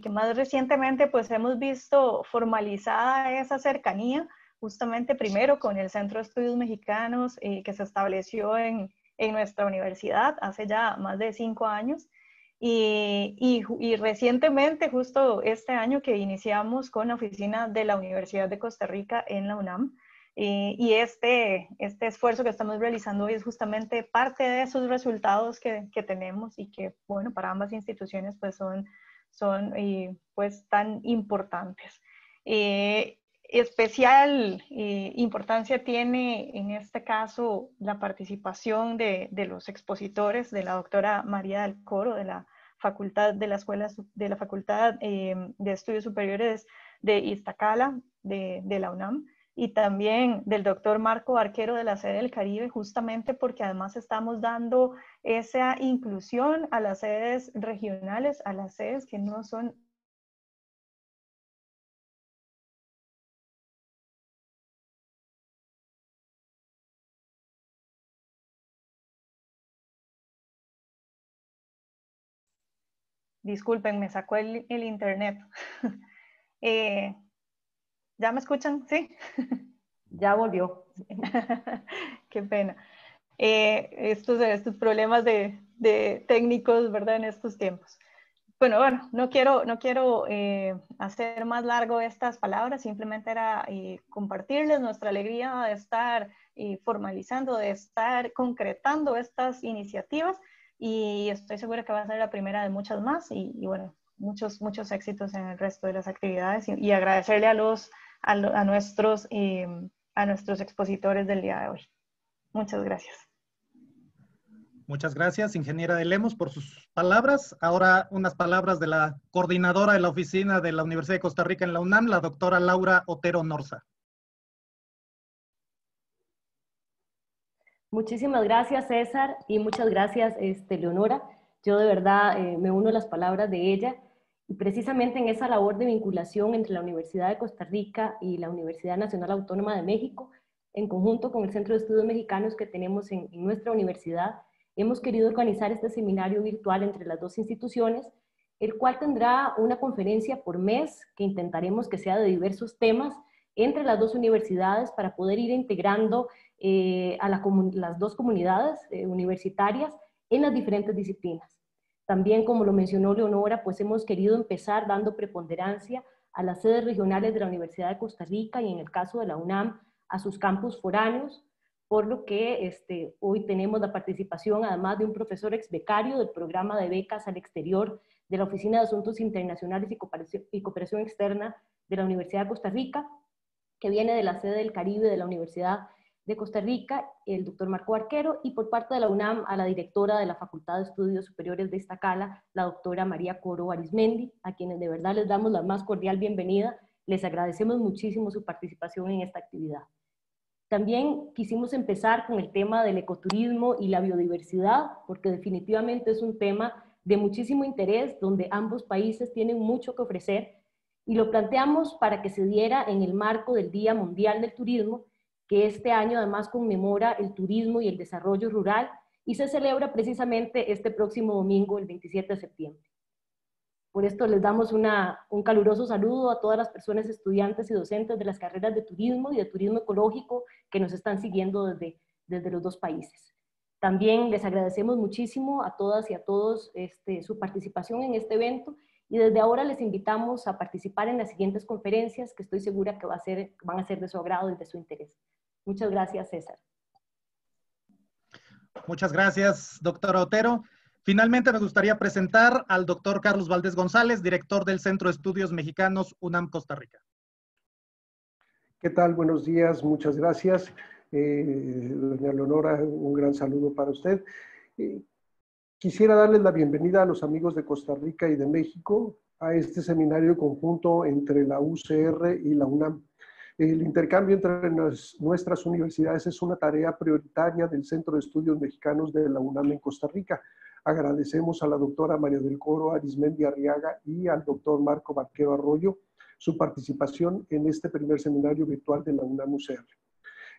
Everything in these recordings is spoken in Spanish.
que más recientemente pues hemos visto formalizada esa cercanía justamente primero con el Centro de Estudios Mexicanos eh, que se estableció en, en, nuestra universidad hace ya más de cinco años. Y, y, y, recientemente, justo este año que iniciamos con la oficina de la Universidad de Costa Rica en la UNAM, eh, y este, este esfuerzo que estamos realizando hoy es justamente parte de esos resultados que, que tenemos y que, bueno, para ambas instituciones pues son, son eh, pues tan importantes. Eh, especial importancia tiene en este caso la participación de, de, los expositores de la doctora María del Coro de la facultad de la escuela de la facultad de estudios superiores de Iztacala de la UNAM y también del doctor Marco Arquero de la sede del Caribe, justamente porque además estamos dando esa inclusión a las sedes regionales, a las sedes que no son Disculpen, me sacó el, el internet. eh, ¿Ya me escuchan? ¿Sí? Ya volvió. Qué pena. Eh, estos, estos problemas de, de, técnicos, ¿verdad? En estos tiempos. Bueno, bueno, no quiero, no quiero eh, hacer más largo estas palabras, simplemente era eh, compartirles nuestra alegría de estar eh, formalizando, de estar concretando estas iniciativas y estoy segura que va a ser la primera de muchas más y, y bueno, muchos, muchos éxitos en el resto de las actividades y, y agradecerle a los, a, a nuestros, eh, a nuestros expositores del día de hoy. Muchas gracias. Muchas gracias, ingeniera de Lemos, por sus palabras. Ahora unas palabras de la coordinadora de la oficina de la Universidad de Costa Rica en la UNAM, la doctora Laura Otero Norza. Muchísimas gracias, César, y muchas gracias, este, Leonora. Yo de verdad eh, me uno a las palabras de ella y precisamente en esa labor de vinculación entre la Universidad de Costa Rica y la Universidad Nacional Autónoma de México, en conjunto con el Centro de Estudios Mexicanos que tenemos en, nuestra universidad, hemos querido organizar este seminario virtual entre las dos instituciones, el cual tendrá una conferencia por mes que intentaremos que sea de diversos temas entre las dos universidades para poder ir integrando eh, a la, las dos comunidades eh, universitarias en las diferentes disciplinas. También, como lo mencionó Leonora, pues hemos querido empezar dando preponderancia a las sedes regionales de la Universidad de Costa Rica y en el caso de la UNAM a sus campus foráneos, por lo que este, hoy tenemos la participación además de un profesor ex becario del programa de becas al exterior de la Oficina de Asuntos Internacionales y Cooperación, y Cooperación Externa de la Universidad de Costa Rica, que viene de la sede del Caribe de la Universidad de Costa Rica, el doctor Marco Arquero, y por parte de la UNAM a la directora de la Facultad de Estudios Superiores de Iztacala, la doctora María Coro Arismendi, a quienes de verdad les damos la más cordial bienvenida. Les agradecemos muchísimo su participación en esta actividad. También quisimos empezar con el tema del ecoturismo y la biodiversidad, porque definitivamente es un tema de muchísimo interés, donde ambos países tienen mucho que ofrecer, y lo planteamos para que se diera en el marco del Día Mundial del Turismo, que este año además conmemora el turismo y el desarrollo rural y se celebra precisamente este próximo domingo, el 27 de septiembre. Por esto les damos una, un caluroso saludo a todas las personas estudiantes y docentes de las carreras de turismo y de turismo ecológico que nos están siguiendo desde, desde los dos países. También les agradecemos muchísimo a todas y a todos este, su participación en este evento y desde ahora les invitamos a participar en las siguientes conferencias que estoy segura que va a ser, van a ser de su agrado y de su interés. Muchas gracias, César. Muchas gracias, doctora Otero. Finalmente me gustaría presentar al doctor Carlos Valdés González, director del Centro de Estudios Mexicanos UNAM Costa Rica. ¿Qué tal? Buenos días, muchas gracias. Eh, doña Leonora, un gran saludo para usted. Eh, quisiera darles la bienvenida a los amigos de Costa Rica y de México a este seminario conjunto entre la UCR y la UNAM. El intercambio entre nuestras universidades es una tarea prioritaria del Centro de Estudios Mexicanos de la UNAM en Costa Rica. Agradecemos a la doctora María del Coro Arismendi Arriaga y al doctor Marco Barquero Arroyo su participación en este primer seminario virtual de la UNAM UCR.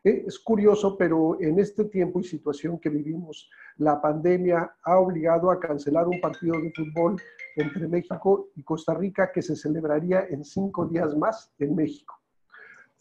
Eh, es curioso, pero en este tiempo y situación que vivimos, la pandemia ha obligado a cancelar un partido de fútbol entre México y Costa Rica que se celebraría en cinco días más en México.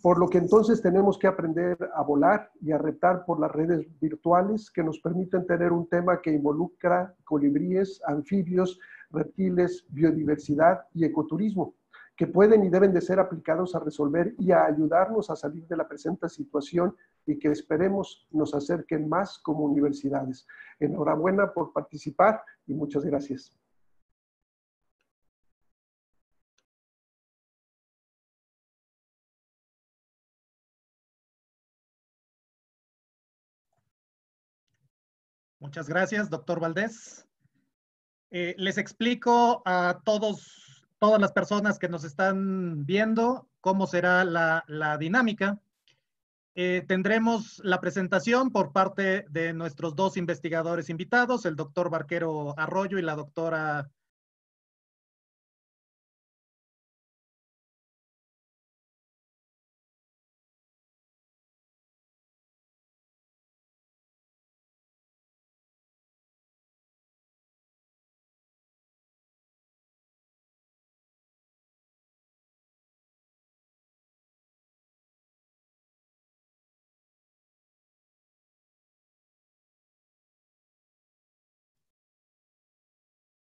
Por lo que entonces tenemos que aprender a volar y a reptar por las redes virtuales que nos permiten tener un tema que involucra colibríes, anfibios, reptiles, biodiversidad y ecoturismo, que pueden y deben de ser aplicados a resolver y a ayudarnos a salir de la presente situación y que esperemos nos acerquen más como universidades. Enhorabuena por participar y muchas gracias. Muchas gracias, doctor Valdés. Eh, les explico a todos, todas las personas que nos están viendo cómo será la, dinámica. Eh, tendremos la presentación por parte de nuestros dos investigadores invitados, el doctor Barquero Arroyo y la doctora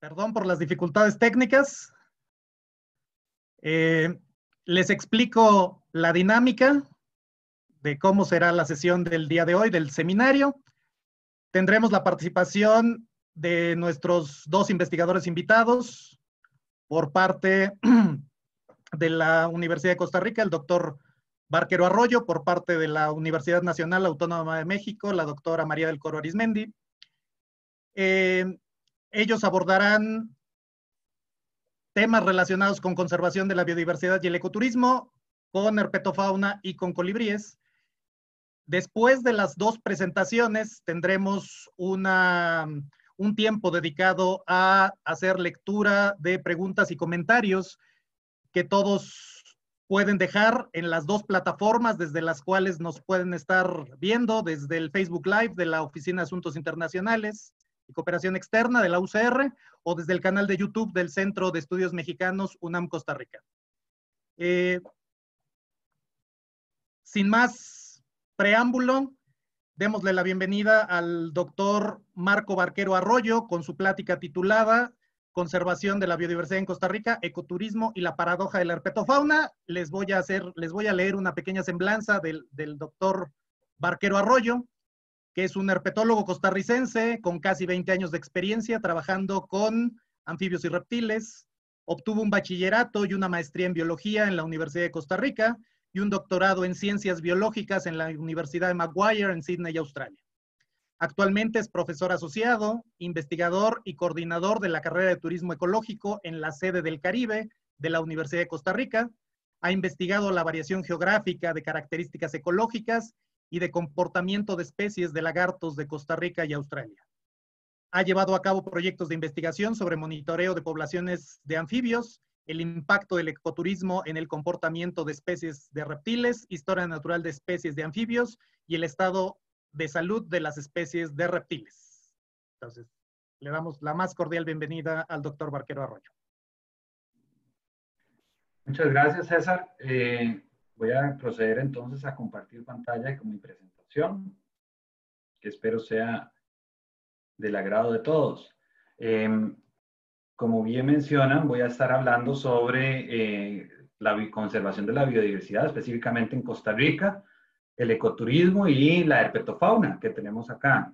Perdón por las dificultades técnicas. Eh, les explico la dinámica de cómo será la sesión del día de hoy del seminario. Tendremos la participación de nuestros dos investigadores invitados por parte de la Universidad de Costa Rica, el doctor Barquero Arroyo, por parte de la Universidad Nacional Autónoma de México, la doctora María del Coro Arismendi. Eh, ellos abordarán temas relacionados con conservación de la biodiversidad y el ecoturismo, con herpetofauna y con colibríes. Después de las dos presentaciones tendremos una, un tiempo dedicado a hacer lectura de preguntas y comentarios que todos pueden dejar en las dos plataformas desde las cuales nos pueden estar viendo, desde el Facebook Live de la Oficina de Asuntos Internacionales y Cooperación Externa de la UCR o desde el canal de YouTube del Centro de Estudios Mexicanos UNAM Costa Rica. Eh, sin más preámbulo, démosle la bienvenida al doctor Marco Barquero Arroyo con su plática titulada Conservación de la biodiversidad en Costa Rica, ecoturismo y la paradoja de la herpetofauna. Les voy a hacer, les voy a leer una pequeña semblanza del, del doctor Barquero Arroyo que es un herpetólogo costarricense con casi 20 años de experiencia trabajando con anfibios y reptiles. Obtuvo un bachillerato y una maestría en biología en la Universidad de Costa Rica y un doctorado en ciencias biológicas en la Universidad de Maguire en Sydney, Australia. Actualmente es profesor asociado, investigador y coordinador de la carrera de turismo ecológico en la sede del Caribe de la Universidad de Costa Rica. Ha investigado la variación geográfica de características ecológicas y de comportamiento de especies de lagartos de Costa Rica y Australia. Ha llevado a cabo proyectos de investigación sobre monitoreo de poblaciones de anfibios, el impacto del ecoturismo en el comportamiento de especies de reptiles, historia natural de especies de anfibios y el estado de salud de las especies de reptiles. Entonces, le damos la más cordial bienvenida al doctor Barquero Arroyo. Muchas gracias, César. Eh, Voy a proceder entonces a compartir pantalla con mi presentación, que espero sea del agrado de todos. Em, como bien mencionan, voy a estar hablando sobre eh, la conservación de la biodiversidad, específicamente en Costa Rica, el ecoturismo y la herpetofauna que tenemos acá.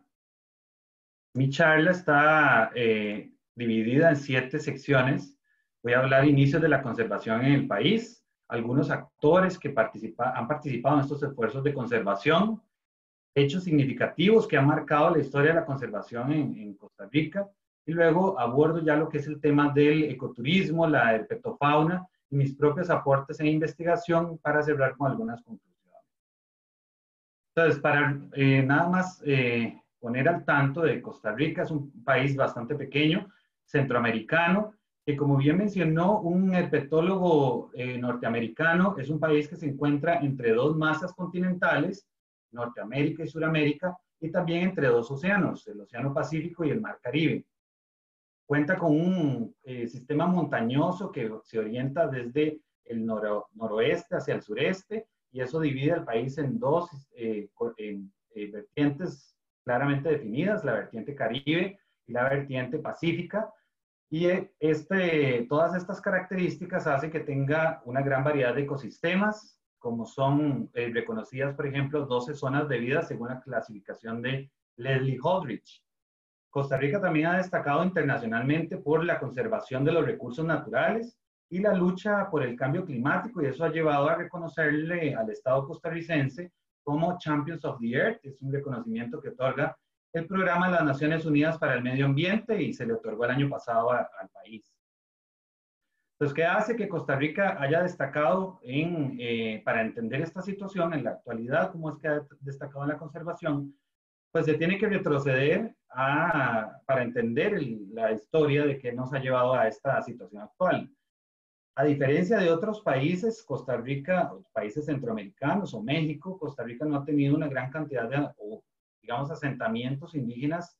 Mi charla está eh, dividida en siete secciones. Voy a hablar inicios de la conservación en el país, algunos actores que han participado en estos esfuerzos de conservación, hechos significativos que han marcado la historia de la conservación en, Costa Rica, y luego abordo ya lo que es el tema del ecoturismo, la herpetofauna y mis propios aportes en investigación para cerrar con algunas conclusiones. Entonces, para eh, nada más eh, poner al tanto de Costa Rica, es un país bastante pequeño, centroamericano, que como bien mencionó un herpetólogo eh, norteamericano, es un país que se encuentra entre dos masas continentales Norteamérica y Suramérica, y también entre dos océanos, el Océano Pacífico y el Mar Caribe. Cuenta con un eh, sistema montañoso que se orienta desde el noroeste hacia el sureste, y eso divide al país en dos eh, eh, vertientes claramente definidas, la vertiente Caribe y la vertiente Pacífica, y este, todas estas características hacen que tenga una gran variedad de ecosistemas, como son eh, reconocidas, por ejemplo, 12 zonas de vida según la clasificación de Leslie Holdridge. Costa Rica también ha destacado internacionalmente por la conservación de los recursos naturales y la lucha por el cambio climático, y eso ha llevado a reconocerle al Estado costarricense como Champions of the Earth, es un reconocimiento que otorga el Programa de las Naciones Unidas para el Medio Ambiente y se le otorgó el año pasado al país. Entonces, ¿qué hace que Costa Rica haya destacado en, eh, para entender esta situación en la actualidad, cómo es que ha destacado en la conservación? Pues se tiene que retroceder a, para entender la historia de qué nos ha llevado a esta situación actual. A diferencia de otros países, Costa Rica, países centroamericanos o México, Costa Rica no ha tenido una gran cantidad de, digamos, asentamientos indígenas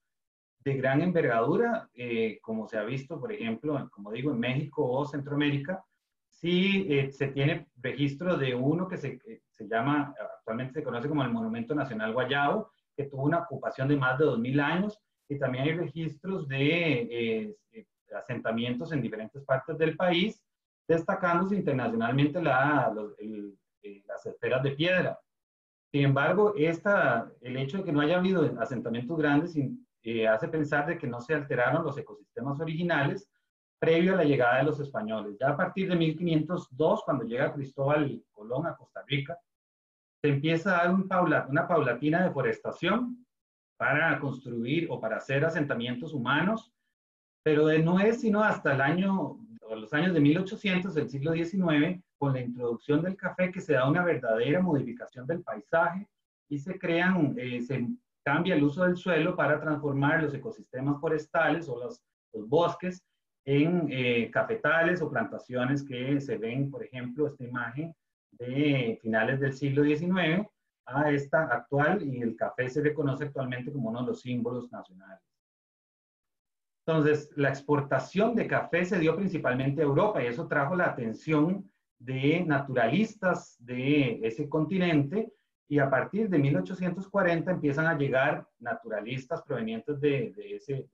de gran envergadura, eh, como se ha visto, por ejemplo, como digo, en México o Centroamérica, sí eh, se tiene registro de uno que se, se, llama, actualmente se conoce como el Monumento Nacional Guayabo, que tuvo una ocupación de más de 2.000 años, y también hay registros de eh, asentamientos en diferentes partes del país, destacándose internacionalmente la, las esferas de piedra. Sin embargo, esta, el hecho de que no haya habido asentamientos grandes eh, hace pensar de que no se alteraron los ecosistemas originales previo a la llegada de los españoles. Ya a partir de 1502, cuando llega Cristóbal Colón a Costa Rica, se empieza a dar un una paulatina deforestación para construir o para hacer asentamientos humanos, pero no es sino hasta el año, o los años de 1800 del siglo XIX, con la introducción del café que se da una verdadera modificación del paisaje y se crean, eh, se cambia el uso del suelo para transformar los ecosistemas forestales o los, los bosques en eh, cafetales o plantaciones que se ven, por ejemplo, esta imagen de finales del siglo XIX a esta actual y el café se reconoce actualmente como uno de los símbolos nacionales. Entonces, la exportación de café se dio principalmente a Europa y eso trajo la atención de naturalistas de ese continente y a partir de 1840 empiezan a llegar naturalistas provenientes de, ese,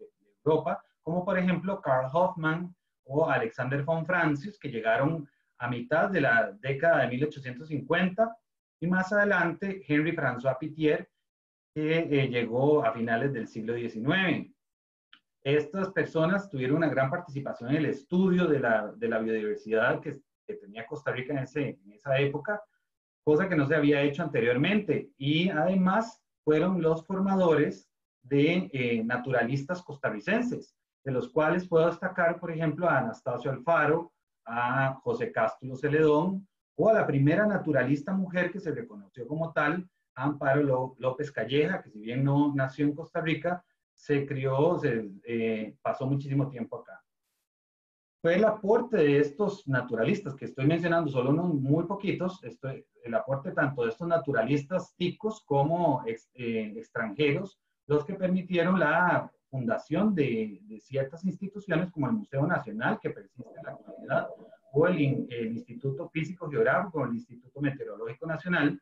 Europa, como por ejemplo Carl Hoffman o Alexander von Francis, que llegaron a mitad de la década de 1850, y más adelante Henry François Pittier, que eh, llegó a finales del siglo XIX. Estas personas tuvieron una gran participación en el estudio de la, de la biodiversidad que que tenía Costa Rica en, ese, en esa época, cosa que no se había hecho anteriormente. Y además fueron los formadores de eh, naturalistas costarricenses, de los cuales puedo destacar, por ejemplo, a Anastasio Alfaro, a José Castro Celedón, o a la primera naturalista mujer que se reconoció como tal, Amparo López Calleja, que si bien no nació en Costa Rica, se crió, se, eh, pasó muchísimo tiempo acá fue el aporte de estos naturalistas, que estoy mencionando solo unos muy poquitos, el aporte tanto de estos naturalistas ticos como eh, extranjeros, los que permitieron la fundación de, ciertas instituciones como el Museo Nacional, que persiste en la actualidad, o el, Instituto Físico Geográfico, el Instituto Meteorológico Nacional,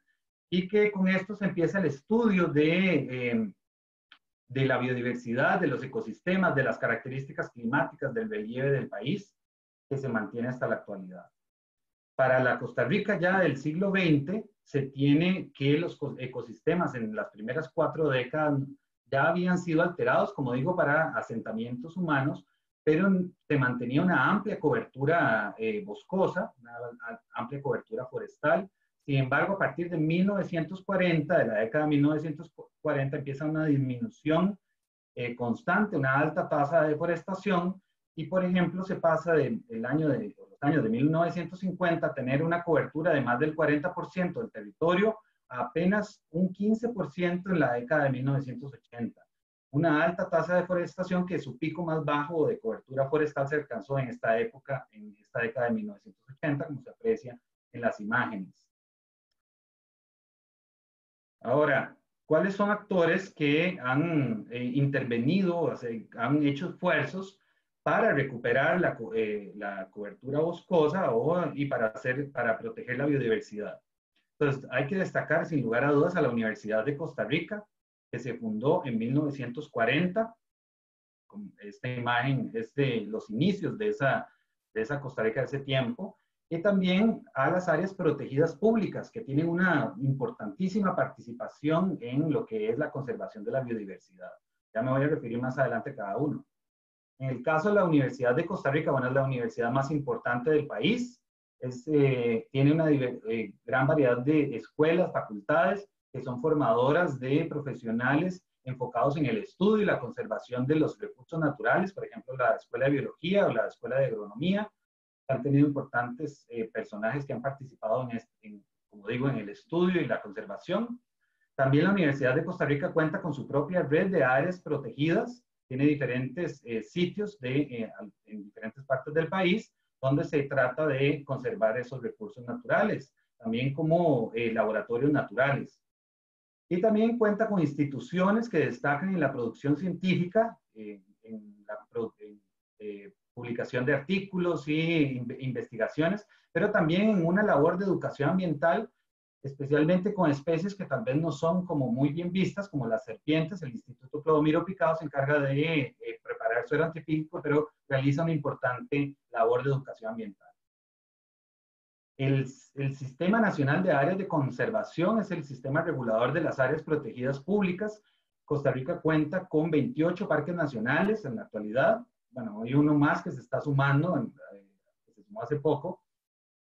y que con esto se empieza el estudio de, eh, de la biodiversidad, de los ecosistemas, de las características climáticas del relieve del país, que se mantiene hasta la actualidad. Para la Costa Rica ya del siglo XX, se tiene que los ecosistemas en las primeras cuatro décadas ya habían sido alterados, como digo, para asentamientos humanos, pero se mantenía una amplia cobertura eh, boscosa, una amplia cobertura forestal, sin embargo, a partir de 1940, de la década de 1940, empieza una disminución eh, constante, una alta tasa de deforestación y, por ejemplo, se pasa del año de, los años de 1950 a tener una cobertura de más del 40% del territorio a apenas un 15% en la década de 1980. Una alta tasa de deforestación que su pico más bajo de cobertura forestal se alcanzó en esta época, en esta década de 1980, como se aprecia en las imágenes. Ahora, ¿cuáles son actores que han eh, intervenido, han hecho esfuerzos para recuperar la, eh, la cobertura boscosa o, y para, hacer, para proteger la biodiversidad? Entonces, hay que destacar sin lugar a dudas a la Universidad de Costa Rica, que se fundó en 1940. Esta imagen es de los inicios de esa, de esa Costa Rica de ese tiempo y también a las áreas protegidas públicas, que tienen una importantísima participación en lo que es la conservación de la biodiversidad. Ya me voy a referir más adelante a cada uno. En el caso de la Universidad de Costa Rica, bueno, es la universidad más importante del país, eh, tiene una eh, gran variedad de escuelas, facultades, que son formadoras de profesionales enfocados en el estudio y la conservación de los recursos naturales, por ejemplo, la Escuela de Biología o la Escuela de Agronomía, han tenido importantes eh, personajes que han participado en, como digo, en el estudio y la conservación. También la Universidad de Costa Rica cuenta con su propia red de áreas protegidas, tiene diferentes eh, sitios de, eh, en diferentes partes del país donde se trata de conservar esos recursos naturales, también como laboratorios naturales. Y también cuenta con instituciones que destacan en la producción científica, en la en, publicación de artículos y investigaciones, pero también en una labor de educación ambiental, especialmente con especies que tal vez no son como muy bien vistas, como las serpientes. El Instituto Clodomiro Picado se encarga de eh, preparar suero antifílico, pero realiza una importante labor de educación ambiental. El, Sistema Nacional de Áreas de Conservación es el sistema regulador de las áreas protegidas públicas. Costa Rica cuenta con 28 parques nacionales en la actualidad, bueno, hay uno más que se está sumando, eh, que se sumó hace poco.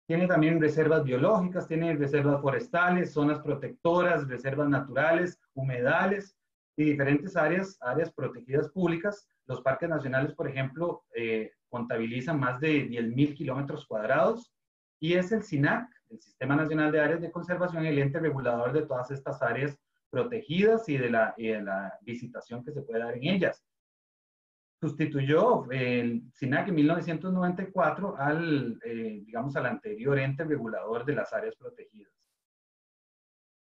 Tiene también reservas biológicas, tiene reservas forestales, zonas protectoras, reservas naturales, humedales y diferentes áreas, áreas protegidas públicas. Los parques nacionales, por ejemplo, eh, contabilizan más de 10.000 kilómetros cuadrados y es el SINAC, el Sistema Nacional de Áreas de Conservación, el ente regulador de todas estas áreas protegidas y de la, y de la visitación que se puede dar en ellas sustituyó el SINAC en 1994 al, eh, digamos, al anterior ente regulador de las áreas protegidas.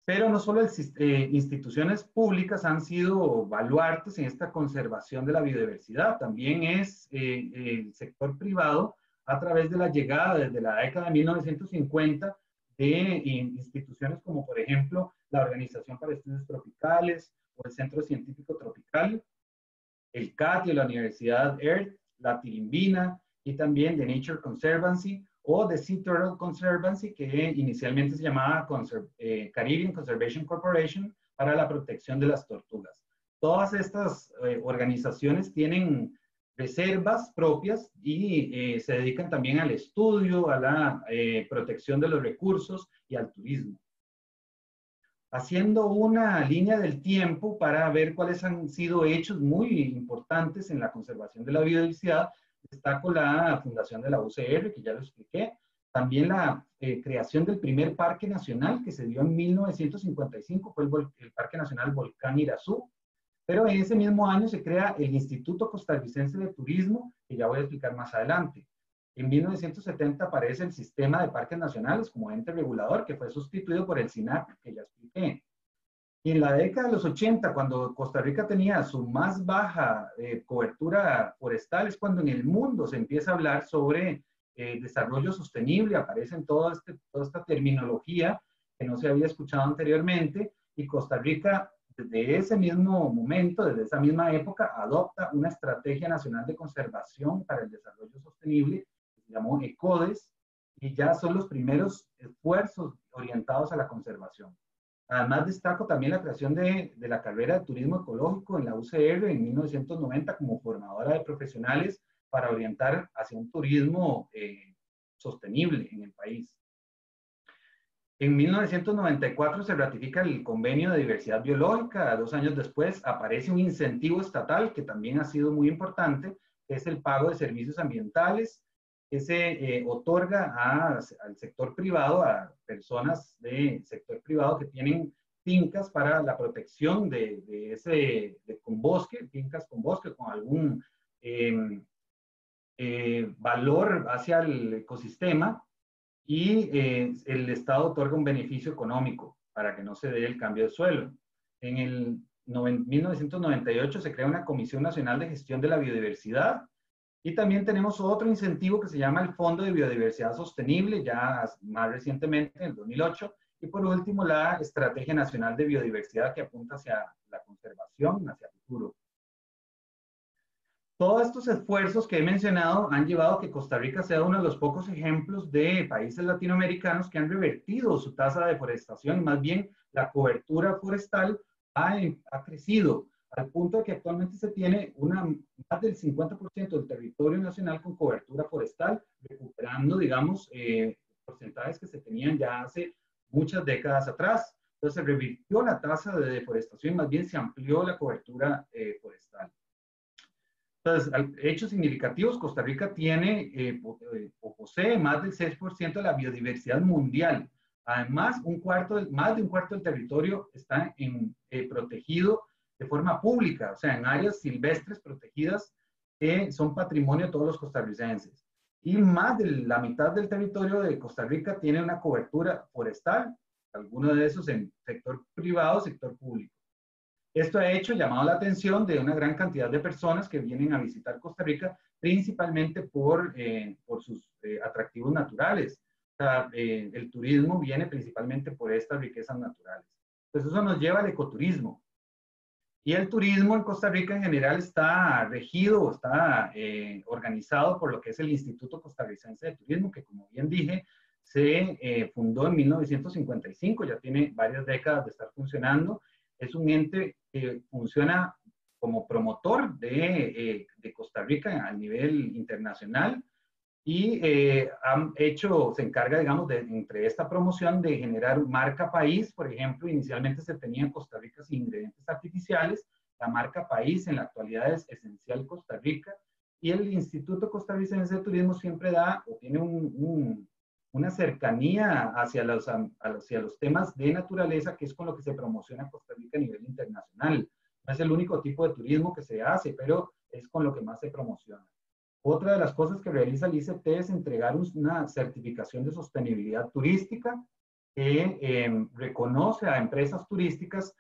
Pero no solo eh, instituciones públicas han sido baluartes en esta conservación de la biodiversidad, también es eh, el sector privado a través de la llegada desde la década de 1950 de instituciones como por ejemplo la Organización para Estudios Tropicales o el Centro Científico Tropical, el CAT y la Universidad Earth, la Tirimbina y también The Nature Conservancy o The Sea Turtle Conservancy, que inicialmente se llamaba eh, Caribbean Conservation Corporation para la protección de las tortugas. Todas estas eh, organizaciones tienen reservas propias y eh, se dedican también al estudio, a la protección de los recursos y al turismo haciendo una línea del tiempo para ver cuáles han sido hechos muy importantes en la conservación de la biodiversidad. Destaco la fundación de la UCR, que ya lo expliqué, también la eh, creación del primer parque nacional que se dio en 1955, fue el, Parque Nacional Volcán Irazú, pero en ese mismo año se crea el Instituto Costarricense de Turismo, que ya voy a explicar más adelante. En 1970 aparece el sistema de parques nacionales como ente regulador que fue sustituido por el SINAC, que ya expliqué. Y en la década de los 80, cuando Costa Rica tenía su más baja eh, cobertura forestal, es cuando en el mundo se empieza a hablar sobre eh, desarrollo sostenible, aparece toda, este, toda esta terminología que no se había escuchado anteriormente, y Costa Rica desde ese mismo momento, desde esa misma época, adopta una estrategia nacional de conservación para el desarrollo sostenible llamó ECODES, y ya son los primeros esfuerzos orientados a la conservación. Además, destaco también la creación de, de, la carrera de turismo ecológico en la UCR en 1990 como formadora de profesionales para orientar hacia un turismo eh, sostenible en el país. En 1994 se ratifica el convenio de diversidad biológica. Dos años después aparece un incentivo estatal que también ha sido muy importante, que es el pago de servicios ambientales que se eh, otorga al sector privado, a personas del sector privado que tienen fincas para la protección de, ese, con bosque, fincas con bosque, con algún em, eh, valor hacia el ecosistema y eh, el Estado otorga un beneficio económico. para que no se dé el cambio de suelo. En el 1998 se crea una Comisión Nacional de Gestión de la Biodiversidad y también tenemos otro incentivo que se llama el Fondo de Biodiversidad Sostenible, ya más recientemente, en el 2008. Y por último, la Estrategia Nacional de Biodiversidad que apunta hacia la conservación, hacia el futuro. Todos estos esfuerzos que he mencionado han llevado a que Costa Rica sea uno de los pocos ejemplos de países latinoamericanos que han revertido su tasa de deforestación más bien la cobertura forestal ha, ha crecido al punto de que actualmente se tiene una, más del 50% del territorio nacional con cobertura forestal, recuperando, digamos, eh, porcentajes que se tenían ya hace muchas décadas atrás. Entonces se revirtió la tasa de deforestación más bien se amplió la cobertura eh, forestal. Entonces, hechos significativos, Costa Rica tiene eh, o posee más del 6% de la biodiversidad mundial. Además, un cuarto, más de un cuarto del territorio está en, protegido de forma pública, o sea, en áreas silvestres protegidas que son patrimonio de todos los costarricenses. Y más de la mitad del territorio de Costa Rica tiene una cobertura forestal, algunos de esos en sector privado, sector público. Esto ha hecho llamado la atención de una gran cantidad de personas que vienen a visitar Costa Rica, principalmente por, eh, por sus eh, atractivos naturales. O sea, eh, el turismo viene principalmente por estas riquezas naturales. Entonces eso nos lleva al ecoturismo. Y el turismo en Costa Rica en general está regido, está eh, organizado por lo que es el Instituto Costarricense de Turismo, que como bien dije, se eh, fundó en 1955, ya tiene varias décadas de estar funcionando. Es un ente que funciona como promotor de, eh, de Costa Rica a nivel internacional y eh, han hecho, se encarga, digamos, de, entre esta promoción de generar marca país, por ejemplo, inicialmente se tenía en Costa Rica sin ingredientes artificiales, la marca país en la actualidad es esencial Costa Rica, y el Instituto Costarricense de Turismo siempre da o tiene un, una cercanía hacia los, hacia los temas de naturaleza, que es con lo que se promociona Costa Rica a nivel internacional. No es el único tipo de turismo que se hace, pero es con lo que más se promociona. Otra de las cosas que realiza el ICT es entregar una certificación de sostenibilidad turística que em, reconoce a empresas turísticas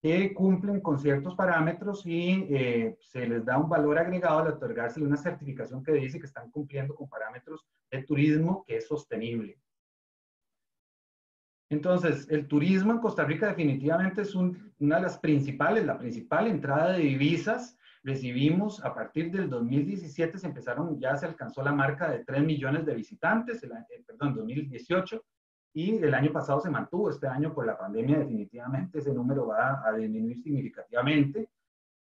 que cumplen con ciertos parámetros y eh, se les da un valor agregado al otorgarse una certificación que dice que están cumpliendo con parámetros de turismo que es sostenible. Entonces, el turismo en Costa Rica definitivamente es una de las principales, la principal entrada de divisas recibimos a partir del 2017, se empezaron, ya se alcanzó la marca de 3 millones de visitantes, el, eh, perdón, 2018, y el año pasado se mantuvo, este año por la pandemia definitivamente ese número va a disminuir significativamente,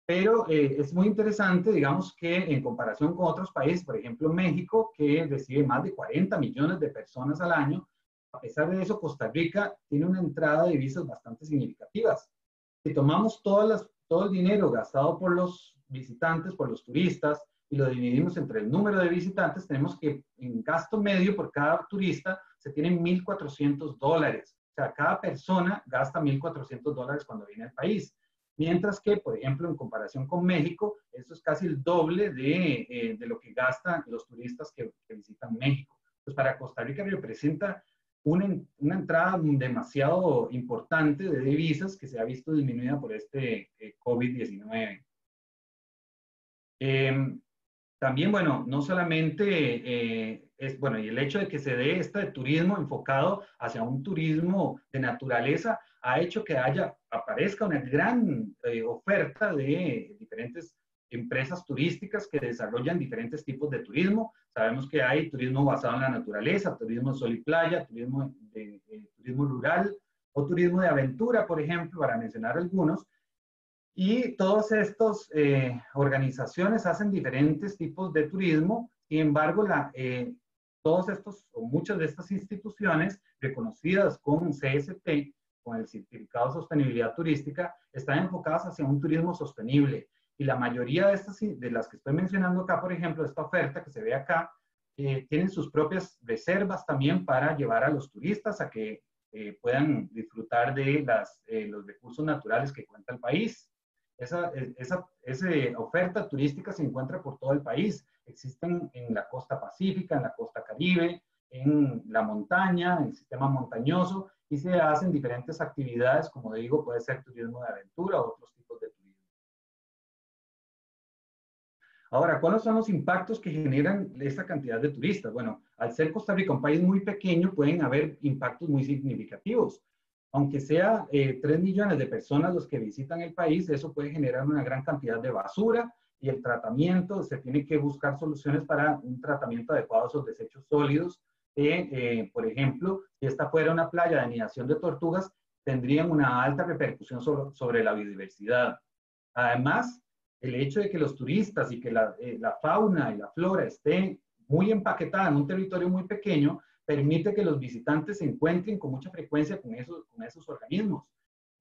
pero eh, es muy interesante, digamos que en comparación con otros países, por ejemplo México, que recibe más de 40 millones de personas al año, a pesar de eso, Costa Rica tiene una entrada de divisas bastante significativas. Si tomamos todas las, todo el dinero gastado por los visitantes, por los turistas, y lo dividimos entre el número de visitantes, tenemos que en gasto medio por cada turista se tienen 1.400 dólares. O sea, cada persona gasta 1.400 dólares cuando viene al país. Mientras que, por ejemplo, en comparación con México, eso es casi el doble de, eh, de lo que gastan los turistas que, visitan México. Pues para Costa Rica representa una, una, entrada demasiado importante de divisas que se ha visto disminuida por este eh, COVID-19. Em, también, bueno, no solamente eh, es, bueno, y el hecho de que se dé este turismo enfocado hacia un turismo de naturaleza ha hecho que haya, aparezca una gran eh, oferta de diferentes empresas turísticas que desarrollan diferentes tipos de turismo. Sabemos que hay turismo basado en la naturaleza, turismo sol y playa, turismo, de, turismo rural o turismo de aventura, por ejemplo, para mencionar algunos. Y todas estas eh, organizaciones hacen diferentes tipos de turismo. Sin embargo, la, eh, todos estos o muchas de estas instituciones reconocidas con CST, con el Certificado de Sostenibilidad Turística, están enfocadas hacia un turismo sostenible. Y la mayoría de estas, de las que estoy mencionando acá, por ejemplo, esta oferta que se ve acá, eh, tienen sus propias reservas también para llevar a los turistas a que puedan disfrutar de las, los recursos naturales que cuenta el país. Esa, esa, oferta turística se encuentra por todo el país. Existen en la costa pacífica, en la costa caribe, en la montaña, en el sistema montañoso y se hacen diferentes actividades, como digo, puede ser turismo de aventura o otros tipos de turismo. Ahora, ¿cuáles son los impactos que generan esta cantidad de turistas? Bueno, al ser Costa Rica un país muy pequeño, pueden haber impactos muy significativos. Aunque sea eh, 3 millones de personas los que visitan el país, eso puede generar una gran cantidad de basura y el tratamiento, se tiene que buscar soluciones para un tratamiento adecuado de esos desechos sólidos. Eh, por ejemplo, si esta fuera una playa de anidación de tortugas, tendrían una alta repercusión sobre, sobre la biodiversidad. Además, el hecho de que los turistas y que la, eh, la, fauna y la flora estén muy empaquetadas en un territorio muy pequeño, permite que los visitantes se encuentren con mucha frecuencia con esos, con esos organismos.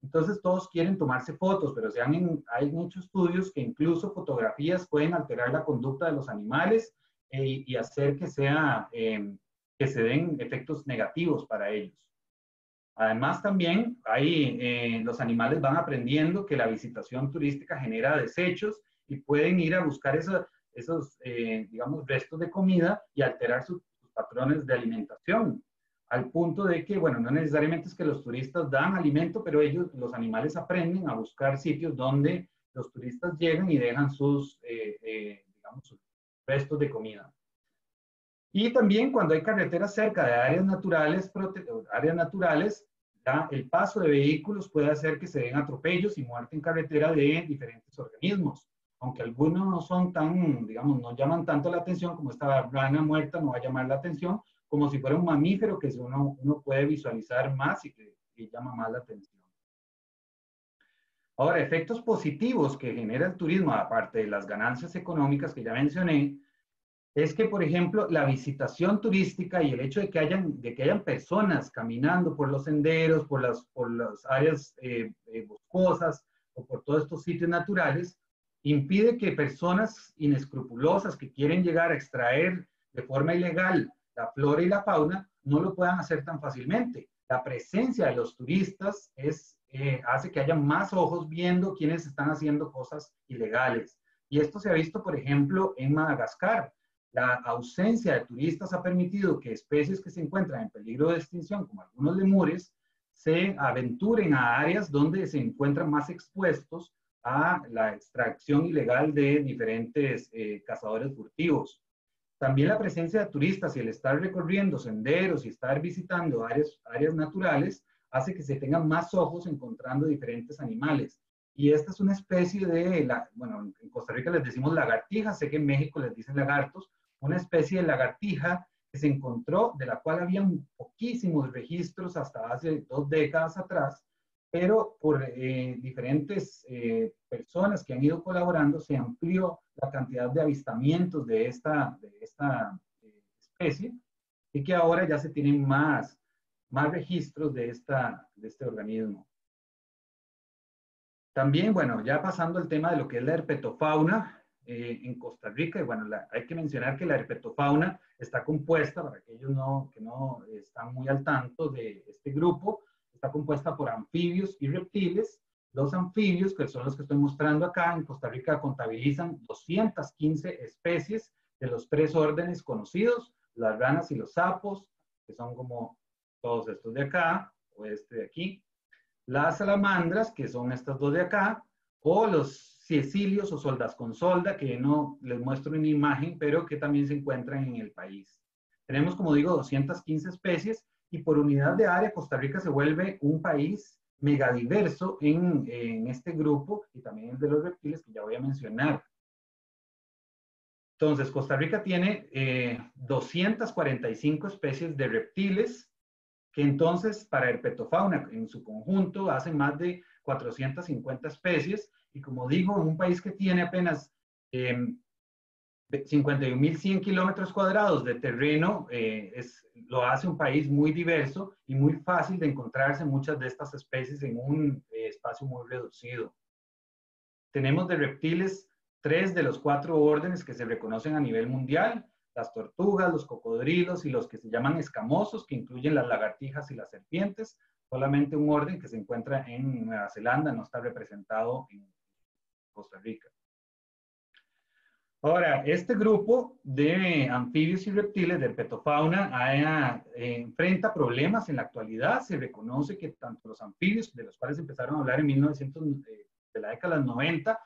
Entonces todos quieren tomarse fotos, pero se han, hay muchos estudios que incluso fotografías pueden alterar la conducta de los animales eh, y hacer que, sea, eh, que se den efectos negativos para ellos. Además, también hay, eh, los animales van aprendiendo que la visitación turística genera desechos y pueden ir a buscar esos, eh, digamos, restos de comida y alterar sus, patrones de alimentación. Al punto de que, bueno, no necesariamente es que los turistas dan alimento, pero ellos, los animales aprenden a buscar sitios donde los turistas llegan y dejan sus, eh, digamos, sus restos de comida. Y también cuando hay carreteras cerca de áreas naturales, áreas naturales, el paso de vehículos puede hacer que se den atropellos y muerte en carretera de diferentes organismos. Aunque algunos no son tan, digamos, no llaman tanto la atención como esta rana muerta no va a llamar la atención, como si fuera un mamífero que uno, uno puede visualizar más y que, llama más la atención. Ahora, efectos positivos que genera el turismo, aparte de las ganancias económicas que ya mencioné, es que, por ejemplo, la visitación turística y el hecho de que hayan, de que hayan personas caminando por los senderos, por las, por las áreas eh, eh, boscosas o por todos estos sitios naturales, impide que personas inescrupulosas que quieren llegar a extraer de forma ilegal la flora y la fauna no lo puedan hacer tan fácilmente. La presencia de los turistas es, eh, hace que haya más ojos viendo quienes están haciendo cosas ilegales. Y esto se ha visto, por ejemplo, en Madagascar la ausencia de turistas ha permitido que especies que se encuentran en peligro de extinción, como algunos lemures, se aventuren a áreas donde se encuentran más expuestos la extracción ilegal de diferentes eh, cazadores furtivos. También la presencia de turistas y el estar recorriendo senderos y estar visitando áreas, áreas naturales hace que se tengan más ojos encontrando diferentes animales. Y esta es una especie de, la, bueno, en Costa Rica les decimos lagartijas, sé que en México les dicen lagartos, una especie de lagartija que se encontró, de la cual había poquísimos registros hasta hace dos décadas atrás, pero por eh, diferentes eh, personas que han ido colaborando se amplió la cantidad de avistamientos de esta, de esta eh, especie y que ahora ya se tienen más, más registros de, esta, de este organismo. También, bueno, ya pasando al tema de lo que es la herpetofauna, eh, en Costa Rica. Y bueno, hay que mencionar que la herpetofauna está compuesta, para aquellos no, que no están muy al tanto de este grupo, está compuesta por anfibios y reptiles. Los anfibios, que son los que estoy mostrando acá, en Costa Rica contabilizan 215 especies de los tres órdenes conocidos, las ranas y los sapos, que son como todos estos de acá, o este de aquí. Las salamandras, que son estas dos de acá, o los ciecilios o soldas con solda, que no les muestro una imagen, pero que también se encuentran en el país. Tenemos, como digo, 215 especies y por unidad de área Costa Rica se vuelve un país megadiverso en, en este grupo y también de los reptiles que ya voy a mencionar. Entonces, Costa Rica tiene 245 eh, especies de reptiles, que entonces para el petofauna en su conjunto hacen más de 450 especies, y como digo, en un país que tiene apenas eh, 51.100 kilómetros cuadrados de terreno, eh, es, lo hace un país muy diverso y muy fácil de encontrarse muchas de estas especies en un eh, espacio muy reducido. Tenemos de reptiles tres de los cuatro órdenes que se reconocen a nivel mundial, las tortugas, los cocodrilos y los que se llaman escamosos, que incluyen las lagartijas y las serpientes. Solamente un orden que se encuentra en Nueva Zelanda no está representado en Costa Rica. Ahora, este grupo de anfibios y reptiles de herpetofauna eh, enfrenta problemas en la actualidad. Se reconoce que tanto los anfibios, de los cuales empezaron a hablar en 1900, eh, de la década de los 90,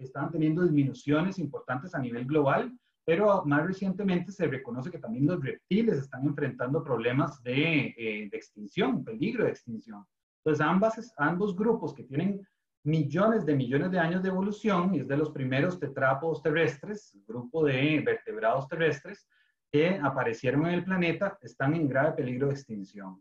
estaban teniendo disminuciones importantes a nivel global, pero más recientemente se reconoce que también los reptiles están enfrentando problemas de, eh, de extinción, peligro de extinción. Entonces, ambas, ambos grupos que tienen millones de millones de años de evolución y es de los primeros tetrápodos terrestres, grupo de vertebrados terrestres que aparecieron en el planeta, están en grave peligro de extinción.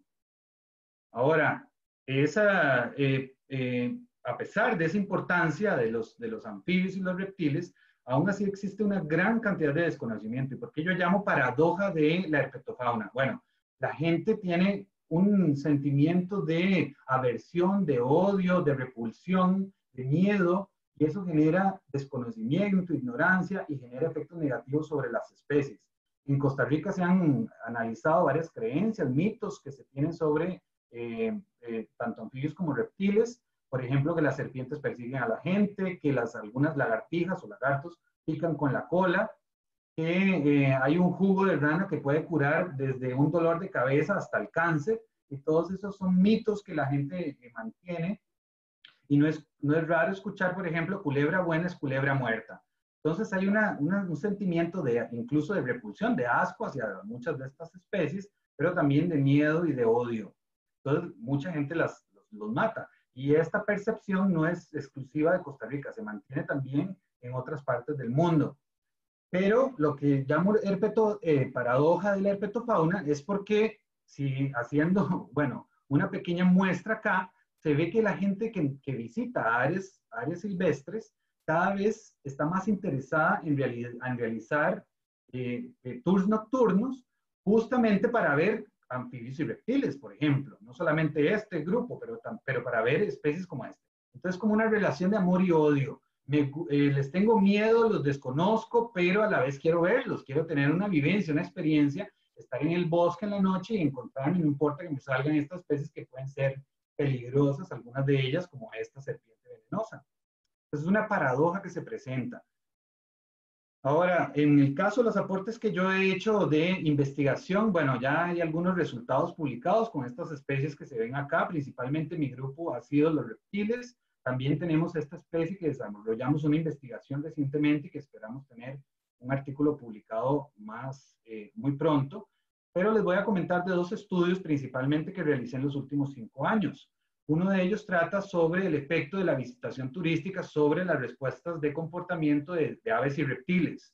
Ahora, esa, eh, eh, a pesar de esa importancia de los, de los anfibios y los reptiles, aún así existe una gran cantidad de desconocimiento. ¿Y por qué yo llamo paradoja de la herpetofauna? Bueno, la gente tiene un sentimiento de aversión, de odio, de repulsión, de miedo, y eso genera desconocimiento, ignorancia y genera efectos negativos sobre las especies. En Costa Rica se han analizado varias creencias, mitos que se tienen sobre eh, eh, tanto anfibios como reptiles, por ejemplo, que las serpientes persiguen a la gente, que las, algunas lagartijas o lagartos pican con la cola, que eh, hay un jugo de rana que puede curar desde un dolor de cabeza hasta el cáncer, y todos esos son mitos que la gente eh, mantiene, y no es, no es raro escuchar, por ejemplo, culebra buena es culebra muerta. Entonces hay una, un sentimiento de incluso de repulsión, de asco hacia muchas de estas especies, pero también de miedo y de odio. Entonces mucha gente las, los, los mata. Y esta percepción no es exclusiva de Costa Rica, se mantiene también en otras partes del mundo. Pero lo que llamo herpeto, eh, paradoja de la herpetofauna es porque si haciendo, bueno, una pequeña muestra acá, se ve que la gente que, que visita áreas, áreas silvestres cada vez está más interesada en, en realizar eh, eh, tours nocturnos justamente para ver anfibios y reptiles, por ejemplo. No solamente este grupo, pero, pero para ver especies como esta. Entonces, como una relación de amor y odio. Eh, les tengo miedo, los desconozco, pero a la vez quiero verlos, quiero tener una vivencia, una experiencia, estar en el bosque en la noche y encontrarme, no importa que me salgan estas especies que pueden ser peligrosas, algunas de ellas como esta serpiente venenosa. Entonces es una paradoja que se presenta. Ahora, en el caso de los aportes que yo he hecho de investigación, bueno, ya hay algunos resultados publicados con estas especies que se ven acá, principalmente mi grupo ha sido los reptiles, también tenemos esta especie que desarrollamos una investigación recientemente que esperamos tener un artículo publicado más eh, muy pronto, pero les voy a comentar de dos estudios principalmente que realicé en los últimos cinco años. Uno de ellos trata sobre el efecto de la visitación turística sobre las respuestas de comportamiento de, de aves y reptiles.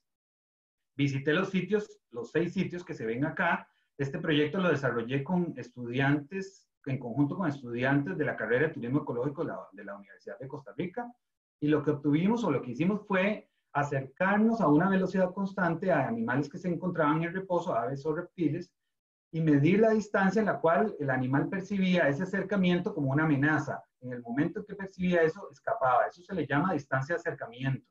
Visité los sitios, los seis sitios que se ven acá. Este proyecto lo desarrollé con estudiantes en conjunto con estudiantes de la carrera de turismo ecológico de la, Universidad de Costa Rica. Y lo que obtuvimos o lo que hicimos fue acercarnos a una velocidad constante a animales que se encontraban en reposo, aves o reptiles, y medir la distancia en la cual el animal percibía ese acercamiento como una amenaza. En el momento que percibía eso, escapaba. Eso se le llama distancia de acercamiento.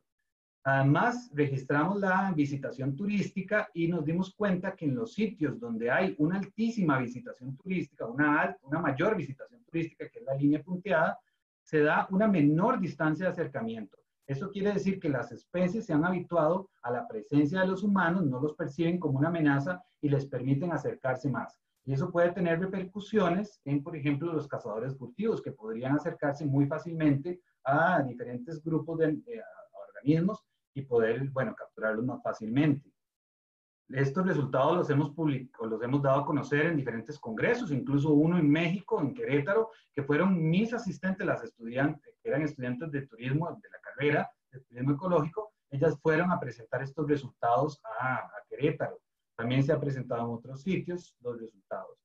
Además, registramos la visitación turística y nos dimos cuenta que en los sitios donde hay una altísima visitación turística, una, una mayor visitación turística, que es la línea punteada, se da una menor distancia de acercamiento. Eso quiere decir que las especies se han habituado a la presencia de los humanos, no los perciben como una amenaza y les permiten acercarse más. Y eso puede tener repercusiones en, por ejemplo, los cazadores furtivos, que podrían acercarse muy fácilmente a diferentes grupos de eh, organismos y poder, bueno, capturarlos más fácilmente. Estos resultados los hemos, publicado, los hemos dado a conocer en diferentes congresos, incluso uno en México, en Querétaro, que fueron mis asistentes, las estudiantes, que eran estudiantes de turismo de la carrera de turismo ecológico, ellas fueron a presentar estos resultados a, a Querétaro. También se ha presentado en otros sitios los resultados.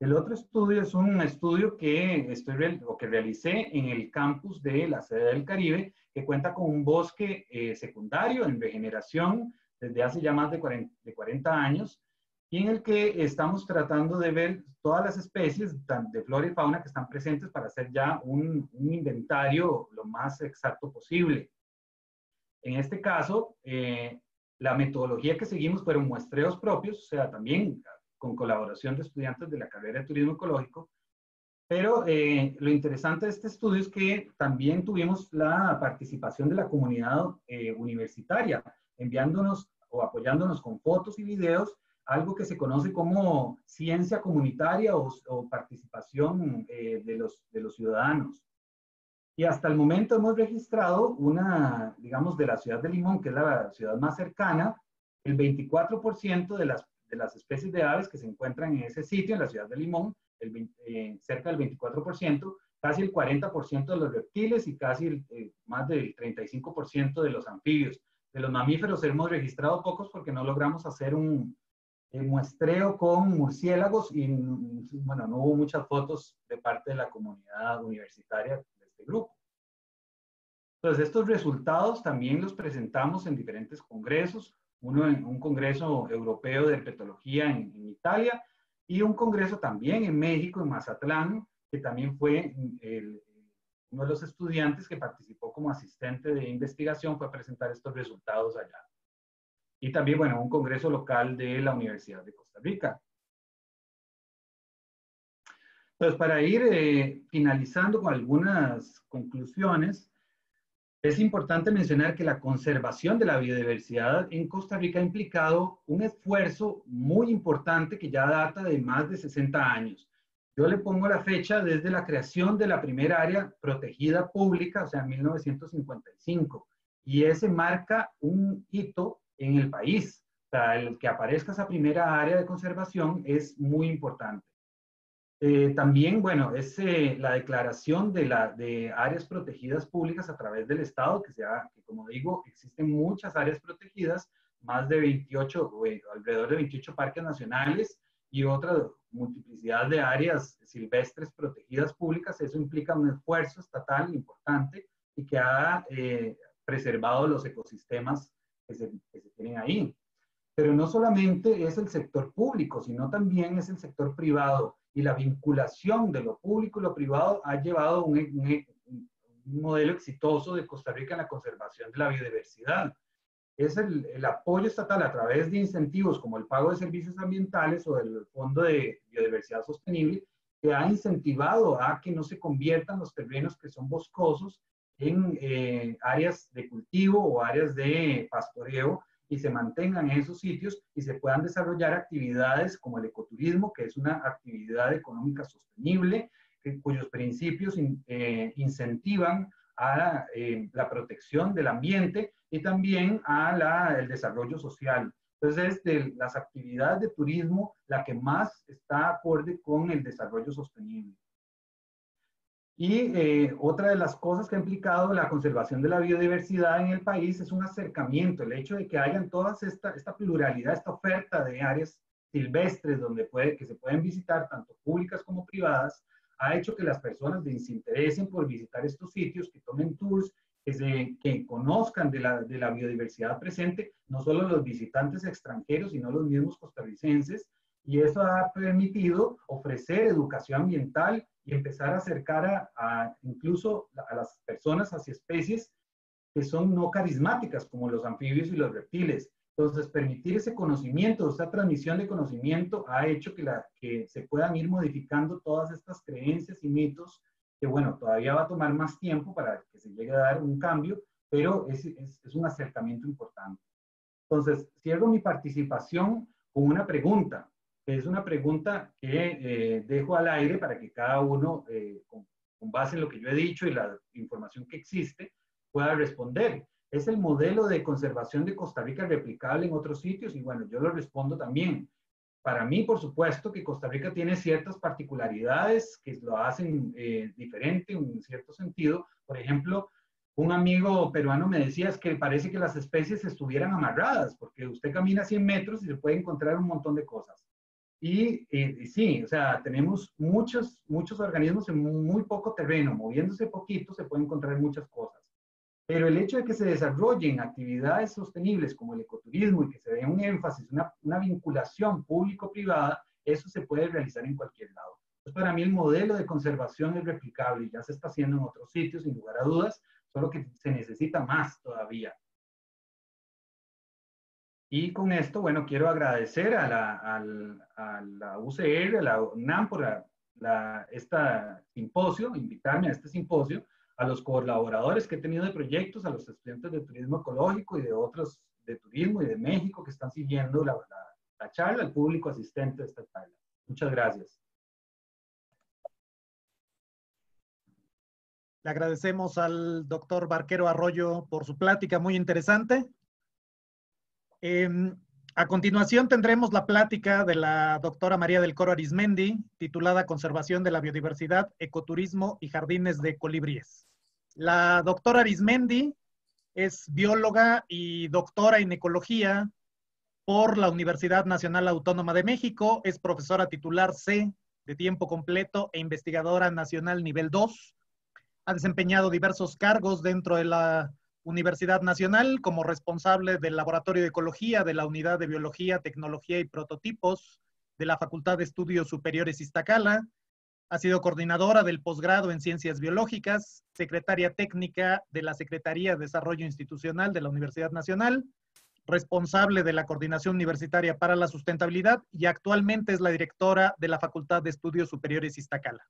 El otro estudio es un estudio que, estoy, o que realicé en el campus de la sede del Caribe, que cuenta con un bosque eh, secundario en regeneración desde hace ya más de 40, de 40, años, y en el que estamos tratando de ver todas las especies de flora y fauna que están presentes para hacer ya un, un inventario lo más exacto posible. En este caso, eh, la metodología que seguimos fueron muestreos propios, o sea, también con colaboración de estudiantes de la carrera de turismo ecológico. Pero eh, lo interesante de este estudio es que también tuvimos la participación de la comunidad eh, universitaria. enviándonos o apoyándonos con fotos y videos, algo que se conoce como ciencia comunitaria o, participación eh, de, los, de los ciudadanos. Y hasta el momento hemos registrado una, digamos, de la ciudad de Limón, que es la ciudad más cercana, el 24% de las, de las especies de aves que se encuentran en ese sitio, en la ciudad de Limón, el, eh, cerca del 24%, casi el 40% de los reptiles y casi eh, más del 35% de los anfibios. De los mamíferos hemos registrado pocos porque no logramos hacer un, muestreo con murciélagos y, bueno, no hubo muchas fotos de parte de la comunidad universitaria de este grupo. Entonces, estos resultados también los presentamos en diferentes congresos, uno en un congreso europeo de herpetología en, Italia y un congreso también en México, en Mazatlán, que también fue el, uno de los estudiantes que participó como asistente de investigación, fue a presentar estos resultados allá. Y también, bueno, un congreso local de la Universidad de Costa Rica. Entonces, para ir eh, finalizando con algunas conclusiones, es importante mencionar que la conservación de la biodiversidad en Costa Rica ha implicado un esfuerzo muy importante que ya data de más de 60 años. Yo le pongo la fecha desde la creación de la primera área protegida pública, o sea, en 1955, y ese marca un hito en el país. O sea, el que aparezca esa primera área de conservación es muy importante. Eh, también, bueno, es eh, la declaración de, la, de áreas protegidas públicas a través del Estado, que, sea, que como digo, existen muchas áreas protegidas, más de 28, alrededor de 28 parques nacionales y otra multiplicidad de áreas silvestres protegidas públicas. Eso implica un esfuerzo estatal importante y que ha eh, preservado los ecosistemas que se, que se tienen ahí. Pero no solamente es el sector público, sino también es el sector privado y la vinculación de lo público y lo privado ha llevado un, un, un modelo exitoso de Costa Rica en la conservación de la biodiversidad. Es el, el, apoyo estatal a través de incentivos como el pago de servicios ambientales o del Fondo de Biodiversidad Sostenible que ha incentivado a que no se conviertan los terrenos que son boscosos en eh, áreas de cultivo o áreas de pastoreo y se mantengan en esos sitios y se puedan desarrollar actividades como el ecoturismo, que es una actividad económica sostenible, que, cuyos principios eh, incentivan a eh, la protección del ambiente y también al desarrollo social. Entonces, es de las actividades de turismo la que más está acorde con el desarrollo sostenible. Y eh, otra de las cosas que ha implicado la conservación de la biodiversidad en el país es un acercamiento, el hecho de que hayan toda esta, esta pluralidad, esta oferta de áreas silvestres donde puede, que se pueden visitar, tanto públicas como privadas, ha hecho que las personas se interesen por visitar estos sitios, que tomen tours, que, que conozcan de la, de la biodiversidad presente, no solo los visitantes extranjeros, sino los mismos costarricenses, y eso ha permitido ofrecer educación ambiental y empezar a acercar a, incluso a las personas hacia especies que son no carismáticas, como los anfibios y los reptiles. Entonces, permitir ese conocimiento, esa transmisión de conocimiento ha hecho que, la, que se puedan ir modificando todas estas creencias y mitos, que bueno, todavía va a tomar más tiempo para que se llegue a dar un cambio, pero es, es, es un acercamiento importante. Entonces, cierro mi participación con una pregunta es una pregunta que eh, dejo al aire para que cada uno, eh, con, base en lo que yo he dicho y la información que existe, pueda responder. ¿Es el modelo de conservación de Costa Rica replicable en otros sitios? Y bueno, yo lo respondo también. Para mí, por supuesto, que Costa Rica tiene ciertas particularidades que lo hacen eh, diferente en cierto sentido. Por ejemplo, un amigo peruano me decía es que parece que las especies estuvieran amarradas, porque usted camina 100 metros y se puede encontrar un montón de cosas. Y, sí, o sea, tenemos muchos, muchos organismos en muy poco terreno, moviéndose poquito se pueden encontrar muchas cosas. Pero el hecho de que se desarrollen actividades sostenibles como el ecoturismo y que se dé un énfasis, una, una vinculación público-privada, eso se puede realizar en cualquier lado. Entonces, para mí el modelo de conservación es replicable y ya se está haciendo en otros sitios, sin lugar a dudas, solo que se necesita más todavía. Y con esto, bueno, quiero agradecer a la, a la UCR, a la UNAM por la, esta simposio, invitarme a este simposio, a los colaboradores que he tenido de proyectos, a los estudiantes de turismo ecológico y de otros de Turismo y de México que están siguiendo la, la charla, el público asistente de esta charla. Muchas gracias. Le agradecemos al doctor Barquero Arroyo por su plática muy interesante. Em, a continuación tendremos la plática de la doctora María del Coro Arismendi, titulada Conservación de la Biodiversidad, Ecoturismo y Jardines de Colibríes. La doctora Arismendi es bióloga y doctora en ecología por la Universidad Nacional Autónoma de México, es profesora titular C de tiempo completo e investigadora nacional nivel 2. Ha desempeñado diversos cargos dentro de la Universidad Nacional como responsable del Laboratorio de Ecología de la Unidad de Biología, Tecnología y Prototipos de la Facultad de Estudios Superiores Iztacala. Ha sido coordinadora del posgrado en Ciencias Biológicas, secretaria técnica de la Secretaría de Desarrollo Institucional de la Universidad Nacional responsable de la Coordinación Universitaria para la Sustentabilidad y actualmente es la directora de la Facultad de Estudios Superiores Iztacala.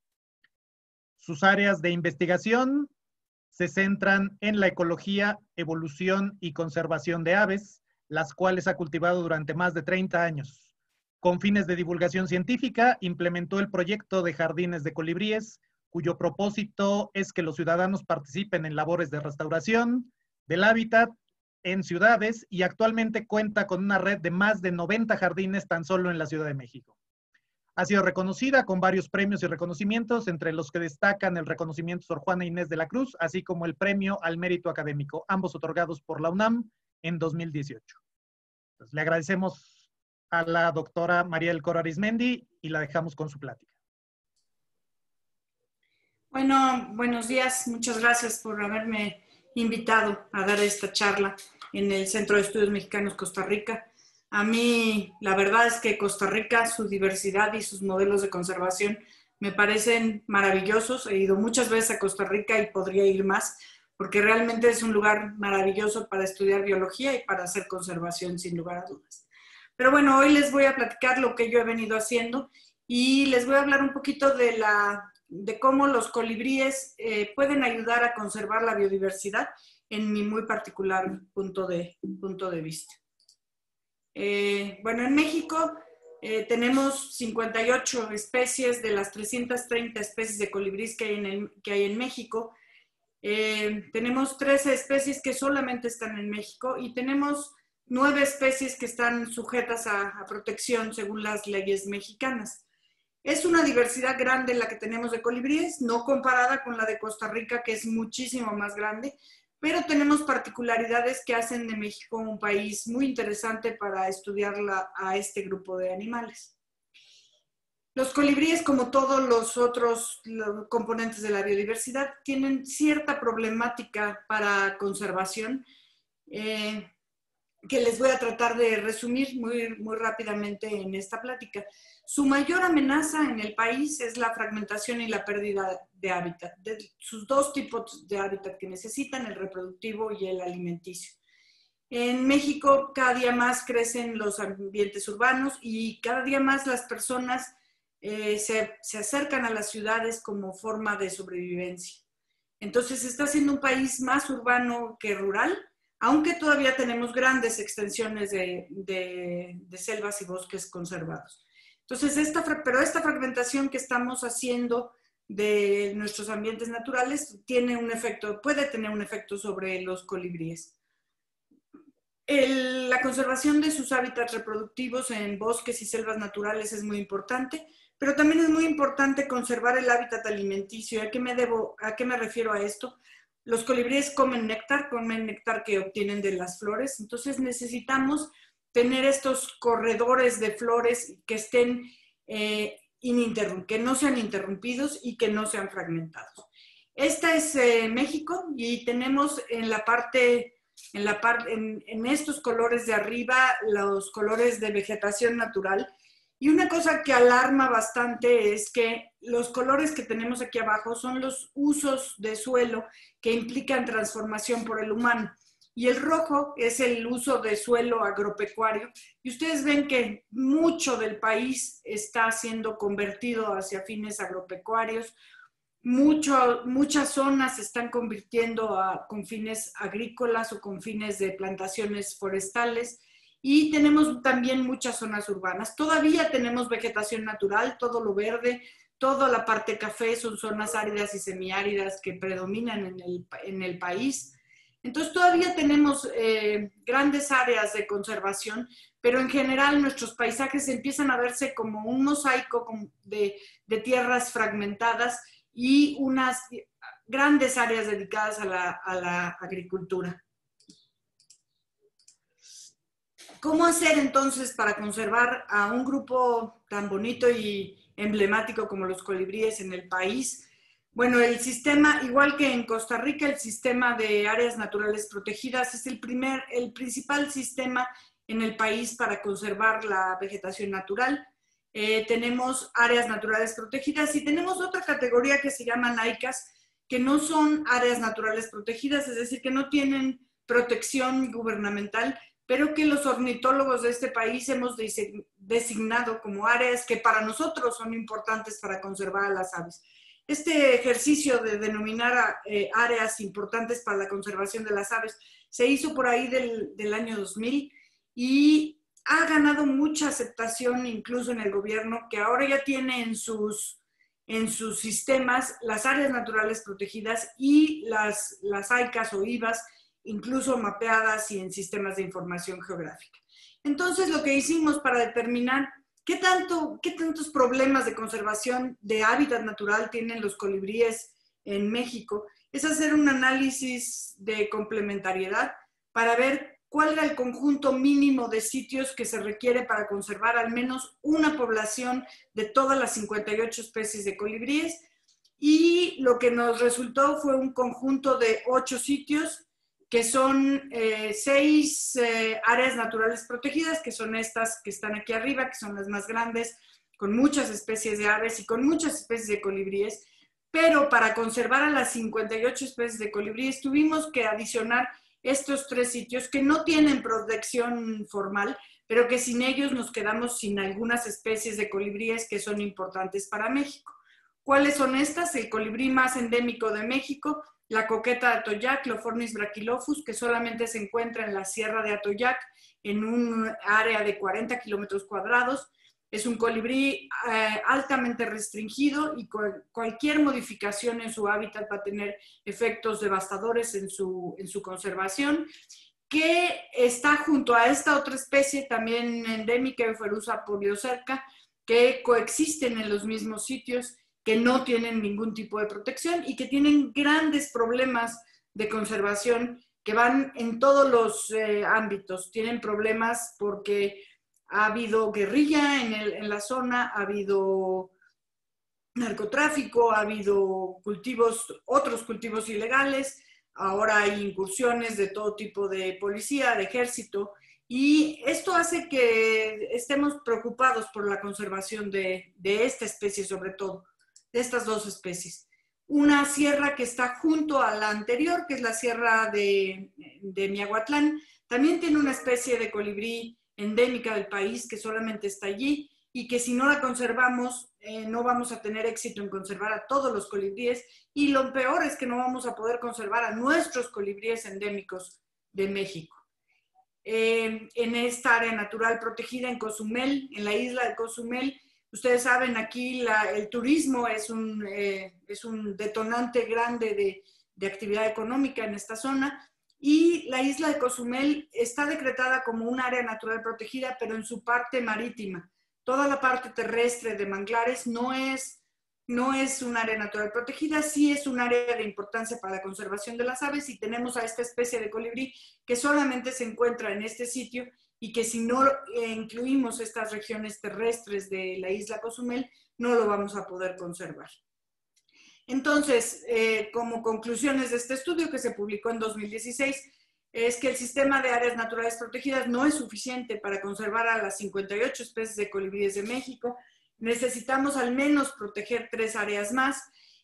Sus áreas de investigación se centran en la ecología, evolución y conservación de aves, las cuales ha cultivado durante más de 30 años. Con fines de divulgación científica, implementó el proyecto de jardines de colibríes, cuyo propósito es que los ciudadanos participen en labores de restauración del hábitat en ciudades y actualmente cuenta con una red de más de 90 jardines tan solo en la Ciudad de México. Ha sido reconocida con varios premios y reconocimientos, entre los que destacan el reconocimiento Sor Juana Inés de la Cruz, así como el premio al mérito académico, ambos otorgados por la UNAM en 2018. le agradecemos a la doctora María del Coro Arismendi y la dejamos con su plática. Bueno, buenos días. Muchas gracias por haberme invitado a dar esta charla en el Centro de Estudios Mexicanos Costa Rica. A mí, la verdad es que Costa Rica, su diversidad y sus modelos de conservación me parecen maravillosos. He ido muchas veces a Costa Rica y podría ir más, porque realmente es un lugar maravilloso para estudiar biología y para hacer conservación, sin lugar a dudas. Pero bueno, hoy les voy a platicar lo que yo he venido haciendo y les voy a hablar un poquito de la de cómo los colibríes eh, pueden ayudar a conservar la biodiversidad en mi muy particular punto de, punto de vista. Eh, bueno, en México eh, tenemos 58 especies de las 330 especies de colibríes que hay en, que hay en México. tenemos 13 especies que solamente están en México y tenemos nueve especies que están sujetas a protección según las leyes mexicanas. Es una diversidad grande la que tenemos de colibríes, no comparada con la de Costa Rica, que es muchísimo más grande, pero tenemos particularidades que hacen de México un país muy interesante para estudiar a este grupo de animales. Los colibríes, como todos los otros componentes de la biodiversidad, tienen cierta problemática para conservación eh, que les voy a tratar de resumir muy, muy rápidamente en esta plática. Su mayor amenaza en el país es la fragmentación y la pérdida de hábitat, de sus dos tipos de hábitat que necesitan, el reproductivo y el alimenticio. En México cada día más crecen los ambientes urbanos y cada día más las personas eh, se, se, acercan a las ciudades como forma de sobrevivencia. Entonces está siendo un país más urbano que rural, aunque todavía tenemos grandes extensiones de, de, de selvas y bosques conservados. Entonces, esta, pero esta fragmentación que estamos haciendo de nuestros ambientes naturales tiene un efecto, puede tener un efecto sobre los colibríes. la conservación de sus hábitats reproductivos en bosques y selvas naturales es muy importante, pero también es muy importante conservar el hábitat alimenticio. ¿A qué me, debo, a qué me refiero a esto? Los colibríes comen néctar, comen néctar que obtienen de las flores, entonces necesitamos tener estos corredores de flores que estén eh, que no sean interrumpidos y que no sean fragmentados. Esta es eh, México y tenemos en la parte, en, la parte en, en, estos colores de arriba, los colores de vegetación natural. Y una cosa que alarma bastante es que los colores que tenemos aquí abajo son los usos de suelo que implican transformación por el humano y el rojo es el uso de suelo agropecuario. Y ustedes ven que mucho del país está siendo convertido hacia fines agropecuarios. mucho, muchas zonas se están convirtiendo a, con fines agrícolas o con fines de plantaciones forestales y tenemos también muchas zonas urbanas. Todavía tenemos vegetación natural, todo lo verde, toda la parte café son zonas áridas y semiáridas que predominan en el, en el país. Entonces todavía tenemos eh, grandes áreas de conservación, pero en general nuestros paisajes empiezan a verse como un mosaico de, tierras fragmentadas y unas grandes áreas dedicadas a la agricultura. ¿Cómo hacer entonces para conservar a un grupo tan bonito y emblemático como los colibríes en el país? Bueno, el sistema, igual que en Costa Rica, el sistema de áreas naturales protegidas es el primer, el principal sistema en el país para conservar la vegetación natural. Eh, tenemos áreas naturales protegidas y tenemos otra categoría que se llama NAICAS, que no son áreas naturales protegidas, es decir, que no tienen protección gubernamental, pero que los ornitólogos de este país hemos designado como áreas que para nosotros son importantes para conservar a las aves. Este ejercicio de denominar eh, áreas importantes para la conservación de las aves se hizo por ahí del, del año 2000 y ha ganado mucha aceptación incluso en el gobierno, que ahora ya tiene en sus, en sus sistemas las áreas naturales protegidas y las, las AICAS o IVAS incluso mapeadas y en sistemas de información geográfica. Entonces, lo que hicimos para determinar qué, tanto, qué tantos problemas de conservación de hábitat natural tienen los colibríes en México es hacer un análisis de complementariedad para ver cuál era el conjunto mínimo de sitios que se requiere para conservar al menos una población de todas las 58 especies de colibríes. Y lo que nos resultó fue un conjunto de ocho sitios que son eh, seis eh, áreas naturales protegidas, que son estas que están aquí arriba, que son las más grandes, con muchas especies de aves y con muchas especies de colibríes. Pero para conservar a las 58 especies de colibríes tuvimos que adicionar estos tres sitios que no tienen protección formal, pero que sin ellos nos quedamos sin algunas especies de colibríes que son importantes para México. ¿Cuáles son estas? El colibrí más endémico de México, la coqueta de Atoyac, Lophornis brachylopus, que solamente se encuentra en la sierra de Atoyac, en un área de 40 kilómetros cuadrados. Es un colibrí eh, altamente restringido y cualquier modificación en su hábitat va a tener efectos devastadores en su, en su conservación, que está junto a esta otra especie también endémica, Euferusa poliocerca, que coexisten en los mismos sitios que no tienen ningún tipo de protección y que tienen grandes problemas de conservación que van en todos los eh, ámbitos. Tienen problemas porque ha habido guerrilla en, en, la zona, ha habido narcotráfico, ha habido cultivos, otros cultivos ilegales, ahora hay incursiones de todo tipo de policía, de ejército, y esto hace que estemos preocupados por la conservación de, de esta especie sobre todo de estas dos especies. Una sierra que está junto a la anterior, que es la sierra de, de Miahuatlán, también tiene una especie de colibrí endémica del país que solamente está allí y que si no la conservamos eh, no vamos a tener éxito en conservar a todos los colibríes y lo peor es que no vamos a poder conservar a nuestros colibríes endémicos de México. Eh, en esta área natural protegida en Cozumel, en la isla de Cozumel, Ustedes saben, aquí el turismo es un, eh, es un detonante grande de, de, actividad económica en esta zona y la isla de Cozumel está decretada como un área natural protegida, pero en su parte marítima. Toda la parte terrestre de manglares no es, no es un área natural protegida, sí es un área de importancia para la conservación de las aves y tenemos a esta especie de colibrí que solamente se encuentra en este sitio y que si no eh, incluimos estas regiones terrestres de la isla Cozumel, no lo vamos a poder conservar. Entonces, eh, como conclusiones de este estudio que se publicó en 2016, es que el sistema de áreas naturales protegidas no es suficiente para conservar a las 58 especies de colibríes de México. Necesitamos al menos proteger tres áreas más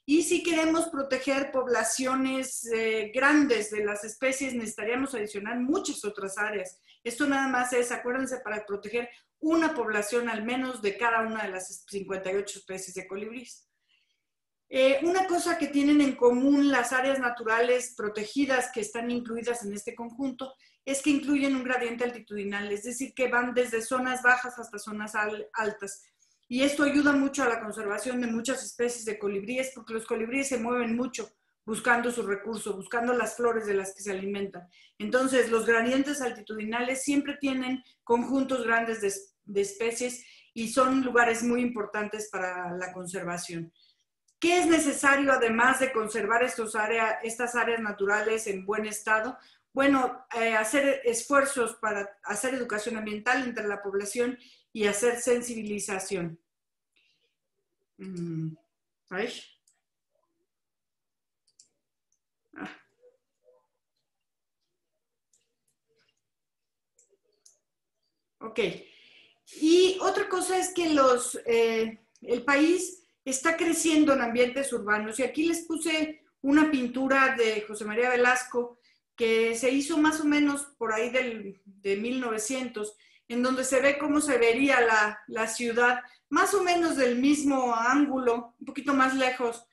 y si queremos proteger poblaciones eh, grandes de las especies, necesitaríamos adicionar muchas otras áreas. Esto nada más es, acuérdense, para proteger una población al menos de cada una de las 58 especies de colibríes. Eh, una cosa que tienen en común las áreas naturales protegidas que están incluidas en este conjunto es que incluyen un gradiente altitudinal, es decir, que van desde zonas bajas hasta zonas altas. Y esto ayuda mucho a la conservación de muchas especies de colibríes, porque los colibríes se mueven mucho buscando su recurso, buscando las flores de las que se alimentan. Entonces, los gradientes altitudinales siempre tienen conjuntos grandes de, especies y son lugares muy importantes para la conservación. ¿Qué es necesario además de conservar estos estas áreas naturales en buen estado? Bueno, eh, hacer esfuerzos para hacer educación ambiental entre la población y hacer sensibilización. Mm, ah. Ok. Y otra cosa es que los, eh, el país está creciendo en ambientes urbanos. Y aquí les puse una pintura de José María Velasco que se hizo más o menos por ahí del, de 1900, en donde se ve cómo se vería la, la ciudad, más o menos del mismo ángulo, un poquito más lejos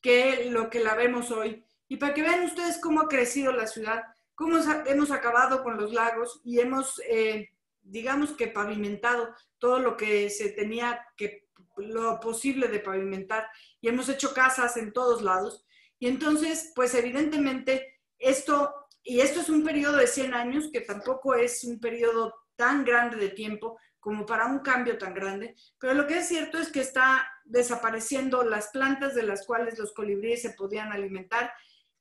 que lo que la vemos hoy. Y para que vean ustedes cómo ha crecido la ciudad, cómo hemos acabado con los lagos y hemos, eh, digamos que pavimentado todo lo que se tenía que lo posible de pavimentar y hemos hecho casas en todos lados. Y entonces, pues evidentemente esto, y esto es un periodo de 100 años, que tampoco es un periodo tan grande de tiempo como para un cambio tan grande, pero lo que es cierto es que está desapareciendo las plantas de las cuales los colibríes se podían alimentar.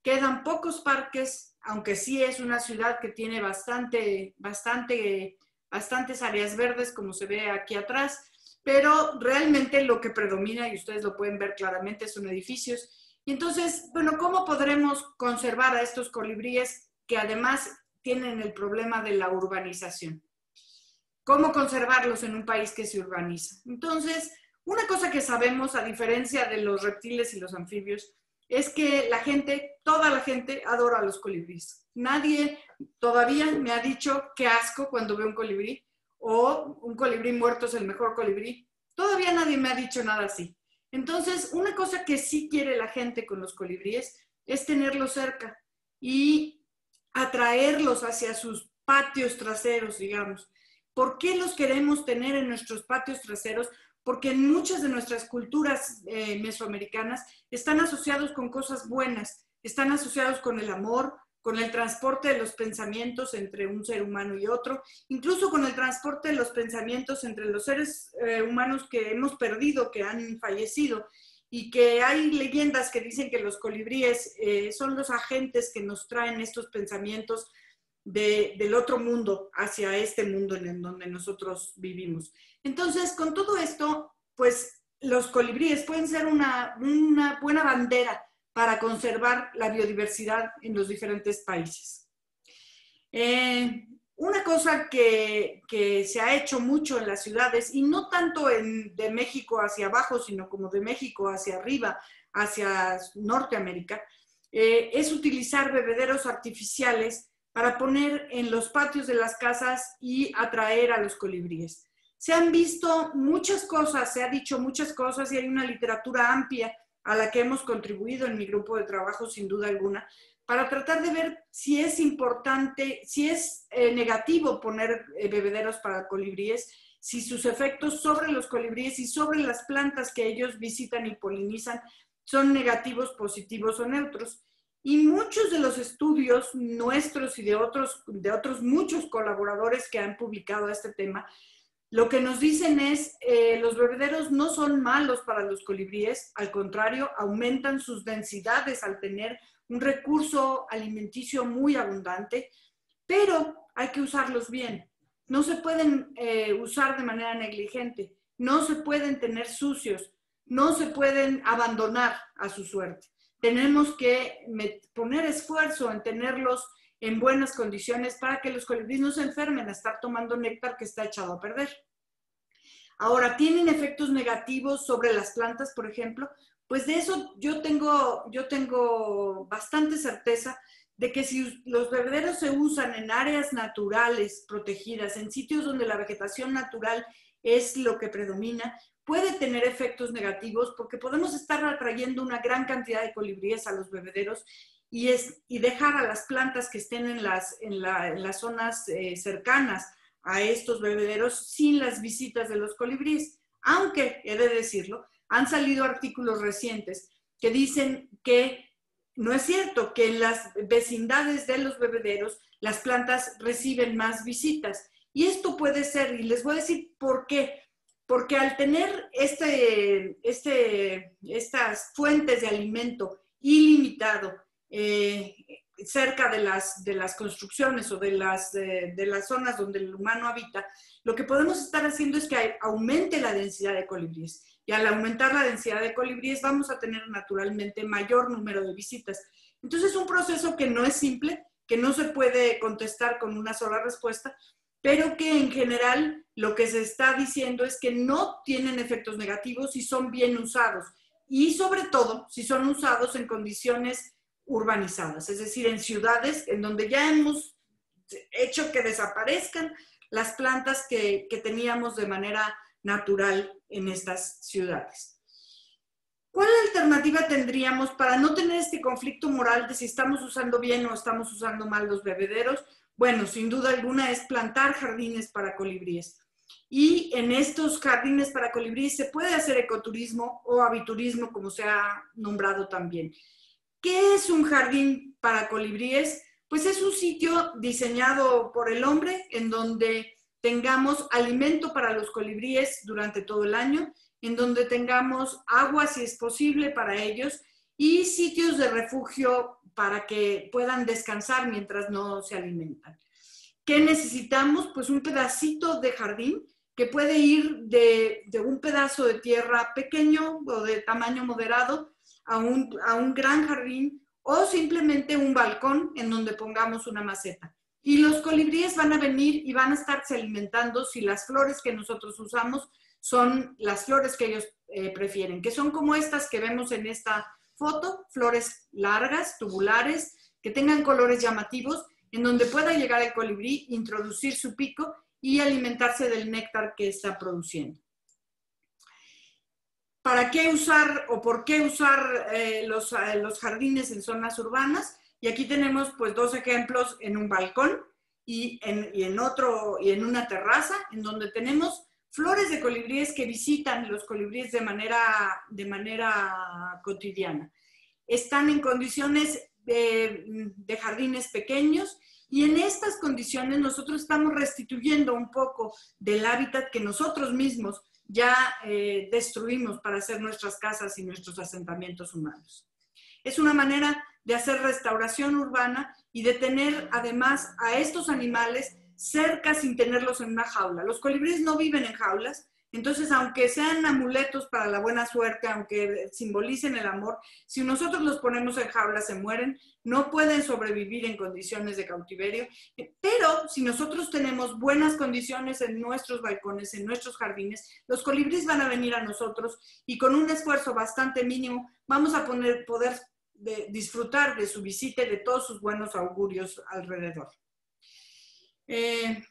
Quedan pocos parques, aunque sí es una ciudad que tiene bastante, bastante, bastantes áreas verdes, como se ve aquí atrás, pero realmente lo que predomina, y ustedes lo pueden ver claramente, son edificios. Y entonces, bueno, ¿cómo podremos conservar a estos colibríes que además tienen el problema de la urbanización? ¿Cómo conservarlos en un país que se urbaniza? Entonces, una cosa que sabemos, a diferencia de los reptiles y los anfibios, es que la gente, toda la gente adora a los colibríes. Nadie todavía me ha dicho qué asco cuando ve un colibrí o un colibrí muerto es el mejor colibrí. Todavía nadie me ha dicho nada así. Entonces, una cosa que sí quiere la gente con los colibríes es tenerlos cerca y atraerlos hacia sus patios traseros, digamos. ¿Por qué los queremos tener en nuestros patios traseros? Porque en muchas de nuestras culturas eh, mesoamericanas están asociados con cosas buenas, están asociados con el amor, con el transporte de los pensamientos entre un ser humano y otro, incluso con el transporte de los pensamientos entre los seres eh, humanos que hemos perdido, que han fallecido, y que hay leyendas que dicen que los colibríes eh, son los agentes que nos traen estos pensamientos del otro mundo hacia este mundo en donde nosotros vivimos. Entonces, con todo esto, pues los colibríes pueden ser una, una buena bandera para conservar la biodiversidad en los diferentes países. Eh, una cosa que, se ha hecho mucho en las ciudades, y no tanto de México hacia abajo, sino como de México hacia arriba, hacia Norteamérica, eh, es utilizar bebederos artificiales para poner en los patios de las casas y atraer a los colibríes. Se han visto muchas cosas, se ha dicho muchas cosas y hay una literatura amplia a la que hemos contribuido en mi grupo de trabajo, sin duda alguna, para tratar de ver si es importante, si es eh, negativo poner eh, bebederos para colibríes, si sus efectos sobre los colibríes y sobre las plantas que ellos visitan y polinizan son negativos, positivos o neutros. Y muchos de los estudios nuestros y de otros, de otros muchos colaboradores que han publicado este tema lo que nos dicen es, eh, los bebederos no son malos para los colibríes, al contrario, aumentan sus densidades al tener un recurso alimenticio muy abundante, pero hay que usarlos bien. No se pueden eh, usar de manera negligente, no se pueden tener sucios, no se pueden abandonar a su suerte. Tenemos que poner esfuerzo en tenerlos en buenas condiciones para que los colibríes no se enfermen a estar tomando néctar que está echado a perder. Ahora, ¿tienen efectos negativos sobre las plantas, por ejemplo? Pues de eso yo tengo, yo tengo bastante certeza de que si los bebederos se usan en áreas naturales protegidas, en sitios donde la vegetación natural es lo que predomina, puede tener efectos negativos porque podemos estar atrayendo una gran cantidad de colibríes a los bebederos y, es, y dejar a las plantas que estén en las, en las zonas eh, cercanas a estos bebederos sin las visitas de los colibríes. Aunque, he de decirlo, han salido artículos recientes que dicen que no es cierto que en las vecindades de los bebederos las plantas reciben más visitas. Y esto puede ser, y les voy a decir por qué. Porque al tener este, este, estas fuentes de alimento ilimitado eh, cerca de las, de las construcciones o de las, de, las zonas donde el humano habita, lo que podemos estar haciendo es que aumente la densidad de colibríes. Y al aumentar la densidad de colibríes vamos a tener naturalmente mayor número de visitas. Entonces es un proceso que no es simple, que no se puede contestar con una sola respuesta, pero que en general lo que se está diciendo es que no tienen efectos negativos si son bien usados y sobre todo si son usados en condiciones urbanizadas, es decir, en ciudades en donde ya hemos hecho que desaparezcan las plantas que, teníamos de manera natural en estas ciudades. ¿Cuál alternativa tendríamos para no tener este conflicto moral de si estamos usando bien o estamos usando mal los bebederos? Bueno, sin duda alguna es plantar jardines para colibríes. Y en estos jardines para colibríes se puede hacer ecoturismo o aviturismo, como se ha nombrado también. ¿Qué es un jardín para colibríes? Pues es un sitio diseñado por el hombre en donde tengamos alimento para los colibríes durante todo el año, en donde tengamos agua si es posible para ellos y sitios de refugio para que puedan descansar mientras no se alimentan. ¿Qué necesitamos? Pues un pedacito de jardín que puede ir de, de un pedazo de tierra pequeño o de tamaño moderado a un, a un gran jardín o simplemente un balcón en donde pongamos una maceta. Y los colibríes van a venir y van a estarse alimentando si las flores que nosotros usamos son las flores que ellos eh, prefieren, que son como estas que vemos en esta foto, flores largas, tubulares, que tengan colores llamativos, en donde pueda llegar el colibrí, introducir su pico y alimentarse del néctar que está produciendo. ¿Para qué usar o por qué usar eh, los, eh, los, jardines en zonas urbanas? Y aquí tenemos pues dos ejemplos en un balcón y en, y en otro y en una terraza en donde tenemos flores de colibríes que visitan los colibríes de manera, de manera cotidiana. Están en condiciones de, de jardines pequeños y en estas condiciones nosotros estamos restituyendo un poco del hábitat que nosotros mismos ya eh, destruimos para hacer nuestras casas y nuestros asentamientos humanos. Es una manera de hacer restauración urbana y de tener además a estos animales cerca sin tenerlos en una jaula. Los colibríes no viven en jaulas, entonces, aunque sean amuletos para la buena suerte, aunque simbolicen el amor, si nosotros los ponemos en jaulas se mueren, no pueden sobrevivir en condiciones de cautiverio. Pero si nosotros tenemos buenas condiciones en nuestros balcones, en nuestros jardines, los colibríes van a venir a nosotros y con un esfuerzo bastante mínimo vamos a poder disfrutar de su visita y de todos sus buenos augurios alrededor. Eh,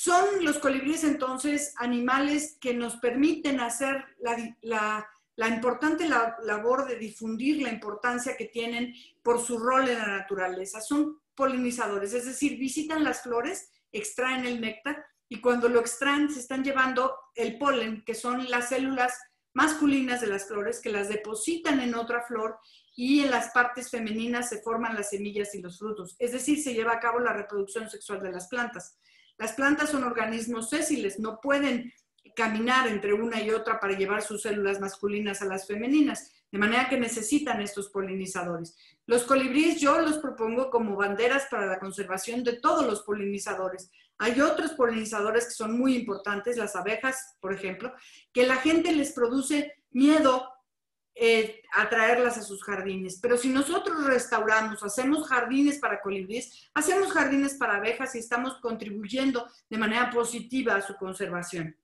son los colibríes entonces animales que nos permiten hacer la, importante labor de difundir la importancia que tienen por su rol en la naturaleza. Son polinizadores, es decir, visitan las flores, extraen el néctar y cuando lo extraen se están llevando el polen, que son las células masculinas de las flores, que las depositan en otra flor y en las partes femeninas se forman las semillas y los frutos. Es decir, se lleva a cabo la reproducción sexual de las plantas. Las plantas son organismos sésiles, no pueden caminar entre una y otra para llevar sus células masculinas a las femeninas, de manera que necesitan estos polinizadores. Los colibríes yo los propongo como banderas para la conservación de todos los polinizadores. Hay otros polinizadores que son muy importantes, las abejas, por ejemplo, que la gente les produce miedo eh, atraerlas a sus jardines. Pero si nosotros restauramos, hacemos jardines para colibríes, hacemos jardines para abejas y estamos contribuyendo de manera positiva a su conservación.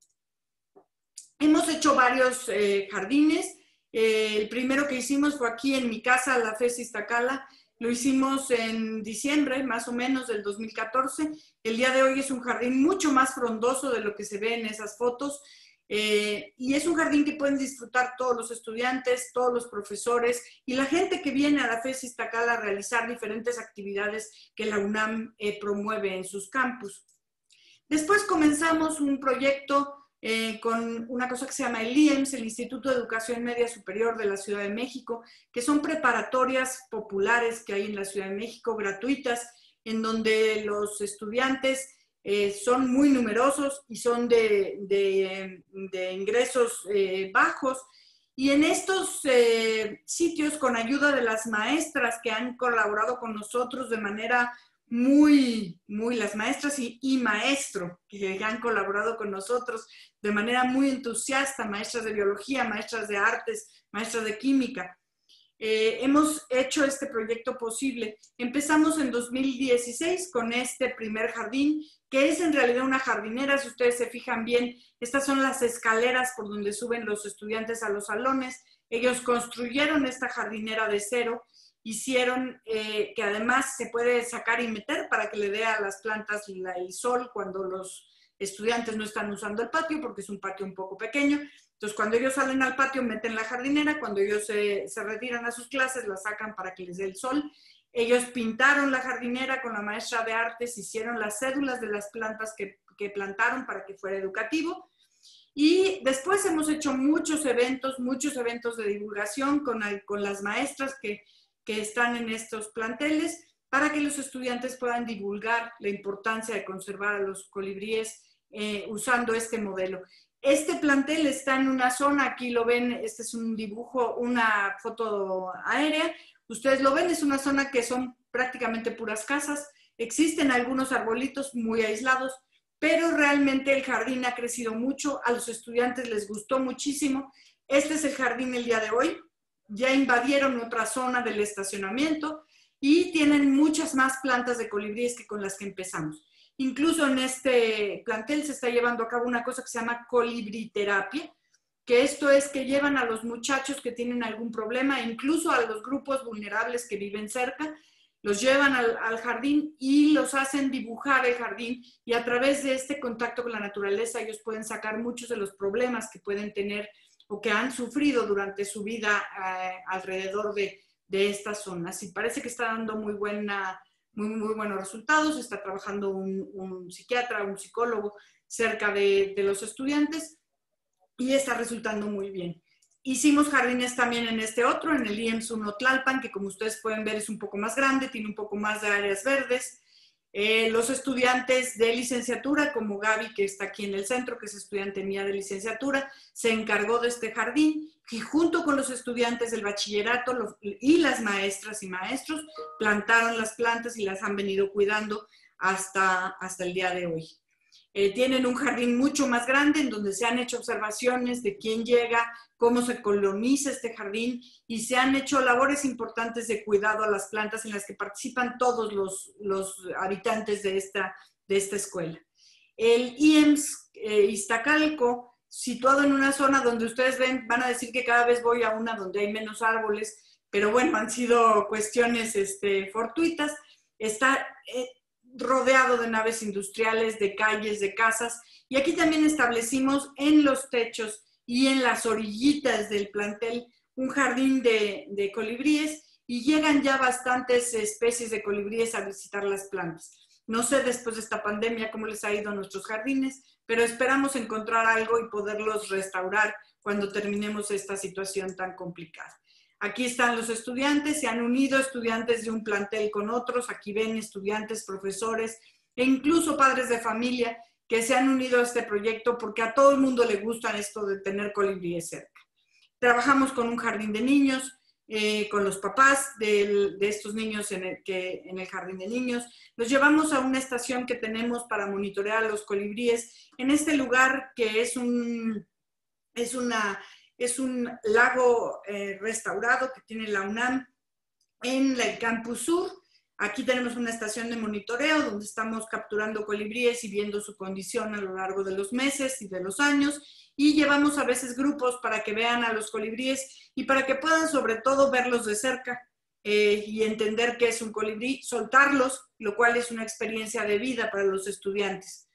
Hemos hecho varios eh, jardines. Eh, el primero que hicimos fue aquí en mi casa, la FES Iztacala. Lo hicimos en diciembre, más o menos, del 2014. El día de hoy es un jardín mucho más frondoso de lo que se ve en esas fotos. Eh, y es un jardín que pueden disfrutar todos los estudiantes, todos los profesores y la gente que viene a la FES Iztacal a realizar diferentes actividades que la UNAM eh, promueve en sus campus. Después comenzamos un proyecto eh, con una cosa que se llama el IEMS, el Instituto de Educación Media Superior de la Ciudad de México, que son preparatorias populares que hay en la Ciudad de México, gratuitas, en donde los estudiantes eh, son muy numerosos y son de, ingresos eh, bajos. Y en estos sitios, con ayuda de las maestras que han colaborado con nosotros de manera muy, muy, las maestras y, maestro que han colaborado con nosotros de manera muy entusiasta, maestras de biología, maestras de artes, maestras de química. Eh, hemos hecho este proyecto posible. Empezamos en 2016 con este primer jardín, que es en realidad una jardinera, si ustedes se fijan bien, estas son las escaleras por donde suben los estudiantes a los salones. Ellos construyeron esta jardinera de cero hicieron eh, que además se puede sacar y meter para que le dé a las plantas el sol cuando los estudiantes no están usando el patio, porque es un patio un poco pequeño. Entonces, cuando ellos salen al patio, meten la jardinera, cuando ellos se, retiran a sus clases, la sacan para que les dé el sol. Ellos pintaron la jardinera con la maestra de artes, hicieron las cédulas de las plantas que, plantaron para que fuera educativo. Y después hemos hecho muchos eventos, muchos eventos de divulgación con, las maestras que que están en estos planteles para que los estudiantes puedan divulgar la importancia de conservar a los colibríes eh, usando este modelo. Este plantel está en una zona, aquí lo ven, este es un dibujo, una foto aérea, ustedes lo ven, es una zona que son prácticamente puras casas, existen algunos arbolitos muy aislados, pero realmente el jardín ha crecido mucho, a los estudiantes les gustó muchísimo. Este es el jardín el día de hoy, ya invadieron otra zona del estacionamiento y tienen muchas más plantas de colibríes que con las que empezamos. Incluso en este plantel se está llevando a cabo una cosa que se llama colibriterapia, que esto es que llevan a los muchachos que tienen algún problema, incluso a los grupos vulnerables que viven cerca, los llevan al, jardín y los hacen dibujar el jardín y a través de este contacto con la naturaleza ellos pueden sacar muchos de los problemas que pueden tener o que han sufrido durante su vida eh, alrededor de, de, estas zonas. Y parece que está dando muy, buena, muy, buenos resultados. Está trabajando un, psiquiatra, un psicólogo cerca de, los estudiantes y está resultando muy bien. Hicimos jardines también en este otro, en el IEMS 1 Tlalpan, que como ustedes pueden ver es un poco más grande, tiene un poco más de áreas verdes. Eh, los estudiantes de licenciatura, como Gaby, que está aquí en el centro, que es estudiante mía de licenciatura, se encargó de este jardín y junto con los estudiantes del bachillerato y las maestras y maestros plantaron las plantas y las han venido cuidando hasta, hasta el día de hoy. Eh, tienen un jardín mucho más grande en donde se han hecho observaciones de quién llega, cómo se coloniza este jardín y se han hecho labores importantes de cuidado a las plantas en las que participan todos los, los habitantes de esta, de esta escuela. El IEMS eh, Iztacalco, situado en una zona donde ustedes ven, van a decir que cada vez voy a una donde hay menos árboles, pero bueno, han sido cuestiones este, fortuitas. Está eh, rodeado de naves industriales, de calles, de casas. Y aquí también establecimos en los techos y en las orillitas del plantel un jardín de, colibríes y llegan ya bastantes especies de colibríes a visitar las plantas. No sé después de esta pandemia cómo les ha ido a nuestros jardines, pero esperamos encontrar algo y poderlos restaurar cuando terminemos esta situación tan complicada. Aquí están los estudiantes, se han unido estudiantes de un plantel con otros, aquí ven estudiantes, profesores e incluso padres de familia que se han unido a este proyecto porque a todo el mundo le gusta esto de tener colibríes cerca. Trabajamos con un jardín de niños, eh, con los papás de, estos niños en el, jardín de niños. Los llevamos a una estación que tenemos para monitorear a los colibríes en este lugar que es un, es una es un lago eh, restaurado que tiene la UNAM en el campus sur. Aquí tenemos una estación de monitoreo donde estamos capturando colibríes y viendo su condición a lo largo de los meses y de los años. Y llevamos a veces grupos para que vean a los colibríes y para que puedan sobre todo verlos de cerca eh, y entender qué es un colibrí, soltarlos, lo cual es una experiencia de vida para los estudiantes.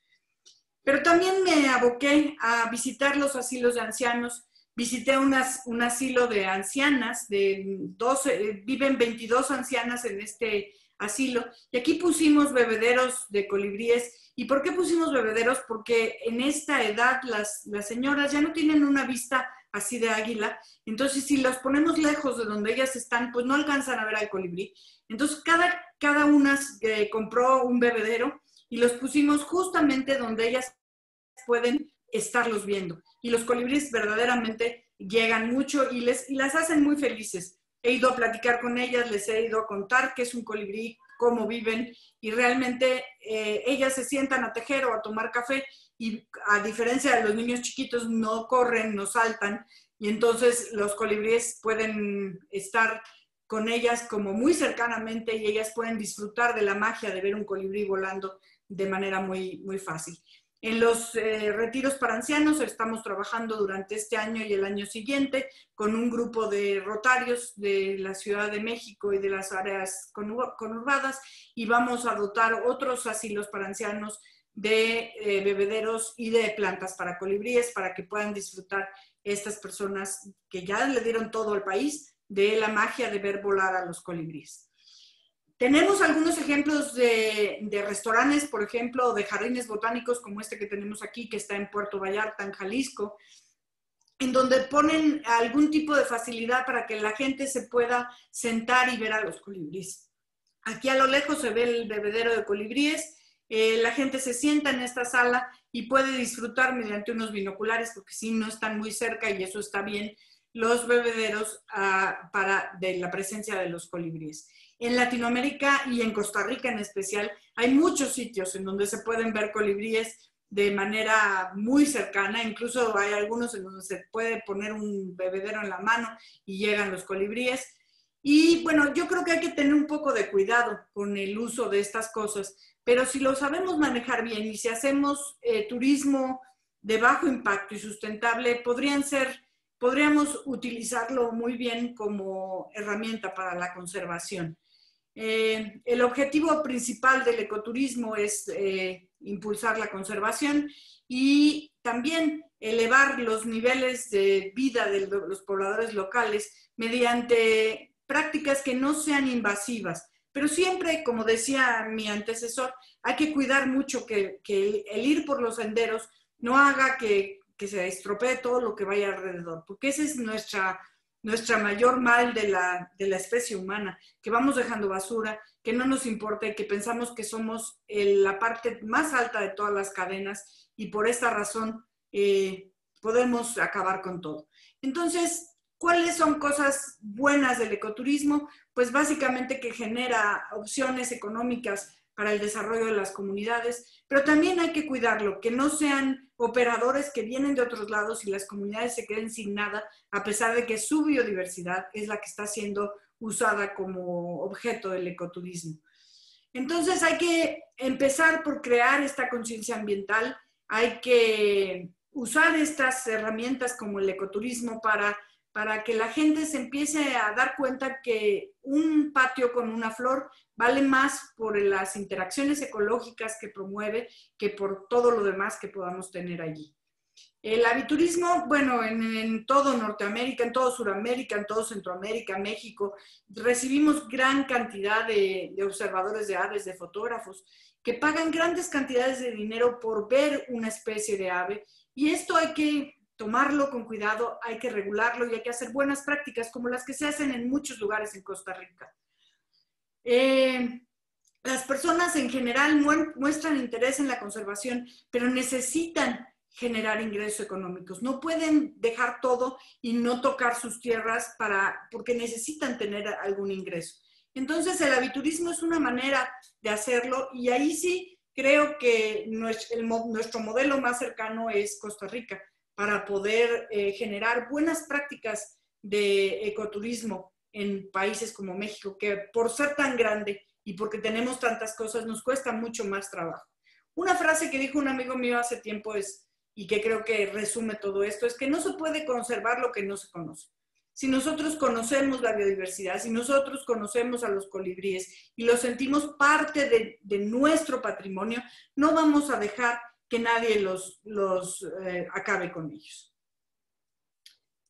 Pero también me aboqué a visitar los asilos de ancianos. Visité unas, un asilo de ancianas, de 12, eh, viven 22 ancianas en este asilo. Y aquí pusimos bebederos de colibríes. ¿Y por qué pusimos bebederos? Porque en esta edad las, las señoras ya no tienen una vista así de águila. Entonces, si los ponemos lejos de donde ellas están, pues no alcanzan a ver al colibrí. Entonces, cada, cada una eh, compró un bebedero y los pusimos justamente donde ellas pueden estarlos viendo. Y los colibríes verdaderamente llegan mucho y, les, y las hacen muy felices. He ido a platicar con ellas, les he ido a contar qué es un colibrí, cómo viven y realmente eh, ellas se sientan a tejer o a tomar café y a diferencia de los niños chiquitos no corren, no saltan y entonces los colibríes pueden estar con ellas como muy cercanamente y ellas pueden disfrutar de la magia de ver un colibrí volando de manera muy, muy fácil. En los eh, retiros para ancianos estamos trabajando durante este año y el año siguiente con un grupo de rotarios de la Ciudad de México y de las áreas conurbadas y vamos a dotar otros asilos para ancianos de eh, bebederos y de plantas para colibríes para que puedan disfrutar estas personas que ya le dieron todo al país de la magia de ver volar a los colibríes. Tenemos algunos ejemplos de, restaurantes, por ejemplo, de jardines botánicos como este que tenemos aquí, que está en Puerto Vallarta, en Jalisco, en donde ponen algún tipo de facilidad para que la gente se pueda sentar y ver a los colibríes. Aquí a lo lejos se ve el bebedero de colibríes, eh, la gente se sienta en esta sala y puede disfrutar mediante unos binoculares, porque si no están muy cerca y eso está bien, los bebederos ah, para de la presencia de los colibríes. En Latinoamérica y en Costa Rica en especial, hay muchos sitios en donde se pueden ver colibríes de manera muy cercana, incluso hay algunos en donde se puede poner un bebedero en la mano y llegan los colibríes. Y bueno, yo creo que hay que tener un poco de cuidado con el uso de estas cosas, pero si lo sabemos manejar bien y si hacemos eh, turismo de bajo impacto y sustentable, podrían ser, podríamos utilizarlo muy bien como herramienta para la conservación. Eh, el objetivo principal del ecoturismo es eh, impulsar la conservación y también elevar los niveles de vida de los pobladores locales mediante prácticas que no sean invasivas. Pero siempre, como decía mi antecesor, hay que cuidar mucho que, el, ir por los senderos no haga que, que se estropee todo lo que vaya alrededor, porque esa es nuestra nuestra mayor mal de la, especie humana, que vamos dejando basura, que no nos importa y que pensamos que somos la parte más alta de todas las cadenas y por esta razón eh, podemos acabar con todo. Entonces, ¿cuáles son cosas buenas del ecoturismo? Pues básicamente que genera opciones económicas para el desarrollo de las comunidades, pero también hay que cuidarlo, que no sean operadores que vienen de otros lados y las comunidades se queden sin nada, a pesar de que su biodiversidad es la que está siendo usada como objeto del ecoturismo. Entonces hay que empezar por crear esta conciencia ambiental, hay que usar estas herramientas como el ecoturismo para para que la gente se empiece a dar cuenta que un patio con una flor vale más por las interacciones ecológicas que promueve que por todo lo demás que podamos tener allí. El aviturismo, bueno, en, todo Norteamérica, en todo Sudamérica, en todo Centroamérica, México, recibimos gran cantidad de observadores de aves, de fotógrafos, que pagan grandes cantidades de dinero por ver una especie de ave. Y esto hay que tomarlo con cuidado, hay que regularlo y hay que hacer buenas prácticas como las que se hacen en muchos lugares en Costa Rica. Eh, las personas en general muestran interés en la conservación, pero necesitan generar ingresos económicos. No pueden dejar todo y no tocar sus tierras para, porque necesitan tener algún ingreso. Entonces, el aviturismo es una manera de hacerlo y ahí sí creo que nuestro modelo más cercano es Costa Rica para poder eh, generar buenas prácticas de ecoturismo en países como México, que por ser tan grande y porque tenemos tantas cosas, nos cuesta mucho más trabajo. Una frase que dijo un amigo mío hace tiempo es, y que creo que resume todo esto, es que no se puede conservar lo que no se conoce. Si nosotros conocemos la biodiversidad, si nosotros conocemos a los colibríes y los sentimos parte de, de nuestro patrimonio, no vamos a dejar que nadie los, los eh, acabe con ellos.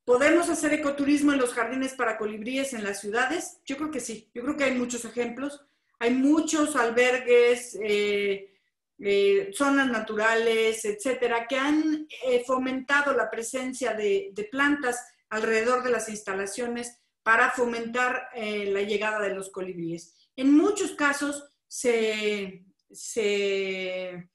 ¿Podemos hacer ecoturismo en los jardines para colibríes en las ciudades? Yo creo que sí, yo creo que hay muchos ejemplos. Hay muchos albergues, eh, eh, zonas naturales, etcétera, que han fomentado la presencia de, de, plantas alrededor de las instalaciones para fomentar la llegada de los colibríes. En muchos casos se, se,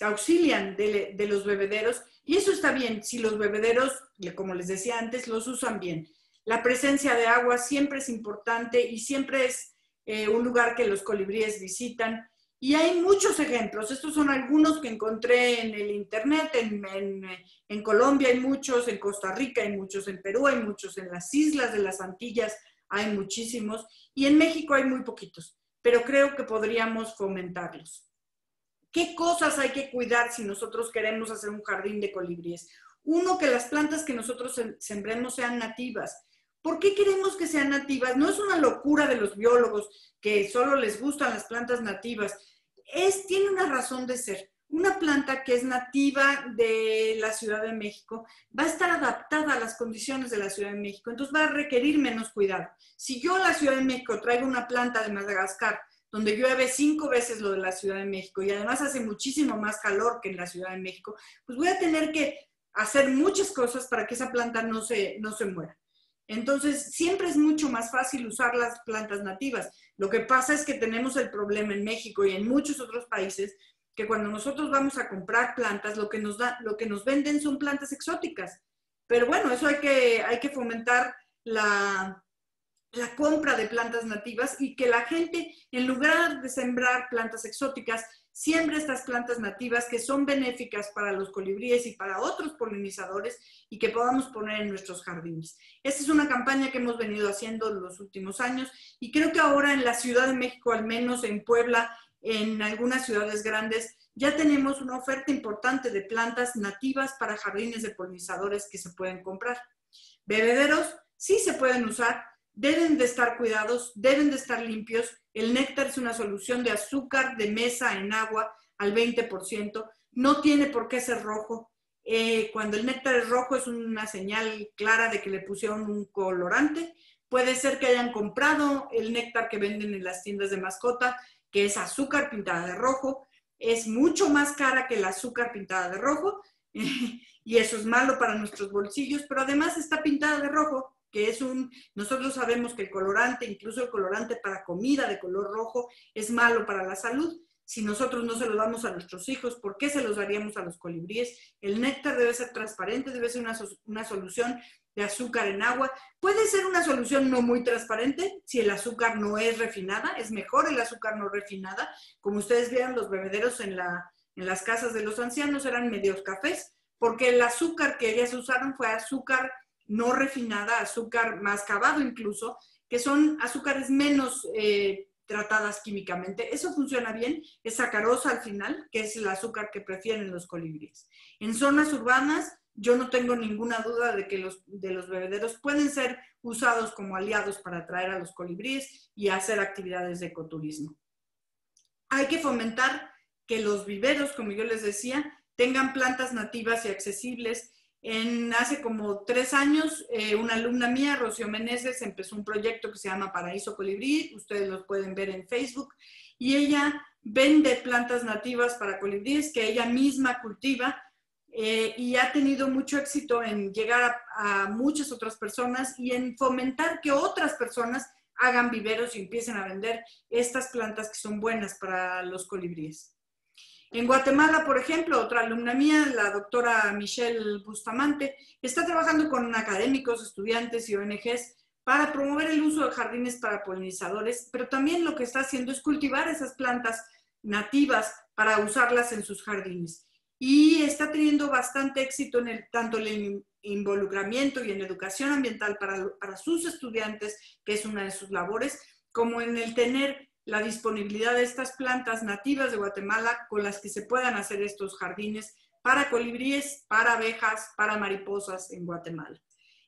auxilian de, los bebederos y eso está bien si los bebederos, como les decía antes, los usan bien. La presencia de agua siempre es importante y siempre es eh, un lugar que los colibríes visitan. Y hay muchos ejemplos. Estos son algunos que encontré en el Internet. En, Colombia hay muchos, en Costa Rica hay muchos, en Perú hay muchos, en las islas de las Antillas hay muchísimos y en México hay muy poquitos pero creo que podríamos fomentarlos. ¿Qué cosas hay que cuidar si nosotros queremos hacer un jardín de colibríes? Uno, que las plantas que nosotros sembremos sean nativas. ¿Por qué queremos que sean nativas? No es una locura de los biólogos que solo les gustan las plantas nativas. Es, tiene una razón de ser una planta que es nativa de la Ciudad de México va a estar adaptada a las condiciones de la Ciudad de México, entonces va a requerir menos cuidado. Si yo a la Ciudad de México traigo una planta de Madagascar, donde llueve cinco veces lo de la Ciudad de México y además hace muchísimo más calor que en la Ciudad de México, pues voy a tener que hacer muchas cosas para que esa planta no se, no se muera. Entonces, siempre es mucho más fácil usar las plantas nativas. Lo que pasa es que tenemos el problema en México y en muchos otros países que cuando nosotros vamos a comprar plantas, lo que nos, da, lo que nos venden son plantas exóticas. Pero bueno, eso hay que, hay que fomentar la, la compra de plantas nativas y que la gente, en lugar de sembrar plantas exóticas, siembre estas plantas nativas que son benéficas para los colibríes y para otros polinizadores y que podamos poner en nuestros jardines. Esta es una campaña que hemos venido haciendo los últimos años y creo que ahora en la Ciudad de México, al menos en Puebla, en algunas ciudades grandes ya tenemos una oferta importante de plantas nativas para jardines de polinizadores que se pueden comprar. Bebederos sí se pueden usar, deben de estar cuidados, deben de estar limpios. El néctar es una solución de azúcar de mesa en agua al 20%. No tiene por qué ser rojo. Eh, cuando el néctar es rojo es una señal clara de que le pusieron un colorante. Puede ser que hayan comprado el néctar que venden en las tiendas de mascota que es azúcar pintada de rojo, es mucho más cara que el azúcar pintada de rojo y eso es malo para nuestros bolsillos, pero además está pintada de rojo, que es un, nosotros sabemos que el colorante, incluso el colorante para comida de color rojo, es malo para la salud. Si nosotros no se lo damos a nuestros hijos, ¿por qué se los daríamos a los colibríes? El néctar debe ser transparente, debe ser una, una solución de azúcar en agua. Puede ser una solución no muy transparente si el azúcar no es refinada, es mejor el azúcar no refinada. Como ustedes vieron, los bebederos en, la, en las casas de los ancianos eran medios cafés, porque el azúcar que ellas usaron fue azúcar no refinada, azúcar mascabado incluso, que son azúcares menos eh, tratadas químicamente. Eso funciona bien, es sacarosa al final, que es el azúcar que prefieren los colibríes. En zonas urbanas, yo no tengo ninguna duda de que los, de los bebederos pueden ser usados como aliados para atraer a los colibríes y hacer actividades de ecoturismo. Hay que fomentar que los viveros, como yo les decía, tengan plantas nativas y accesibles. En, hace como tres años, eh, una alumna mía, Rocío Meneses, empezó un proyecto que se llama Paraíso Colibrí, ustedes lo pueden ver en Facebook, y ella vende plantas nativas para colibríes que ella misma cultiva eh, y ha tenido mucho éxito en llegar a, muchas otras personas y en fomentar que otras personas hagan viveros y empiecen a vender estas plantas que son buenas para los colibríes. En Guatemala, por ejemplo, otra alumna mía, la doctora Michelle Bustamante, está trabajando con académicos, estudiantes y ONGs para promover el uso de jardines para polinizadores, pero también lo que está haciendo es cultivar esas plantas nativas para usarlas en sus jardines. Y está teniendo bastante éxito en el, tanto el involucramiento y en educación ambiental para, para sus estudiantes, que es una de sus labores, como en el tener la disponibilidad de estas plantas nativas de Guatemala con las que se puedan hacer estos jardines para colibríes, para abejas, para mariposas en Guatemala.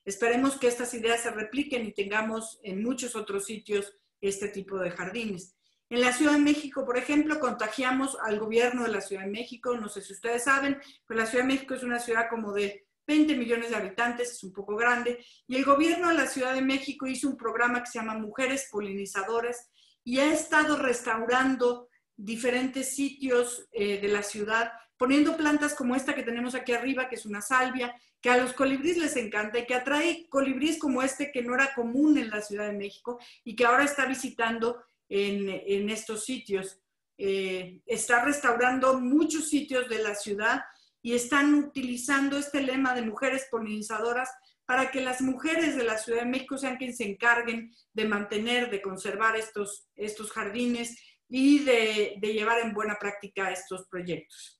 Esperemos que estas ideas se repliquen y tengamos en muchos otros sitios este tipo de jardines. En la Ciudad de México, por ejemplo, contagiamos al gobierno de la Ciudad de México. No sé si ustedes saben, pero la Ciudad de México es una ciudad como de 20 millones de habitantes, es un poco grande. Y el gobierno de la Ciudad de México hizo un programa que se llama Mujeres Polinizadoras y ha estado restaurando diferentes sitios eh, de la ciudad, poniendo plantas como esta que tenemos aquí arriba, que es una salvia, que a los colibríes les encanta y que atrae colibríes como este que no era común en la Ciudad de México y que ahora está visitando en, estos sitios. Eh, está restaurando muchos sitios de la ciudad y están utilizando este lema de mujeres polinizadoras para que las mujeres de la Ciudad de México sean quienes se encarguen de mantener, de conservar estos, estos jardines y de, llevar en buena práctica estos proyectos.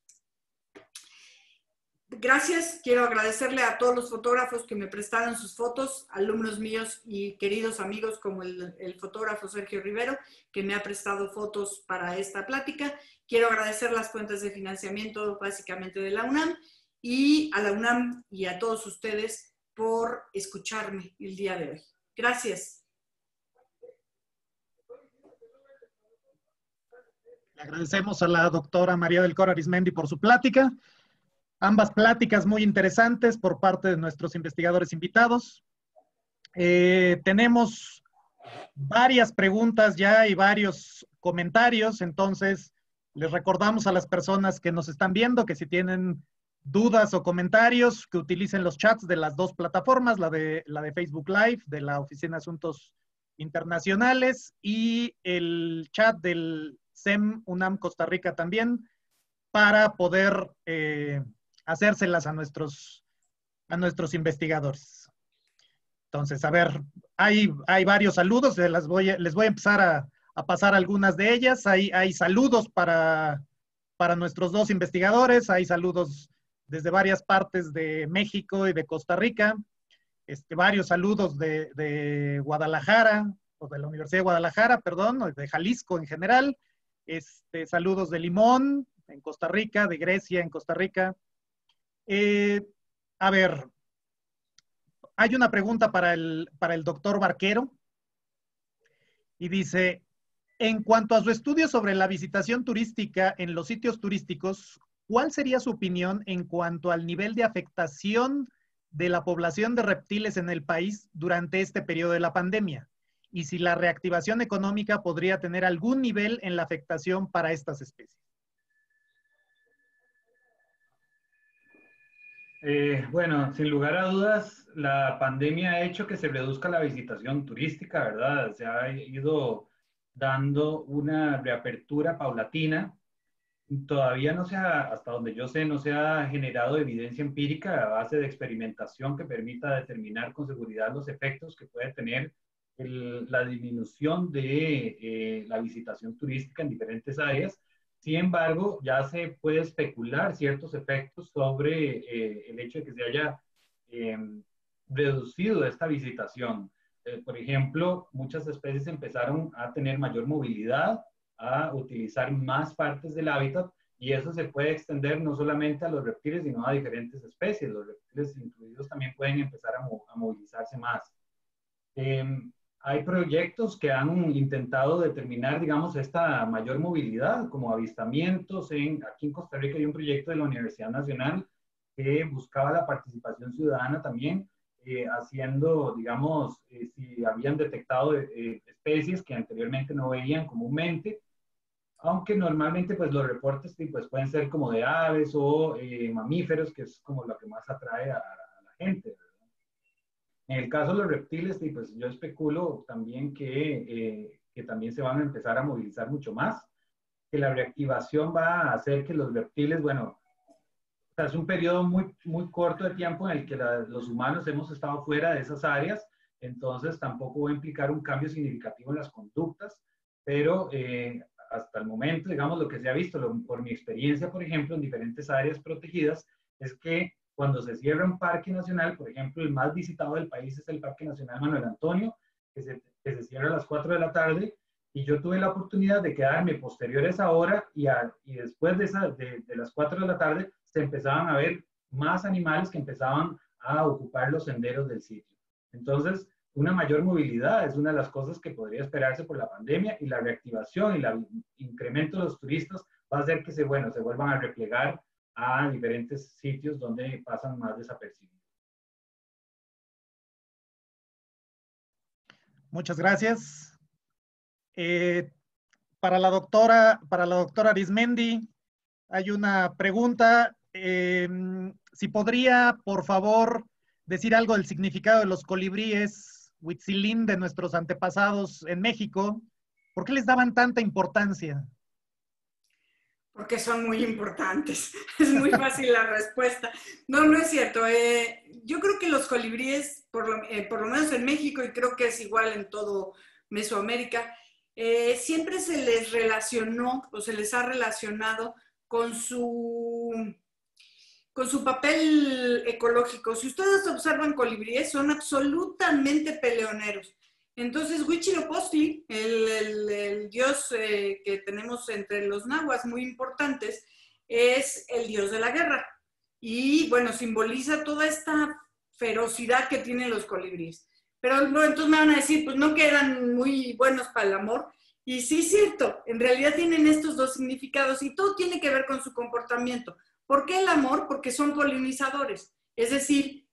Gracias, quiero agradecerle a todos los fotógrafos que me prestaron sus fotos, alumnos míos y queridos amigos como el, el, fotógrafo Sergio Rivero, que me ha prestado fotos para esta plática. Quiero agradecer las fuentes de financiamiento básicamente de la UNAM y a la UNAM y a todos ustedes por escucharme el día de hoy. Gracias. Le agradecemos a la doctora María del Coro Arismendi por su plática. Ambas pláticas muy interesantes por parte de nuestros investigadores invitados. Eh, tenemos varias preguntas ya y varios comentarios, entonces les recordamos a las personas que nos están viendo que si tienen dudas o comentarios, que utilicen los chats de las dos plataformas, la de, la de Facebook Live, de la Oficina de Asuntos Internacionales y el chat del SEM UNAM Costa Rica también, para poder eh, hacérselas a nuestros, a nuestros investigadores. Entonces, a ver, hay, hay varios saludos, les voy, les voy a empezar a, a pasar algunas de ellas. Hay, hay saludos para, para nuestros dos investigadores, hay saludos desde varias partes de México y de Costa Rica, este, varios saludos de, Guadalajara, o de la Universidad de Guadalajara, perdón, de Jalisco en general, este, saludos de Limón en Costa Rica, de Grecia en Costa Rica. Eh, a ver, hay una pregunta para el, para el doctor Barquero. Y dice, en cuanto a su estudio sobre la visitación turística en los sitios turísticos, ¿cuál sería su opinión en cuanto al nivel de afectación de la población de reptiles en el país durante este periodo de la pandemia? Y si la reactivación económica podría tener algún nivel en la afectación para estas especies. Eh, bueno, sin lugar a dudas, la pandemia ha hecho que se reduzca la visitación turística, ¿verdad? Se ha ido dando una reapertura paulatina. Todavía no se ha, hasta donde yo sé, no se ha generado evidencia empírica a base de experimentación que permita determinar con seguridad los efectos que puede tener la disminución de eh, la visitación turística en diferentes áreas. Sin embargo, ya se puede especular ciertos efectos sobre eh, el hecho de que se haya em, reducido esta visitación. Eh, por ejemplo, muchas especies empezaron a tener mayor movilidad, a utilizar más partes del hábitat y eso se puede extender no solamente a los reptiles, sino a diferentes especies. Los reptiles incluidos también pueden empezar a, movilizarse más. Em, hay proyectos que han intentado determinar, digamos, esta mayor movilidad, como avistamientos. En, aquí en Costa Rica hay un proyecto de la Universidad Nacional que buscaba la participación ciudadana también eh, haciendo, digamos, eh, si habían detectado eh, especies que anteriormente no veían comúnmente, aunque normalmente pues los reportes pues, pueden ser como de aves o mamíferos, que es como lo que más atrae a, la gente. En el caso de los reptiles, pues yo especulo también que, que también se van a empezar a movilizar mucho más, que la reactivación va a hacer que los reptiles, bueno, es un periodo muy, muy corto de tiempo en el que los humanos hemos estado fuera de esas áreas, entonces tampoco va a implicar un cambio significativo en las conductas, pero eh, hasta el momento, digamos, lo que se ha visto, por mi experiencia, por ejemplo, en diferentes áreas protegidas, es que cuando se cierra un parque nacional, por ejemplo, el más visitado del país es el Parque Nacional Manuel Antonio, que se, que se cierra a las 4 de la tarde, y yo tuve la oportunidad de quedarme posterior a esa hora y, y después de, esa, de, de, las 4 de la tarde se empezaban a ver más animales que empezaban a ocupar los senderos del sitio. Entonces, una mayor movilidad es una de las cosas que podría esperarse por la pandemia y la reactivación y el incremento de los turistas va a hacer que se, bueno, se vuelvan a replegar a diferentes sitios donde pasan más desapercibidos. Muchas gracias. Eh, para la doctora, para la doctora Arismendi, hay una pregunta. Eh, si podría, por favor, decir algo del significado de los colibríes Huitzilín de nuestros antepasados en México. ¿Por qué les daban tanta importancia? Porque son muy importantes. Es muy fácil la respuesta. No, no es cierto. Eh, yo creo que los colibríes, por lo, eh, por lo, menos en México, y creo que es igual en todo Mesoamérica, eh, siempre se les relacionó o se les ha relacionado con su, con su papel ecológico. Si ustedes observan colibríes, son absolutamente peleoneros. Entonces, Huitzilopochtli, el, el, el dios eh, que tenemos entre los nahuas muy importantes, es el dios de la guerra. Y bueno, simboliza toda esta ferocidad que tienen los colibríes. Pero entonces me van a decir, pues no quedan muy buenos para el amor. Y sí cierto, en realidad tienen estos dos significados y todo tiene que ver con su comportamiento. ¿Por qué el amor? Porque son polinizadores. Es decir,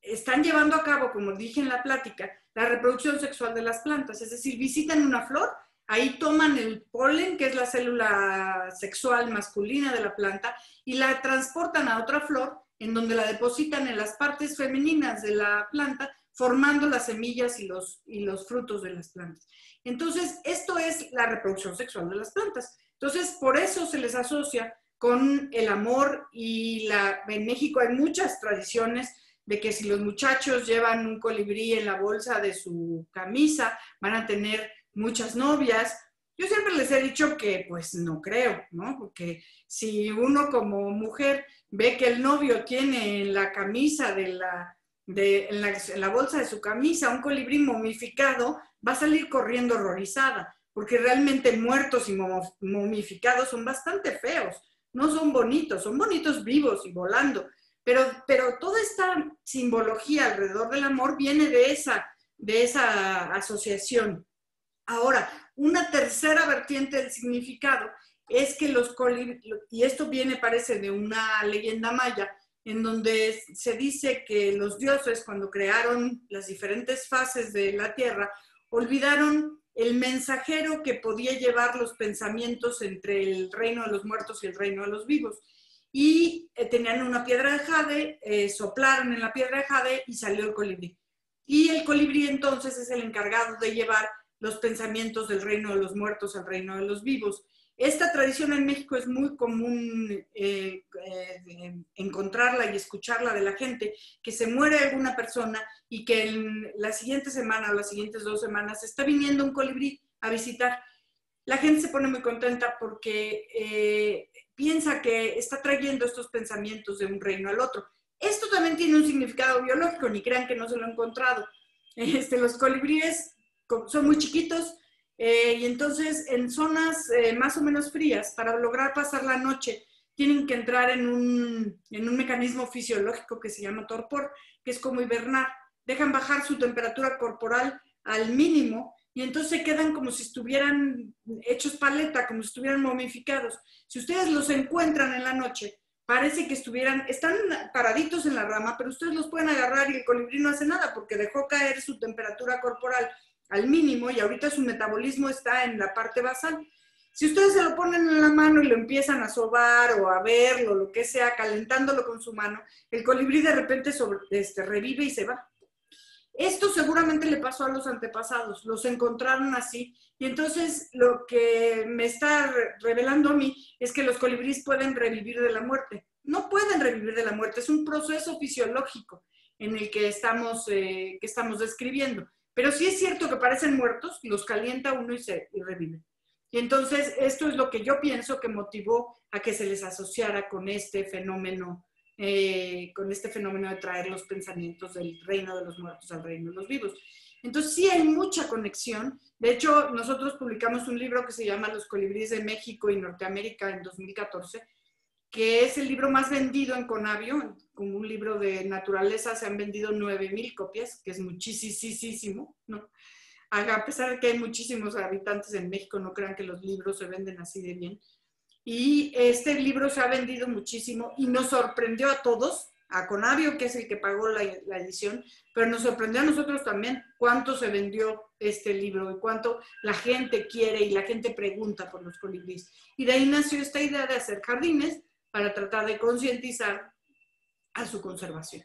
están llevando a cabo, como dije en la plática, la reproducción sexual de las plantas. Es decir, visitan una flor, ahí toman el polen, que es la célula sexual masculina de la planta, y la transportan a otra flor, en donde la depositan en las partes femeninas de la planta formando las semillas y los, y los frutos de las plantas. Entonces, esto es la reproducción sexual de las plantas. Entonces, por eso se les asocia con el amor y la, en México hay muchas tradiciones de que si los muchachos llevan un colibrí en la bolsa de su camisa, van a tener muchas novias. Yo siempre les he dicho que pues no creo, ¿no? Porque si uno como mujer ve que el novio tiene en la camisa de la, de, en la, bolsa de su camisa un colibrí momificado, va a salir corriendo horrorizada, porque realmente muertos y momificados son bastante feos, no son bonitos, son bonitos vivos y volando, pero, pero toda esta simbología alrededor del amor viene de esa, de esa asociación. Ahora, una tercera vertiente del significado es que los colibríes, y esto viene parece de una leyenda maya, en donde se dice que los dioses cuando crearon las diferentes fases de la tierra, olvidaron el mensajero que podía llevar los pensamientos entre el reino de los muertos y el reino de los vivos. Y eh, tenían una piedra de jade, eh, soplaron en la piedra de jade y salió el colibrí. Y el colibrí entonces es el encargado de llevar los pensamientos del reino de los muertos al reino de los vivos. Esta tradición en México es muy común eh, eh, encontrarla y escucharla de la gente, que se muere alguna persona y que en la siguiente semana o las siguientes dos semanas está viniendo un colibrí a visitar. La gente se pone muy contenta porque eh, piensa que está trayendo estos pensamientos de un reino al otro. Esto también tiene un significado biológico, ni crean que no se lo he encontrado. Este, los colibríes son muy chiquitos, eh, y entonces en zonas eh, más o menos frías, para lograr pasar la noche, tienen que entrar en un, en un mecanismo fisiológico que se llama torpor, que es como hibernar. Dejan bajar su temperatura corporal al mínimo y entonces quedan como si estuvieran hechos paleta, como si estuvieran momificados. Si ustedes los encuentran en la noche, parece que estuvieran, están paraditos en la rama, pero ustedes los pueden agarrar y el colibrí no hace nada porque dejó caer su temperatura corporal al mínimo y ahorita su metabolismo está en la parte basal. Si ustedes se lo ponen en la mano y lo empiezan a sobar o a verlo, lo que sea, calentándolo con su mano, el colibrí de repente sobre, este, revive y se va. Esto seguramente le pasó a los antepasados, los encontraron así. Y entonces lo que me está revelando a mí es que los colibríes pueden revivir de la muerte. No pueden revivir de la muerte, es un proceso fisiológico en el que estamos, eh, que estamos describiendo. Pero sí es cierto que parecen muertos, los calienta uno y se y revive. Y entonces esto es lo que yo pienso que motivó a que se les asociara con este fenómeno, eh, con este fenómeno de traer los pensamientos del reino de los muertos al reino de los vivos. Entonces sí hay mucha conexión. De hecho, nosotros publicamos un libro que se llama Los colibríes de México y Norteamérica en 2014 que es el libro más vendido en Conavio, como un libro de naturaleza se han vendido 9000 copias, que es muchísimo, ¿no? A pesar de que hay muchísimos habitantes en México, no crean que los libros se venden así de bien. Y este libro se ha vendido muchísimo y nos sorprendió a todos, a Conavio, que es el que pagó la, la, edición, pero nos sorprendió a nosotros también cuánto se vendió este libro y cuánto la gente quiere y la gente pregunta por los colibríes. Y de ahí nació esta idea de hacer jardines para tratar de concientizar a su conservación.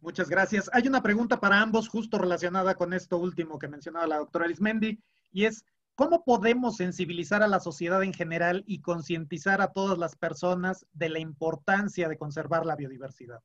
Muchas gracias. Hay una pregunta para ambos justo relacionada con esto último que mencionaba la doctora Arismendi, y es, ¿cómo podemos sensibilizar a la sociedad en general y concientizar a todas las personas de la importancia de conservar la biodiversidad?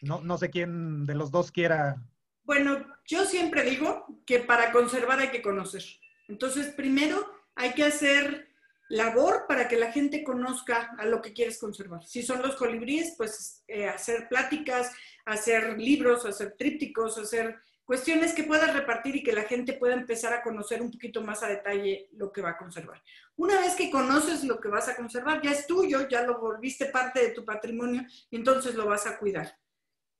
No, no sé quién de los dos quiera. Bueno, yo siempre digo que para conservar hay que conocer. Entonces, primero hay que hacer labor para que la gente conozca a lo que quieres conservar. Si son los colibríes, pues eh, hacer pláticas, hacer libros, hacer trípticos, hacer cuestiones que puedas repartir y que la gente pueda empezar a conocer un poquito más a detalle lo que va a conservar. Una vez que conoces lo que vas a conservar, ya es tuyo, ya lo volviste parte de tu patrimonio entonces lo vas a cuidar.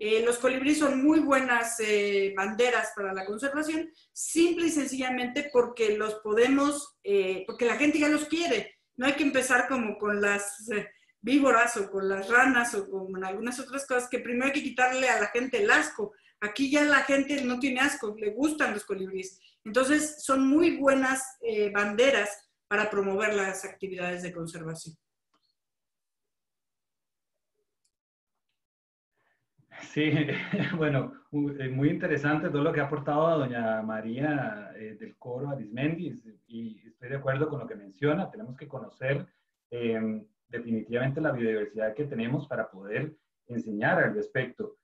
Eh, los colibríes son muy buenas eh, banderas para la conservación, simple y sencillamente porque los podemos, eh, porque la gente ya los quiere. No hay que empezar como con las víboras o con las ranas o con algunas otras cosas que primero hay que quitarle a la gente el asco. Aquí ya la gente no tiene asco, le gustan los colibríes. Entonces son muy buenas banderas para promover las actividades de conservación. Sí, bueno, eh, muy interesante todo lo que ha aportado doña María eh, del Coro Arismendi y estoy de acuerdo con lo que menciona, tenemos que conocer em, definitivamente la biodiversidad que tenemos para poder enseñar al respecto.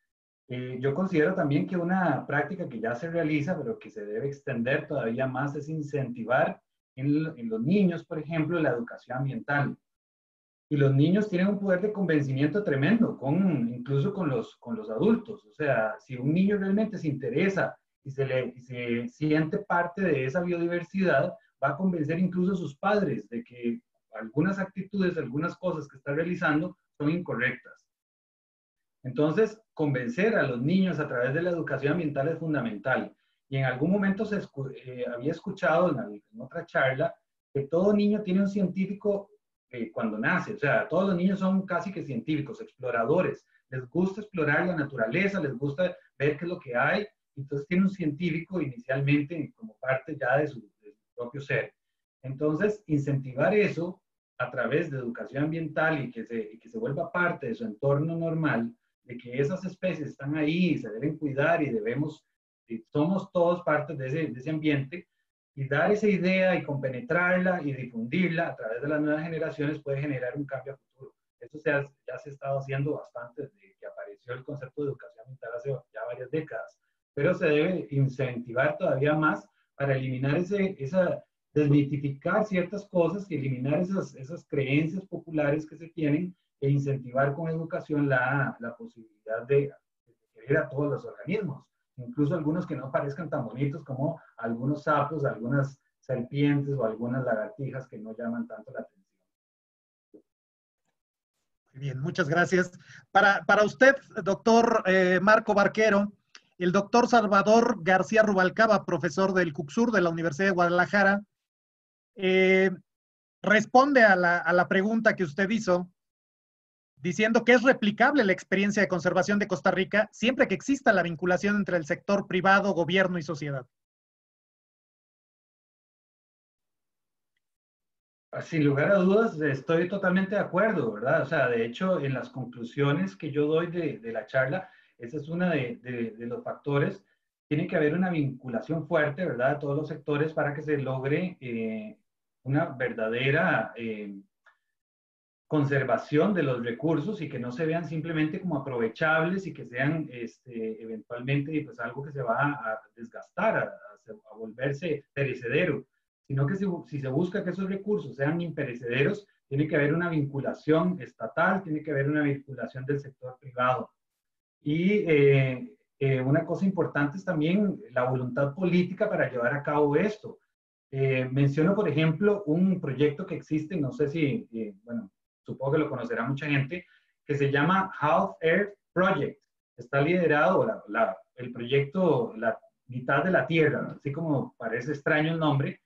Eh, yo considero también que una práctica que ya se realiza, pero que se debe extender todavía más, es incentivar en, en los niños, por ejemplo, la educación ambiental. Y los niños tienen un poder de convencimiento tremendo, incluso con los, con los adultos. O sea, si un niño realmente se interesa y se, le, se siente parte de esa biodiversidad, va a convencer incluso a sus padres de que algunas actitudes, algunas cosas que está realizando son incorrectas. Entonces, convencer a los niños a través de la educación ambiental es fundamental. Y en algún momento se eh, había escuchado en, otra charla que todo niño tiene un científico cuando nace. O sea, todos los niños son casi que científicos, exploradores. Les gusta explorar la naturaleza, les gusta ver qué es lo que hay. Entonces tiene un científico inicialmente como parte ya de su, propio ser. Entonces, incentivar eso a través de educación ambiental y que, se, que se vuelva parte de su entorno normal, de que esas especies están ahí y se deben cuidar y debemos, somos todos parte de ese, de ese ambiente, y dar esa idea y compenetrarla y difundirla a través de las nuevas generaciones puede generar un cambio a futuro. Esto se ya se ha estado haciendo bastante desde que apareció el concepto de educación ambiental hace ya varias décadas, pero se debe incentivar todavía más para eliminar ese, esa, desmitificar ciertas cosas y eliminar esas, esas creencias populares que se tienen e incentivar con educación la, la posibilidad de, de querer a todos los organismos incluso algunos que no parezcan tan bonitos como algunos sapos, algunas serpientes o algunas lagartijas que no llaman tanto la atención. Bien, muchas gracias. Para, para usted, doctor eh, Marco Barquero, el doctor Salvador García Rubalcaba, profesor del CUCSUR de la Universidad de Guadalajara, eh, responde a la, a la pregunta que usted hizo diciendo que es replicable la experiencia de conservación de Costa Rica siempre que exista la vinculación entre el sector privado, gobierno y sociedad. Sin lugar a dudas, estoy totalmente de acuerdo, ¿verdad? O sea, de hecho, en las conclusiones que yo doy de, la charla, ese es uno de, los factores. Tiene que haber una vinculación fuerte, ¿verdad?, de todos los sectores para que se logre eh, una verdadera eh, conservación de los recursos y que no se vean simplemente como aprovechables y que sean este, eventualmente pues, algo que se va a desgastar, a, volverse perecedero, sino que si, si, se busca que esos recursos sean imperecederos, tiene que haber una vinculación estatal, tiene que haber una vinculación del sector privado. Y eh, eh, una cosa importante es también la voluntad política para llevar a cabo esto. Eh, menciono, por ejemplo, un proyecto que existe, no sé si, eh, bueno, supongo que lo conocerá mucha gente, que se llama Half Earth Project. Está liderado, la, el proyecto La mitad de la Tierra, así como parece extraño el nombre,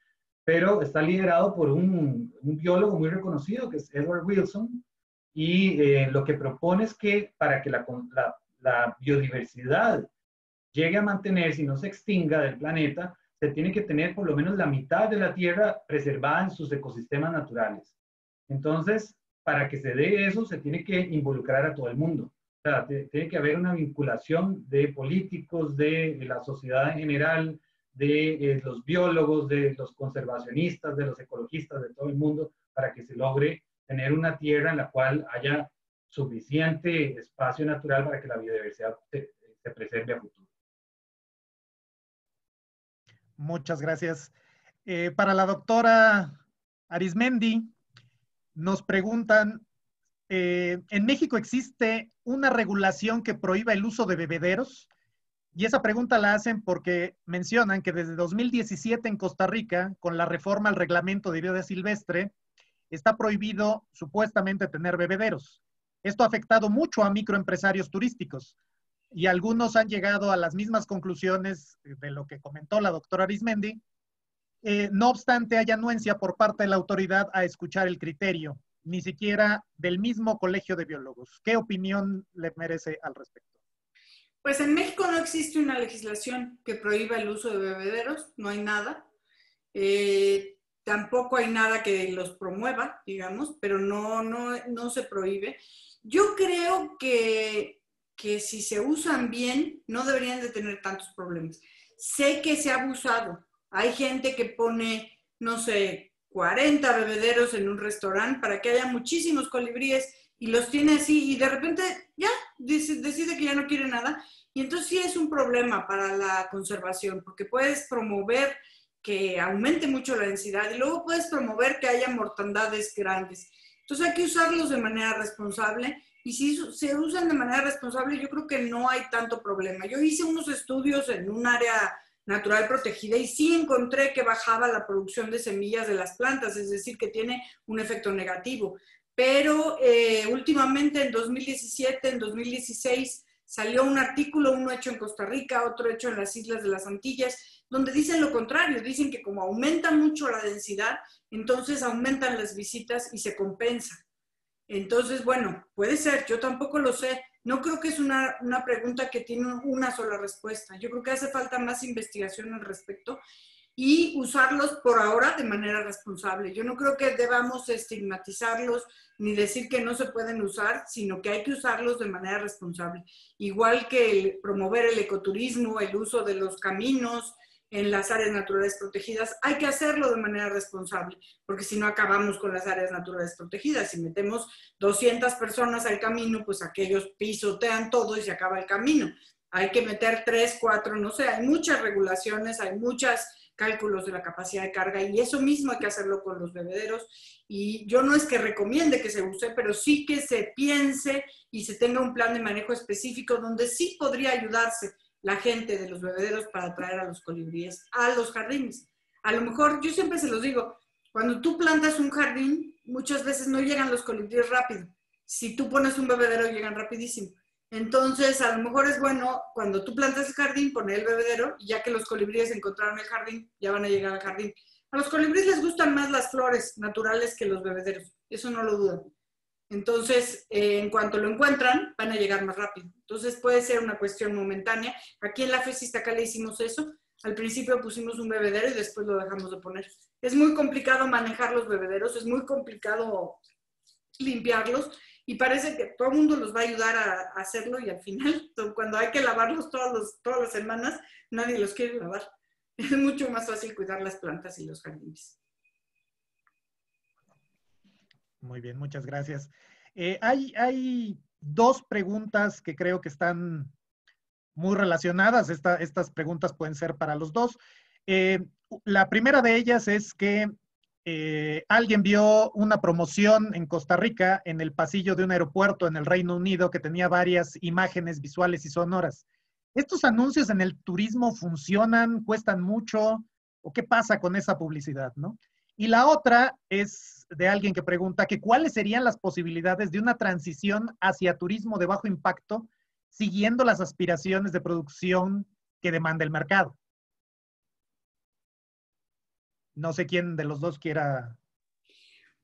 pero está liderado por un, un biólogo muy reconocido que es Edward Wilson, y eh, lo que propone es que para que la, la, la biodiversidad llegue a mantenerse y no se extinga del planeta, se tiene que tener por lo menos la mitad de la Tierra preservada en sus ecosistemas naturales. Entonces, para que se dé eso, se tiene que involucrar a todo el mundo. O sea, tiene que haber una vinculación de políticos, de, la sociedad en general, de eh, los biólogos, de los conservacionistas, de los ecologistas, de todo el mundo, para que se logre tener una tierra en la cual haya suficiente espacio natural para que la biodiversidad se, se preserve a futuro. Muchas gracias. Eh, para la doctora Arismendi, nos preguntan, eh, ¿en México existe una regulación que prohíba el uso de bebederos? Y esa pregunta la hacen porque mencionan que desde 2017 en Costa Rica, con la reforma al reglamento de vida silvestre, está prohibido supuestamente tener bebederos. Esto ha afectado mucho a microempresarios turísticos y algunos han llegado a las mismas conclusiones de lo que comentó la doctora Arismendi. Eh, no obstante, hay anuencia por parte de la autoridad a escuchar el criterio, ni siquiera del mismo colegio de biólogos. ¿Qué opinión le merece al respecto? Pues en México no existe una legislación que prohíba el uso de bebederos, no hay nada. Eh, tampoco hay nada que los promueva, digamos, pero no, no, no se prohíbe. Yo creo que que si se usan bien no deberían de tener tantos problemas. Sé que se ha abusado. Hay gente que pone, no sé, 40 bebederos en un restaurante para que haya muchísimos colibríes y los tiene así y de repente ya decide que ya no quiere nada. Y entonces sí es un problema para la conservación porque puedes promover que aumente mucho la densidad y luego puedes promover que haya mortandades grandes. Entonces hay que usarlos de manera responsable y si se usan de manera responsable, yo creo que no hay tanto problema. Yo hice unos estudios en un área natural protegida y sí encontré que bajaba la producción de semillas de las plantas, es decir, que tiene un efecto negativo. Pero eh, últimamente, en 2017, en 2016, salió un artículo, uno hecho en Costa Rica, otro hecho en las Islas de las Antillas, donde dicen lo contrario, dicen que como aumenta mucho la densidad, entonces aumentan las visitas y se compensa. Entonces, bueno, puede ser, yo tampoco lo sé. No creo que es una, pregunta que tiene una sola respuesta. Yo creo que hace falta más investigación al respecto y usarlos por ahora de manera responsable. Yo no creo que debamos estigmatizarlos ni decir que no se pueden usar, sino que hay que usarlos de manera responsable. Igual que promover el ecoturismo, el uso de los caminos, en las áreas naturales protegidas, hay que hacerlo de manera responsable, porque si no acabamos con las áreas naturales protegidas. Si metemos 200 personas al camino, pues aquellos pisotean todo y se acaba el camino. Hay que meter 3, 4, no sé, hay muchas regulaciones, hay muchos cálculos de la capacidad de carga y eso mismo hay que hacerlo con los bebederos. Y yo no es que recomiende que se use, pero sí que se piense y se tenga un plan de manejo específico donde sí podría ayudarse la gente de los bebederos para traer a los colibríes a los jardines. A lo mejor, yo siempre se los digo, cuando tú plantas un jardín, muchas veces no llegan los colibríes rápido. Si tú pones un bebedero, llegan rapidísimo. Entonces, a lo mejor es bueno cuando tú plantas el jardín, poner el bebedero, y ya que los colibríes encontraron el jardín, ya van a llegar al jardín. A los colibríes les gustan más las flores naturales que los bebederos, eso no lo dudo. Entonces, eh, en cuanto lo encuentran, van a llegar más rápido. Entonces, puede ser una cuestión momentánea. Aquí en la acá le hicimos eso. Al principio pusimos un bebedero y después lo dejamos de poner. Es muy complicado manejar los bebederos, es muy complicado limpiarlos y parece que todo el mundo los va a ayudar a, hacerlo y al final, cuando hay que lavarlos todas las semanas, nadie los quiere lavar. Es mucho más fácil cuidar las plantas y los jardines. Muy bien, muchas gracias. Eh, hay, dos preguntas que creo que están muy relacionadas. estas preguntas pueden ser para los dos. Eh, la primera de ellas es que eh, alguien vio una promoción en Costa Rica en el pasillo de un aeropuerto en el Reino Unido que tenía varias imágenes visuales y sonoras. ¿Estos anuncios en el turismo funcionan? ¿Cuestan mucho? o qué pasa con esa publicidad, ¿no? Y la otra es de alguien que pregunta que cuáles serían las posibilidades de una transición hacia turismo de bajo impacto siguiendo las aspiraciones de producción que demanda el mercado. No sé quién de los dos quiera.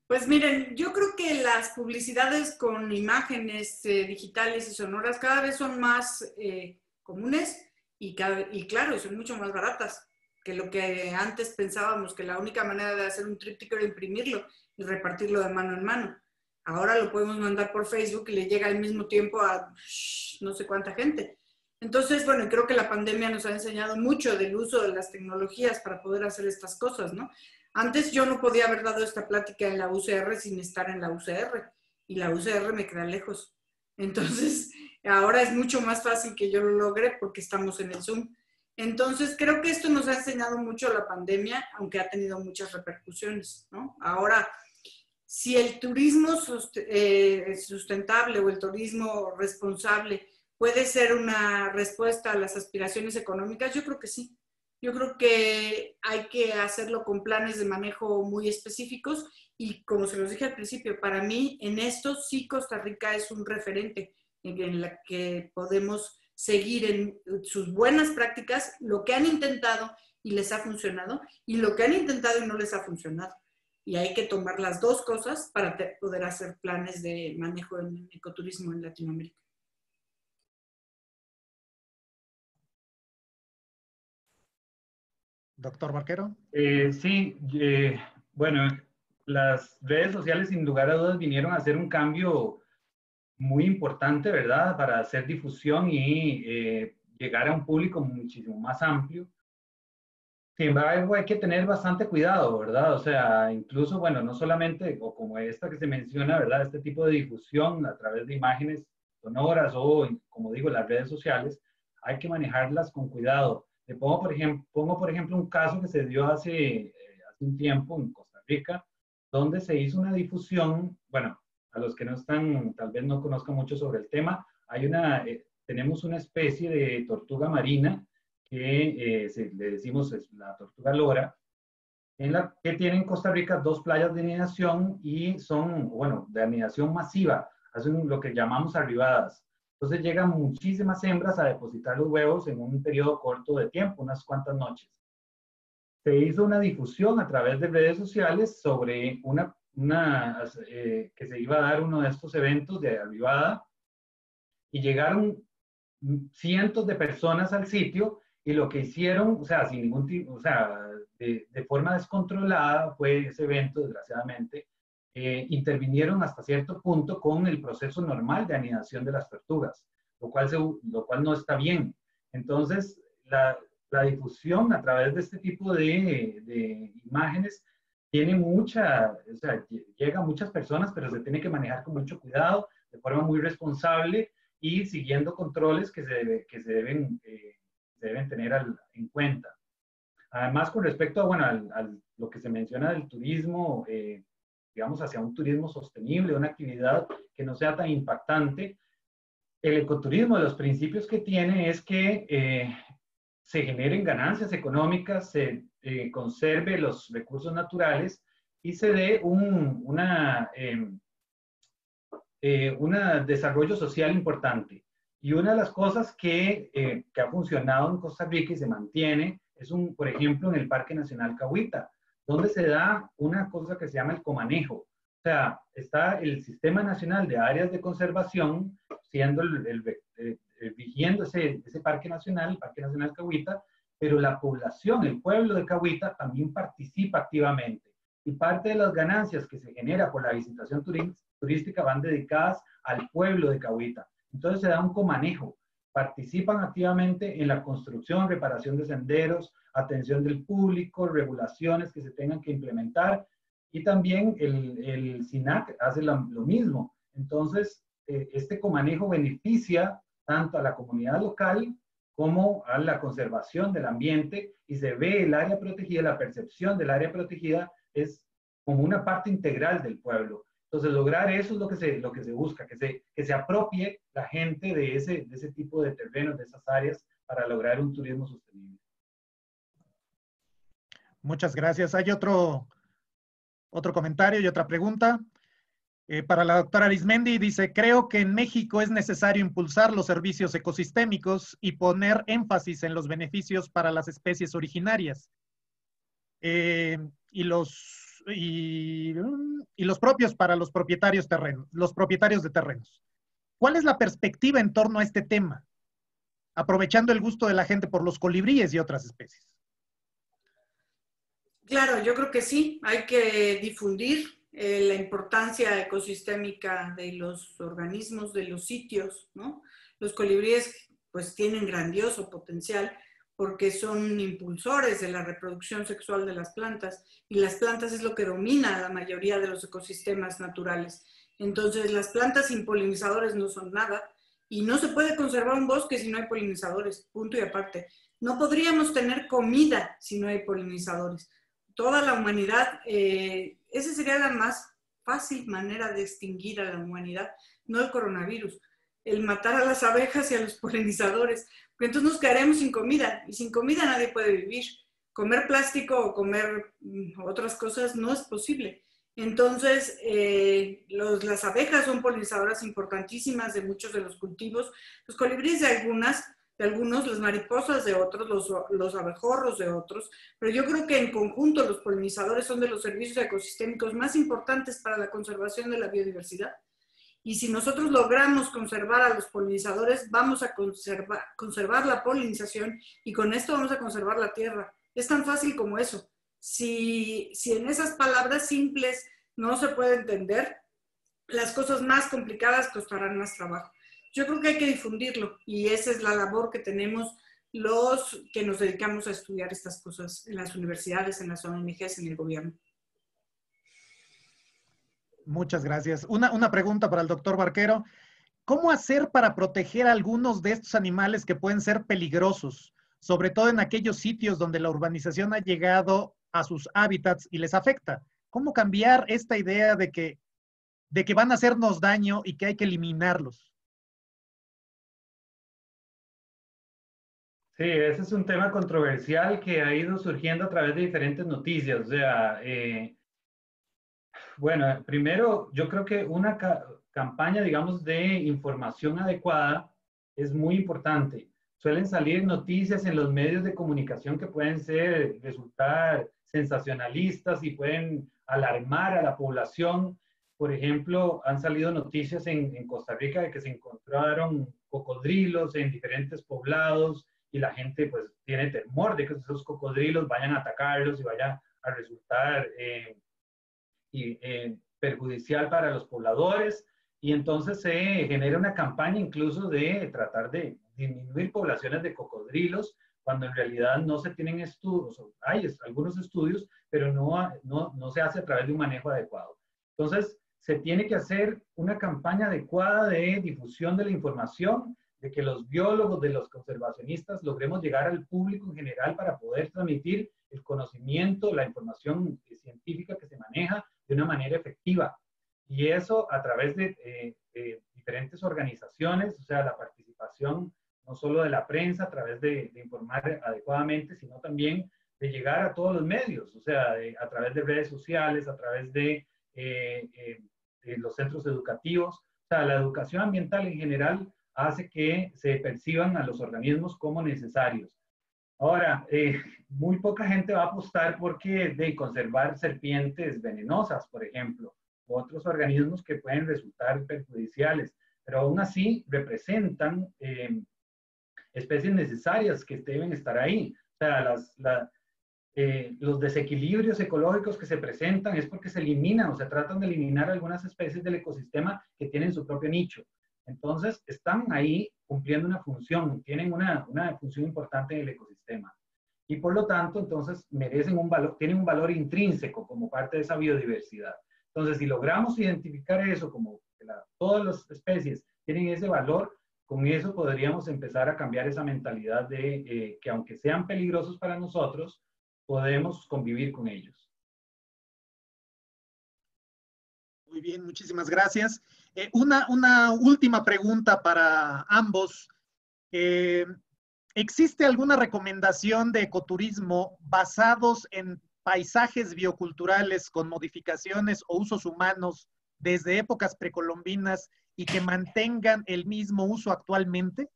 Pues miren, yo creo que las publicidades con imágenes eh, digitales y sonoras cada vez son más eh, comunes y, y claro, son mucho más baratas que lo que antes pensábamos que la única manera de hacer un tríptico era imprimirlo y repartirlo de mano en mano. Ahora lo podemos mandar por Facebook y le llega al mismo tiempo a no sé cuánta gente. Entonces, bueno, creo que la pandemia nos ha enseñado mucho del uso de las tecnologías para poder hacer estas cosas, ¿no? Antes yo no podía haber dado esta plática en la UCR sin estar en la UCR y la UCR me queda lejos. Entonces, ahora es mucho más fácil que yo lo logre porque estamos en el Zoom. Entonces, creo que esto nos ha enseñado mucho la pandemia, aunque ha tenido muchas repercusiones. Ahora, si el turismo eh, sustentable o el turismo responsable puede ser una respuesta a las aspiraciones económicas, yo creo que sí. Yo creo que hay que hacerlo con planes de manejo muy específicos y como se los dije al principio, para mí en esto sí Costa Rica es un referente en la que podemos seguir en sus buenas prácticas, lo que han intentado y les ha funcionado y lo que han intentado y no les ha funcionado. Y hay que tomar las dos cosas para poder hacer planes de manejo en ecoturismo en Latinoamérica. Doctor Barquero. Eh, sí, eh, bueno, las redes sociales sin lugar a dudas vinieron a hacer un cambio muy importante, ¿verdad? Para hacer difusión y eh, llegar a un público muchísimo más amplio. Sin embargo, hay que tener bastante cuidado, ¿verdad? O sea, incluso, bueno, no solamente, o como esta que se menciona, ¿verdad? Este tipo de difusión a través de imágenes sonoras o, como digo, las redes sociales, hay que manejarlas con cuidado le pongo, por ejemplo, pongo, por ejemplo, un caso que se dio hace, eh, hace un tiempo en Costa Rica, donde se hizo una difusión, bueno, a los que no están, tal vez no conozcan mucho sobre el tema, hay una, eh, tenemos una especie de tortuga marina que eh, le decimos es la tortuga lora, en la que tiene en Costa Rica dos playas de anidación y son, bueno, de anidación masiva, hacen lo que llamamos arribadas. Entonces llegan muchísimas hembras a depositar los huevos en un periodo corto de tiempo, unas cuantas noches. Se hizo una difusión a través de redes sociales sobre una, una eh, que se iba a dar uno de estos eventos de arribada y llegaron cientos de personas al sitio y lo que hicieron, o sea, sin ningún o sea, de, de forma descontrolada fue ese evento, desgraciadamente, eh, intervinieron hasta cierto punto con el proceso normal de anidación de las tortugas, lo cual, lo cual no está bien. Entonces, la, la difusión a través de este tipo de, de, imágenes tiene mucha, o sea, llega a muchas personas, pero se tiene que manejar con mucho cuidado, de forma muy responsable y siguiendo controles que se, que se deben, eh, deben tener en cuenta. Además, con respecto a, bueno, a lo que se menciona del turismo, eh, digamos, hacia un turismo sostenible, una actividad que no sea tan impactante. El ecoturismo, de los principios que tiene es que eh, se generen ganancias económicas, se eh, conserve los recursos naturales y se dé un una, em, eh, desarrollo social importante. Y una de las cosas que, que, ha funcionado en Costa Rica y se mantiene es, un, por ejemplo, en el Parque Nacional Cahuita donde se da una cosa que se llama el comanejo. O sea, está el Sistema Nacional de Áreas de Conservación, siendo el, el, vigiendo ese, ese, parque nacional, el Parque Nacional Cahuita, pero la población, el pueblo de Cahuita también participa activamente. Y parte de las ganancias que se genera por la visitación turística van dedicadas al pueblo de Cahuita. Entonces se da un comanejo. Participan activamente en la construcción, reparación de senderos, atención del público, regulaciones que se tengan que implementar y también el, el SINAC hace lo mismo. Entonces, eh, este comanejo beneficia tanto a la comunidad local como a la conservación del ambiente y se ve el área protegida, la percepción del área protegida es como una parte integral del pueblo. Entonces, lograr eso es lo que se, lo que se busca, que se, que se apropie la gente de ese, de ese tipo de terrenos, de esas áreas, para lograr un turismo sostenible. Muchas gracias. Hay otro, otro comentario y otra pregunta. Eh, para la doctora Arismendi dice, creo que en México es necesario impulsar los servicios ecosistémicos y poner énfasis en los beneficios para las especies originarias eh, y, los, y, los propios para los propietarios, terrenos, los propietarios de terrenos. ¿Cuál es la perspectiva en torno a este tema? Aprovechando el gusto de la gente por los colibríes y otras especies. Claro, yo creo que sí, hay que difundir eh, la importancia ecosistémica de los organismos, de los sitios, ¿no? Los colibríes pues tienen grandioso potencial porque son impulsores de la reproducción sexual de las plantas y las plantas es lo que domina la mayoría de los ecosistemas naturales. Entonces las plantas sin polinizadores no son nada y no se puede conservar un bosque si no hay polinizadores, punto y aparte. No podríamos tener comida si no hay polinizadores. Toda la humanidad eh, esa sería la más fácil manera de extinguir a la humanidad, no el coronavirus, el matar a las abejas y a los polinizadores, porque entonces nos quedaremos sin comida y sin comida nadie puede vivir. Comer plástico o comer mm, otras cosas no es posible. Entonces, eh, las abejas son polinizadoras importantísimas de muchos de los cultivos, los colibríes de algunas, de algunos, las mariposas de otros, los, los, abejorros de otros, pero yo creo que en conjunto los polinizadores son de los servicios ecosistémicos más importantes para la conservación de la biodiversidad. Y si nosotros logramos conservar a los polinizadores, vamos a conservar, conservar la polinización y con esto vamos a conservar la tierra. Es tan fácil como eso. Si, si en esas palabras simples no se puede entender, las cosas más complicadas costarán más trabajo yo creo que hay que difundirlo y esa es la labor que tenemos los que nos dedicamos a estudiar estas cosas en las universidades, en las ONGs, en el gobierno. Muchas gracias. Una, una pregunta para el doctor Barquero. ¿Cómo hacer para proteger a algunos de estos animales que pueden ser peligrosos, sobre todo en aquellos sitios donde la urbanización ha llegado a sus hábitats y les afecta? ¿Cómo cambiar esta idea de que, de que van a hacernos daño y que hay que eliminarlos? Sí, ese es un tema controversial que ha ido surgiendo a través de diferentes noticias. O sea, eh, bueno, primero, yo creo que una campaña, digamos, de información adecuada es muy importante. Suelen salir noticias en los medios de comunicación que pueden ser, resultar sensacionalistas y pueden alarmar a la población. Por ejemplo, han salido noticias en, en Costa Rica de que se encontraron cocodrilos en diferentes poblados y la gente pues tiene temor de que esos cocodrilos vayan a atacarlos y vaya a resultar eh, y, eh, perjudicial para los pobladores y entonces se genera una campaña incluso de tratar de disminuir poblaciones de cocodrilos cuando en realidad no se tienen estudios, hay algunos estudios, pero no, no, no se hace a través de un manejo adecuado. Entonces, se tiene que hacer una campaña adecuada de difusión de la información de que los biólogos, de los conservacionistas, logremos llegar al público en general para poder transmitir el conocimiento, la información científica que se maneja de una manera efectiva. Y eso a través de, diferentes organizaciones, o sea, la participación no solo de la prensa a través de, informar adecuadamente, sino también de llegar a todos los medios, o sea, a través de redes sociales, a través de, eh, eh, de los centros educativos. O sea, la educación ambiental en general hace que se perciban a los organismos como necesarios. Ahora, eh, muy poca gente va a apostar porque de conservar serpientes venenosas, por ejemplo, otros organismos que pueden resultar perjudiciales, pero aún así representan eh, especies necesarias que deben estar ahí. O sea, las, eh, los desequilibrios ecológicos que se presentan es porque se eliminan o se tratan de eliminar algunas especies del ecosistema que tienen su propio nicho. Entonces, están ahí cumpliendo una función, tienen una, una función importante en el ecosistema. Y por lo tanto, entonces, merecen un valor, tienen un valor intrínseco como parte de esa biodiversidad. Entonces, si logramos identificar eso como que todas las especies tienen ese valor, con eso podríamos empezar a cambiar esa mentalidad de eh, que aunque sean peligrosos para nosotros, podemos convivir con ellos. Muy bien, muchísimas gracias. Eh, una, última pregunta para ambos. Eh, ¿Existe alguna recomendación de ecoturismo basados en paisajes bioculturales con modificaciones o usos humanos desde épocas precolombinas y que mantengan el mismo uso actualmente?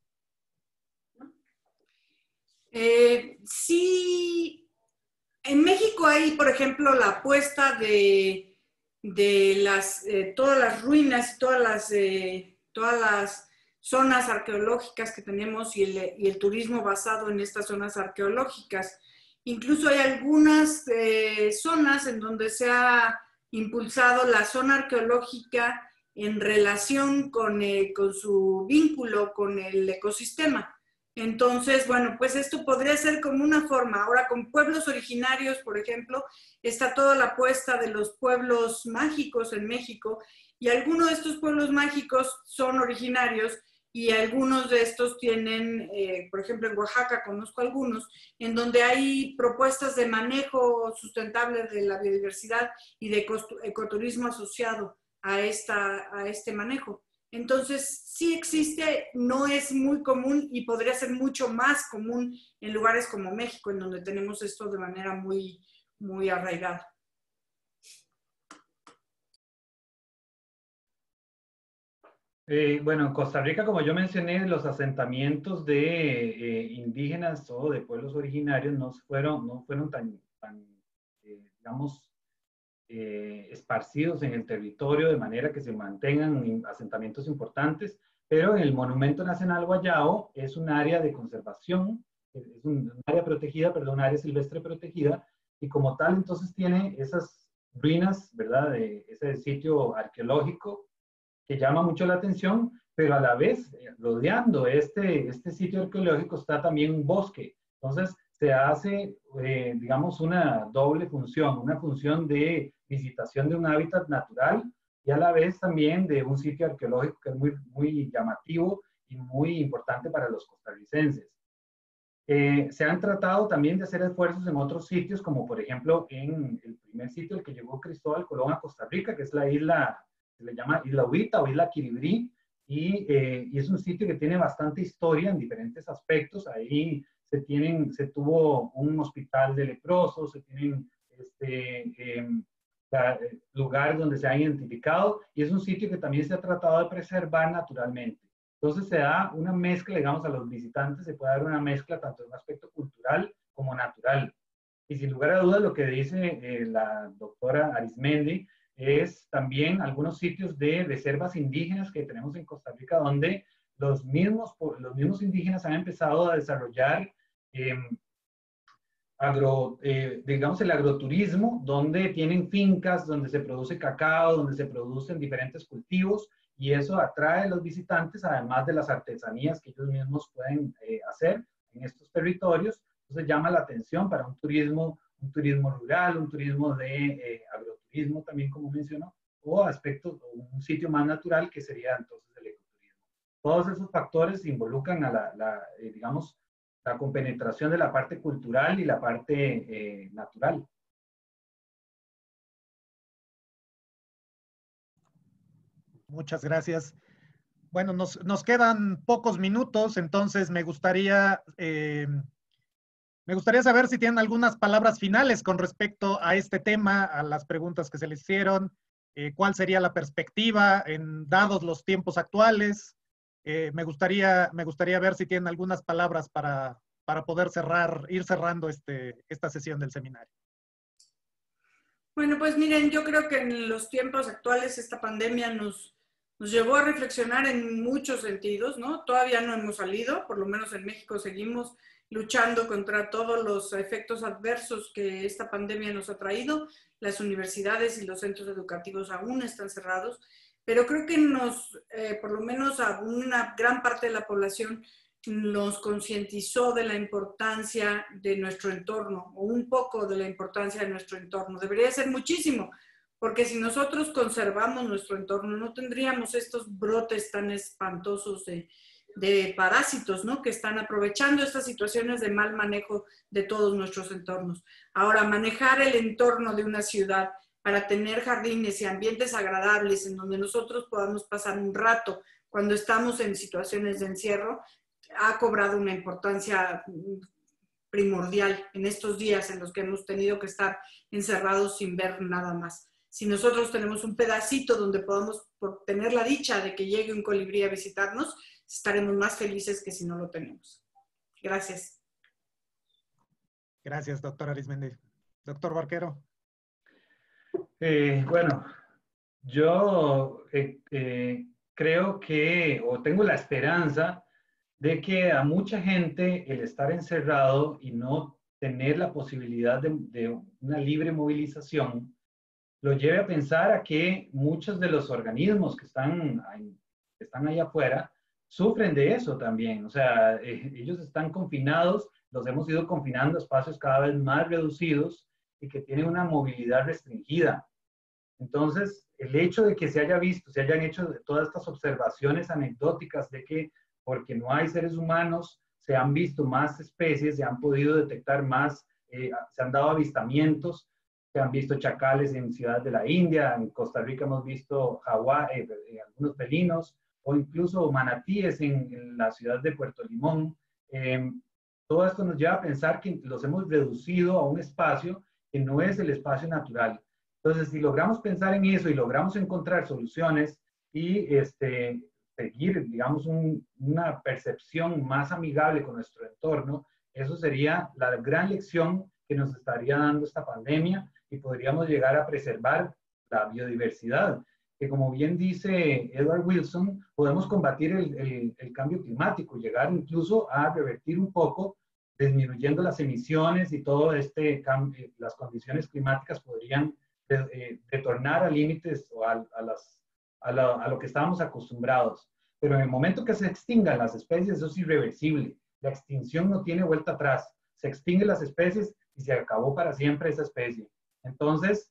Eh, sí, en México hay, por ejemplo, la apuesta de, de las, eh, todas las ruinas, todas las, eh, todas las zonas arqueológicas que tenemos y el, y el, turismo basado en estas zonas arqueológicas. Incluso hay algunas zonas en donde se ha impulsado la zona arqueológica en relación con, con su vínculo con el ecosistema. Entonces, bueno, pues esto podría ser como una forma. Ahora, con pueblos originarios, por ejemplo, está toda la apuesta de los pueblos mágicos en México y algunos de estos pueblos mágicos son originarios y algunos de estos tienen, eh, por ejemplo, en Oaxaca conozco algunos, en donde hay propuestas de manejo sustentable de la biodiversidad y de ecoturismo asociado a, esta, a este manejo. Entonces, sí existe, no es muy común y podría ser mucho más común en lugares como México, en donde tenemos esto de manera muy, muy arraigada. Eh, bueno, en Costa Rica, como yo mencioné, los asentamientos de eh, indígenas o de pueblos originarios no fueron, no fueron tan, tan eh, digamos, eh, esparcidos en el territorio de manera que se mantengan asentamientos importantes, pero el Monumento Nacional Guayao es un área de conservación, es un, área protegida, perdón, un área silvestre protegida, y como tal entonces tiene esas ruinas, ¿verdad? De ese sitio arqueológico que llama mucho la atención, pero a la vez, eh, rodeando este, este sitio arqueológico está también un bosque. Entonces, se hace, eh, digamos, una doble función, una función de visitación de un hábitat natural y a la vez también de un sitio arqueológico que es muy, muy llamativo y muy importante para los costarricenses. Eh, se han tratado también de hacer esfuerzos en otros sitios, como por ejemplo en el primer sitio al que llegó Cristóbal Colón a Costa Rica, que es la isla, se le llama Isla Huita o Isla Quiribrí, y, eh, y, es un sitio que tiene bastante historia en diferentes aspectos. Ahí se, tienen, se tuvo un hospital de leprosos, se tienen este, em, lugares donde se han identificado y es un sitio que también se ha tratado de preservar naturalmente. Entonces se da una mezcla, digamos, a los visitantes se puede dar una mezcla tanto en un aspecto cultural como natural. Y sin lugar a dudas lo que dice eh, la doctora Arismendi es también algunos sitios de reservas indígenas que tenemos en Costa Rica donde los mismos, los mismos indígenas han empezado a desarrollar Em, agro, eh, el agroturismo, donde tienen fincas, donde se produce cacao, donde se producen diferentes cultivos, y eso atrae a los visitantes, además de las artesanías que ellos mismos pueden eh, hacer en estos territorios. Entonces llama la atención para un turismo, un turismo rural, un turismo de eh, agroturismo también, como mencionó, o aspectos, un sitio más natural que sería entonces el ecoturismo. Todos esos factores involucran a la digamos, la compenetración de la parte cultural y la parte eh, natural. Muchas gracias. Bueno, nos, quedan pocos minutos, entonces me gustaría, eh, me gustaría saber si tienen algunas palabras finales con respecto a este tema, a las preguntas que se les hicieron, eh, cuál sería la perspectiva en dados los tiempos actuales, eh, me, gustaría, me gustaría ver si tienen algunas palabras para, para poder cerrar, ir cerrando este, esta sesión del seminario. Bueno, pues miren, yo creo que en los tiempos actuales esta pandemia nos, nos llevó a reflexionar en muchos sentidos, ¿no? Todavía no hemos salido, por lo menos en México seguimos luchando contra todos los efectos adversos que esta pandemia nos ha traído. Las universidades y los centros educativos aún están cerrados pero creo que nos, eh, por lo menos a una gran parte de la población, nos concientizó de la importancia de nuestro entorno, o un poco de la importancia de nuestro entorno. Debería ser muchísimo, porque si nosotros conservamos nuestro entorno, no tendríamos estos brotes tan espantosos de, de parásitos, ¿no? Que están aprovechando estas situaciones de mal manejo de todos nuestros entornos. Ahora, manejar el entorno de una ciudad para tener jardines y ambientes agradables en donde nosotros podamos pasar un rato cuando estamos en situaciones de encierro, ha cobrado una importancia primordial en estos días en los que hemos tenido que estar encerrados sin ver nada más. Si nosotros tenemos un pedacito donde podamos tener la dicha de que llegue un colibrí a visitarnos, estaremos más felices que si no lo tenemos. Gracias. Gracias, doctora Arismendi. Doctor Barquero. Eh, bueno, yo eh, eh, creo que, o tengo la esperanza de que a mucha gente el estar encerrado y no tener la posibilidad de, una libre movilización, lo lleve a pensar a que muchos de los organismos que están, que están ahí afuera sufren de eso también. O sea, ellos están confinados, los hemos ido confinando a espacios cada vez más reducidos y que tienen una movilidad restringida. Entonces, el hecho de que se haya visto, se hayan hecho todas estas observaciones anecdóticas de que porque no hay seres humanos, se han visto más especies, se han podido detectar más, eh, se han dado avistamientos, se han visto chacales en ciudades de la India, en Costa Rica hemos visto Hawái, eh, eh, algunos felinos, o incluso manatíes en, la ciudad de Puerto Limón. todo esto nos lleva a pensar que los hemos reducido a un espacio que no es el espacio natural. Entonces, si logramos pensar en eso y logramos encontrar soluciones y este, seguir, digamos, una percepción más amigable con nuestro entorno, eso sería la gran lección que nos estaría dando esta pandemia y podríamos llegar a preservar la biodiversidad, que como bien dice Edward Wilson, podemos combatir el, el cambio climático, llegar incluso a revertir un poco disminuyendo las emisiones y todo este cambio, las condiciones climáticas podrían de, eh, tornar a límites o a, las, a, lo que estábamos acostumbrados. Pero en el momento que se extingan las especies, eso es irreversible. La extinción no tiene vuelta atrás. Se extinguen las especies y se acabó para siempre esa especie. Entonces,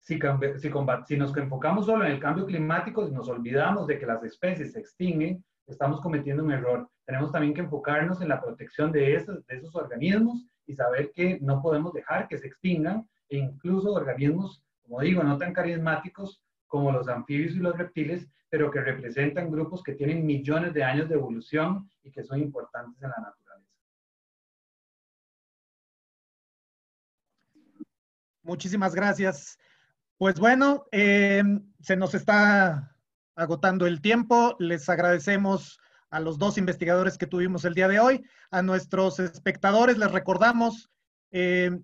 si, si, si nos enfocamos solo en el cambio climático y nos olvidamos de que las especies se extinguen, estamos cometiendo un error. Tenemos también que enfocarnos en la protección de esos, de esos organismos y saber que no podemos dejar que se extingan e incluso organismos como digo, no tan carismáticos como los anfibios y los reptiles, pero que representan grupos que tienen millones de años de evolución y que son importantes en la naturaleza. Muchísimas gracias. Pues bueno, eh, se nos está agotando el tiempo. Les agradecemos a los dos investigadores que tuvimos el día de hoy. A nuestros espectadores les recordamos eh,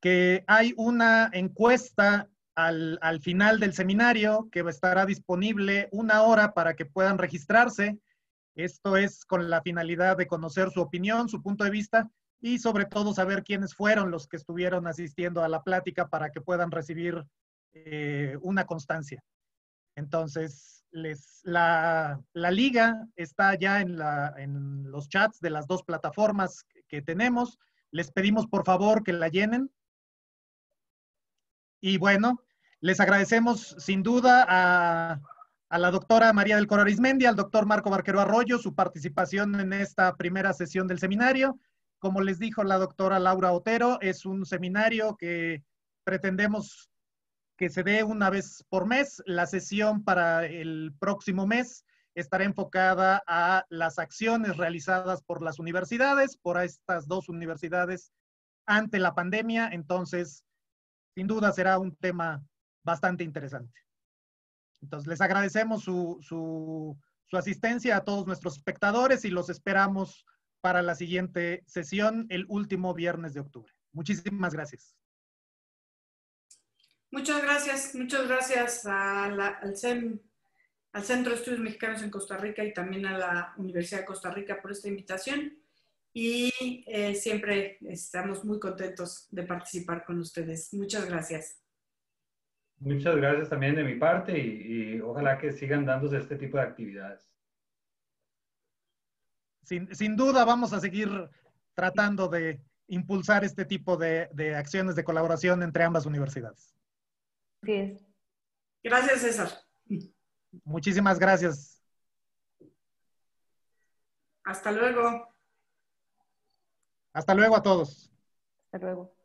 que hay una encuesta al, final del seminario que estará disponible una hora para que puedan registrarse. Esto es con la finalidad de conocer su opinión, su punto de vista y sobre todo saber quiénes fueron los que estuvieron asistiendo a la plática para que puedan recibir eh, una constancia. Entonces, les, la, liga está ya en, en los chats de las dos plataformas que tenemos. Les pedimos por favor que la llenen y bueno, les agradecemos sin duda a, la doctora María del Coro Arismendi, al doctor Marco Barquero Arroyo, su participación en esta primera sesión del seminario. Como les dijo la doctora Laura Otero, es un seminario que pretendemos que se dé una vez por mes. La sesión para el próximo mes estará enfocada a las acciones realizadas por las universidades, por estas dos universidades ante la pandemia. Entonces, sin duda será un tema bastante interesante. Entonces, les agradecemos su, asistencia a todos nuestros espectadores y los esperamos para la siguiente sesión el último viernes de octubre. Muchísimas gracias. Muchas gracias, muchas gracias al, al Centro de Estudios Mexicanos en Costa Rica y también a la Universidad de Costa Rica por esta invitación y eh, siempre estamos muy contentos de participar con ustedes. Muchas gracias. Muchas gracias también de mi parte y, ojalá que sigan dándose este tipo de actividades. Sin, duda vamos a seguir tratando de impulsar este tipo de, de acciones de colaboración entre ambas universidades. Así es. Gracias, César. Muchísimas gracias. Hasta luego. Hasta luego a todos. Hasta luego.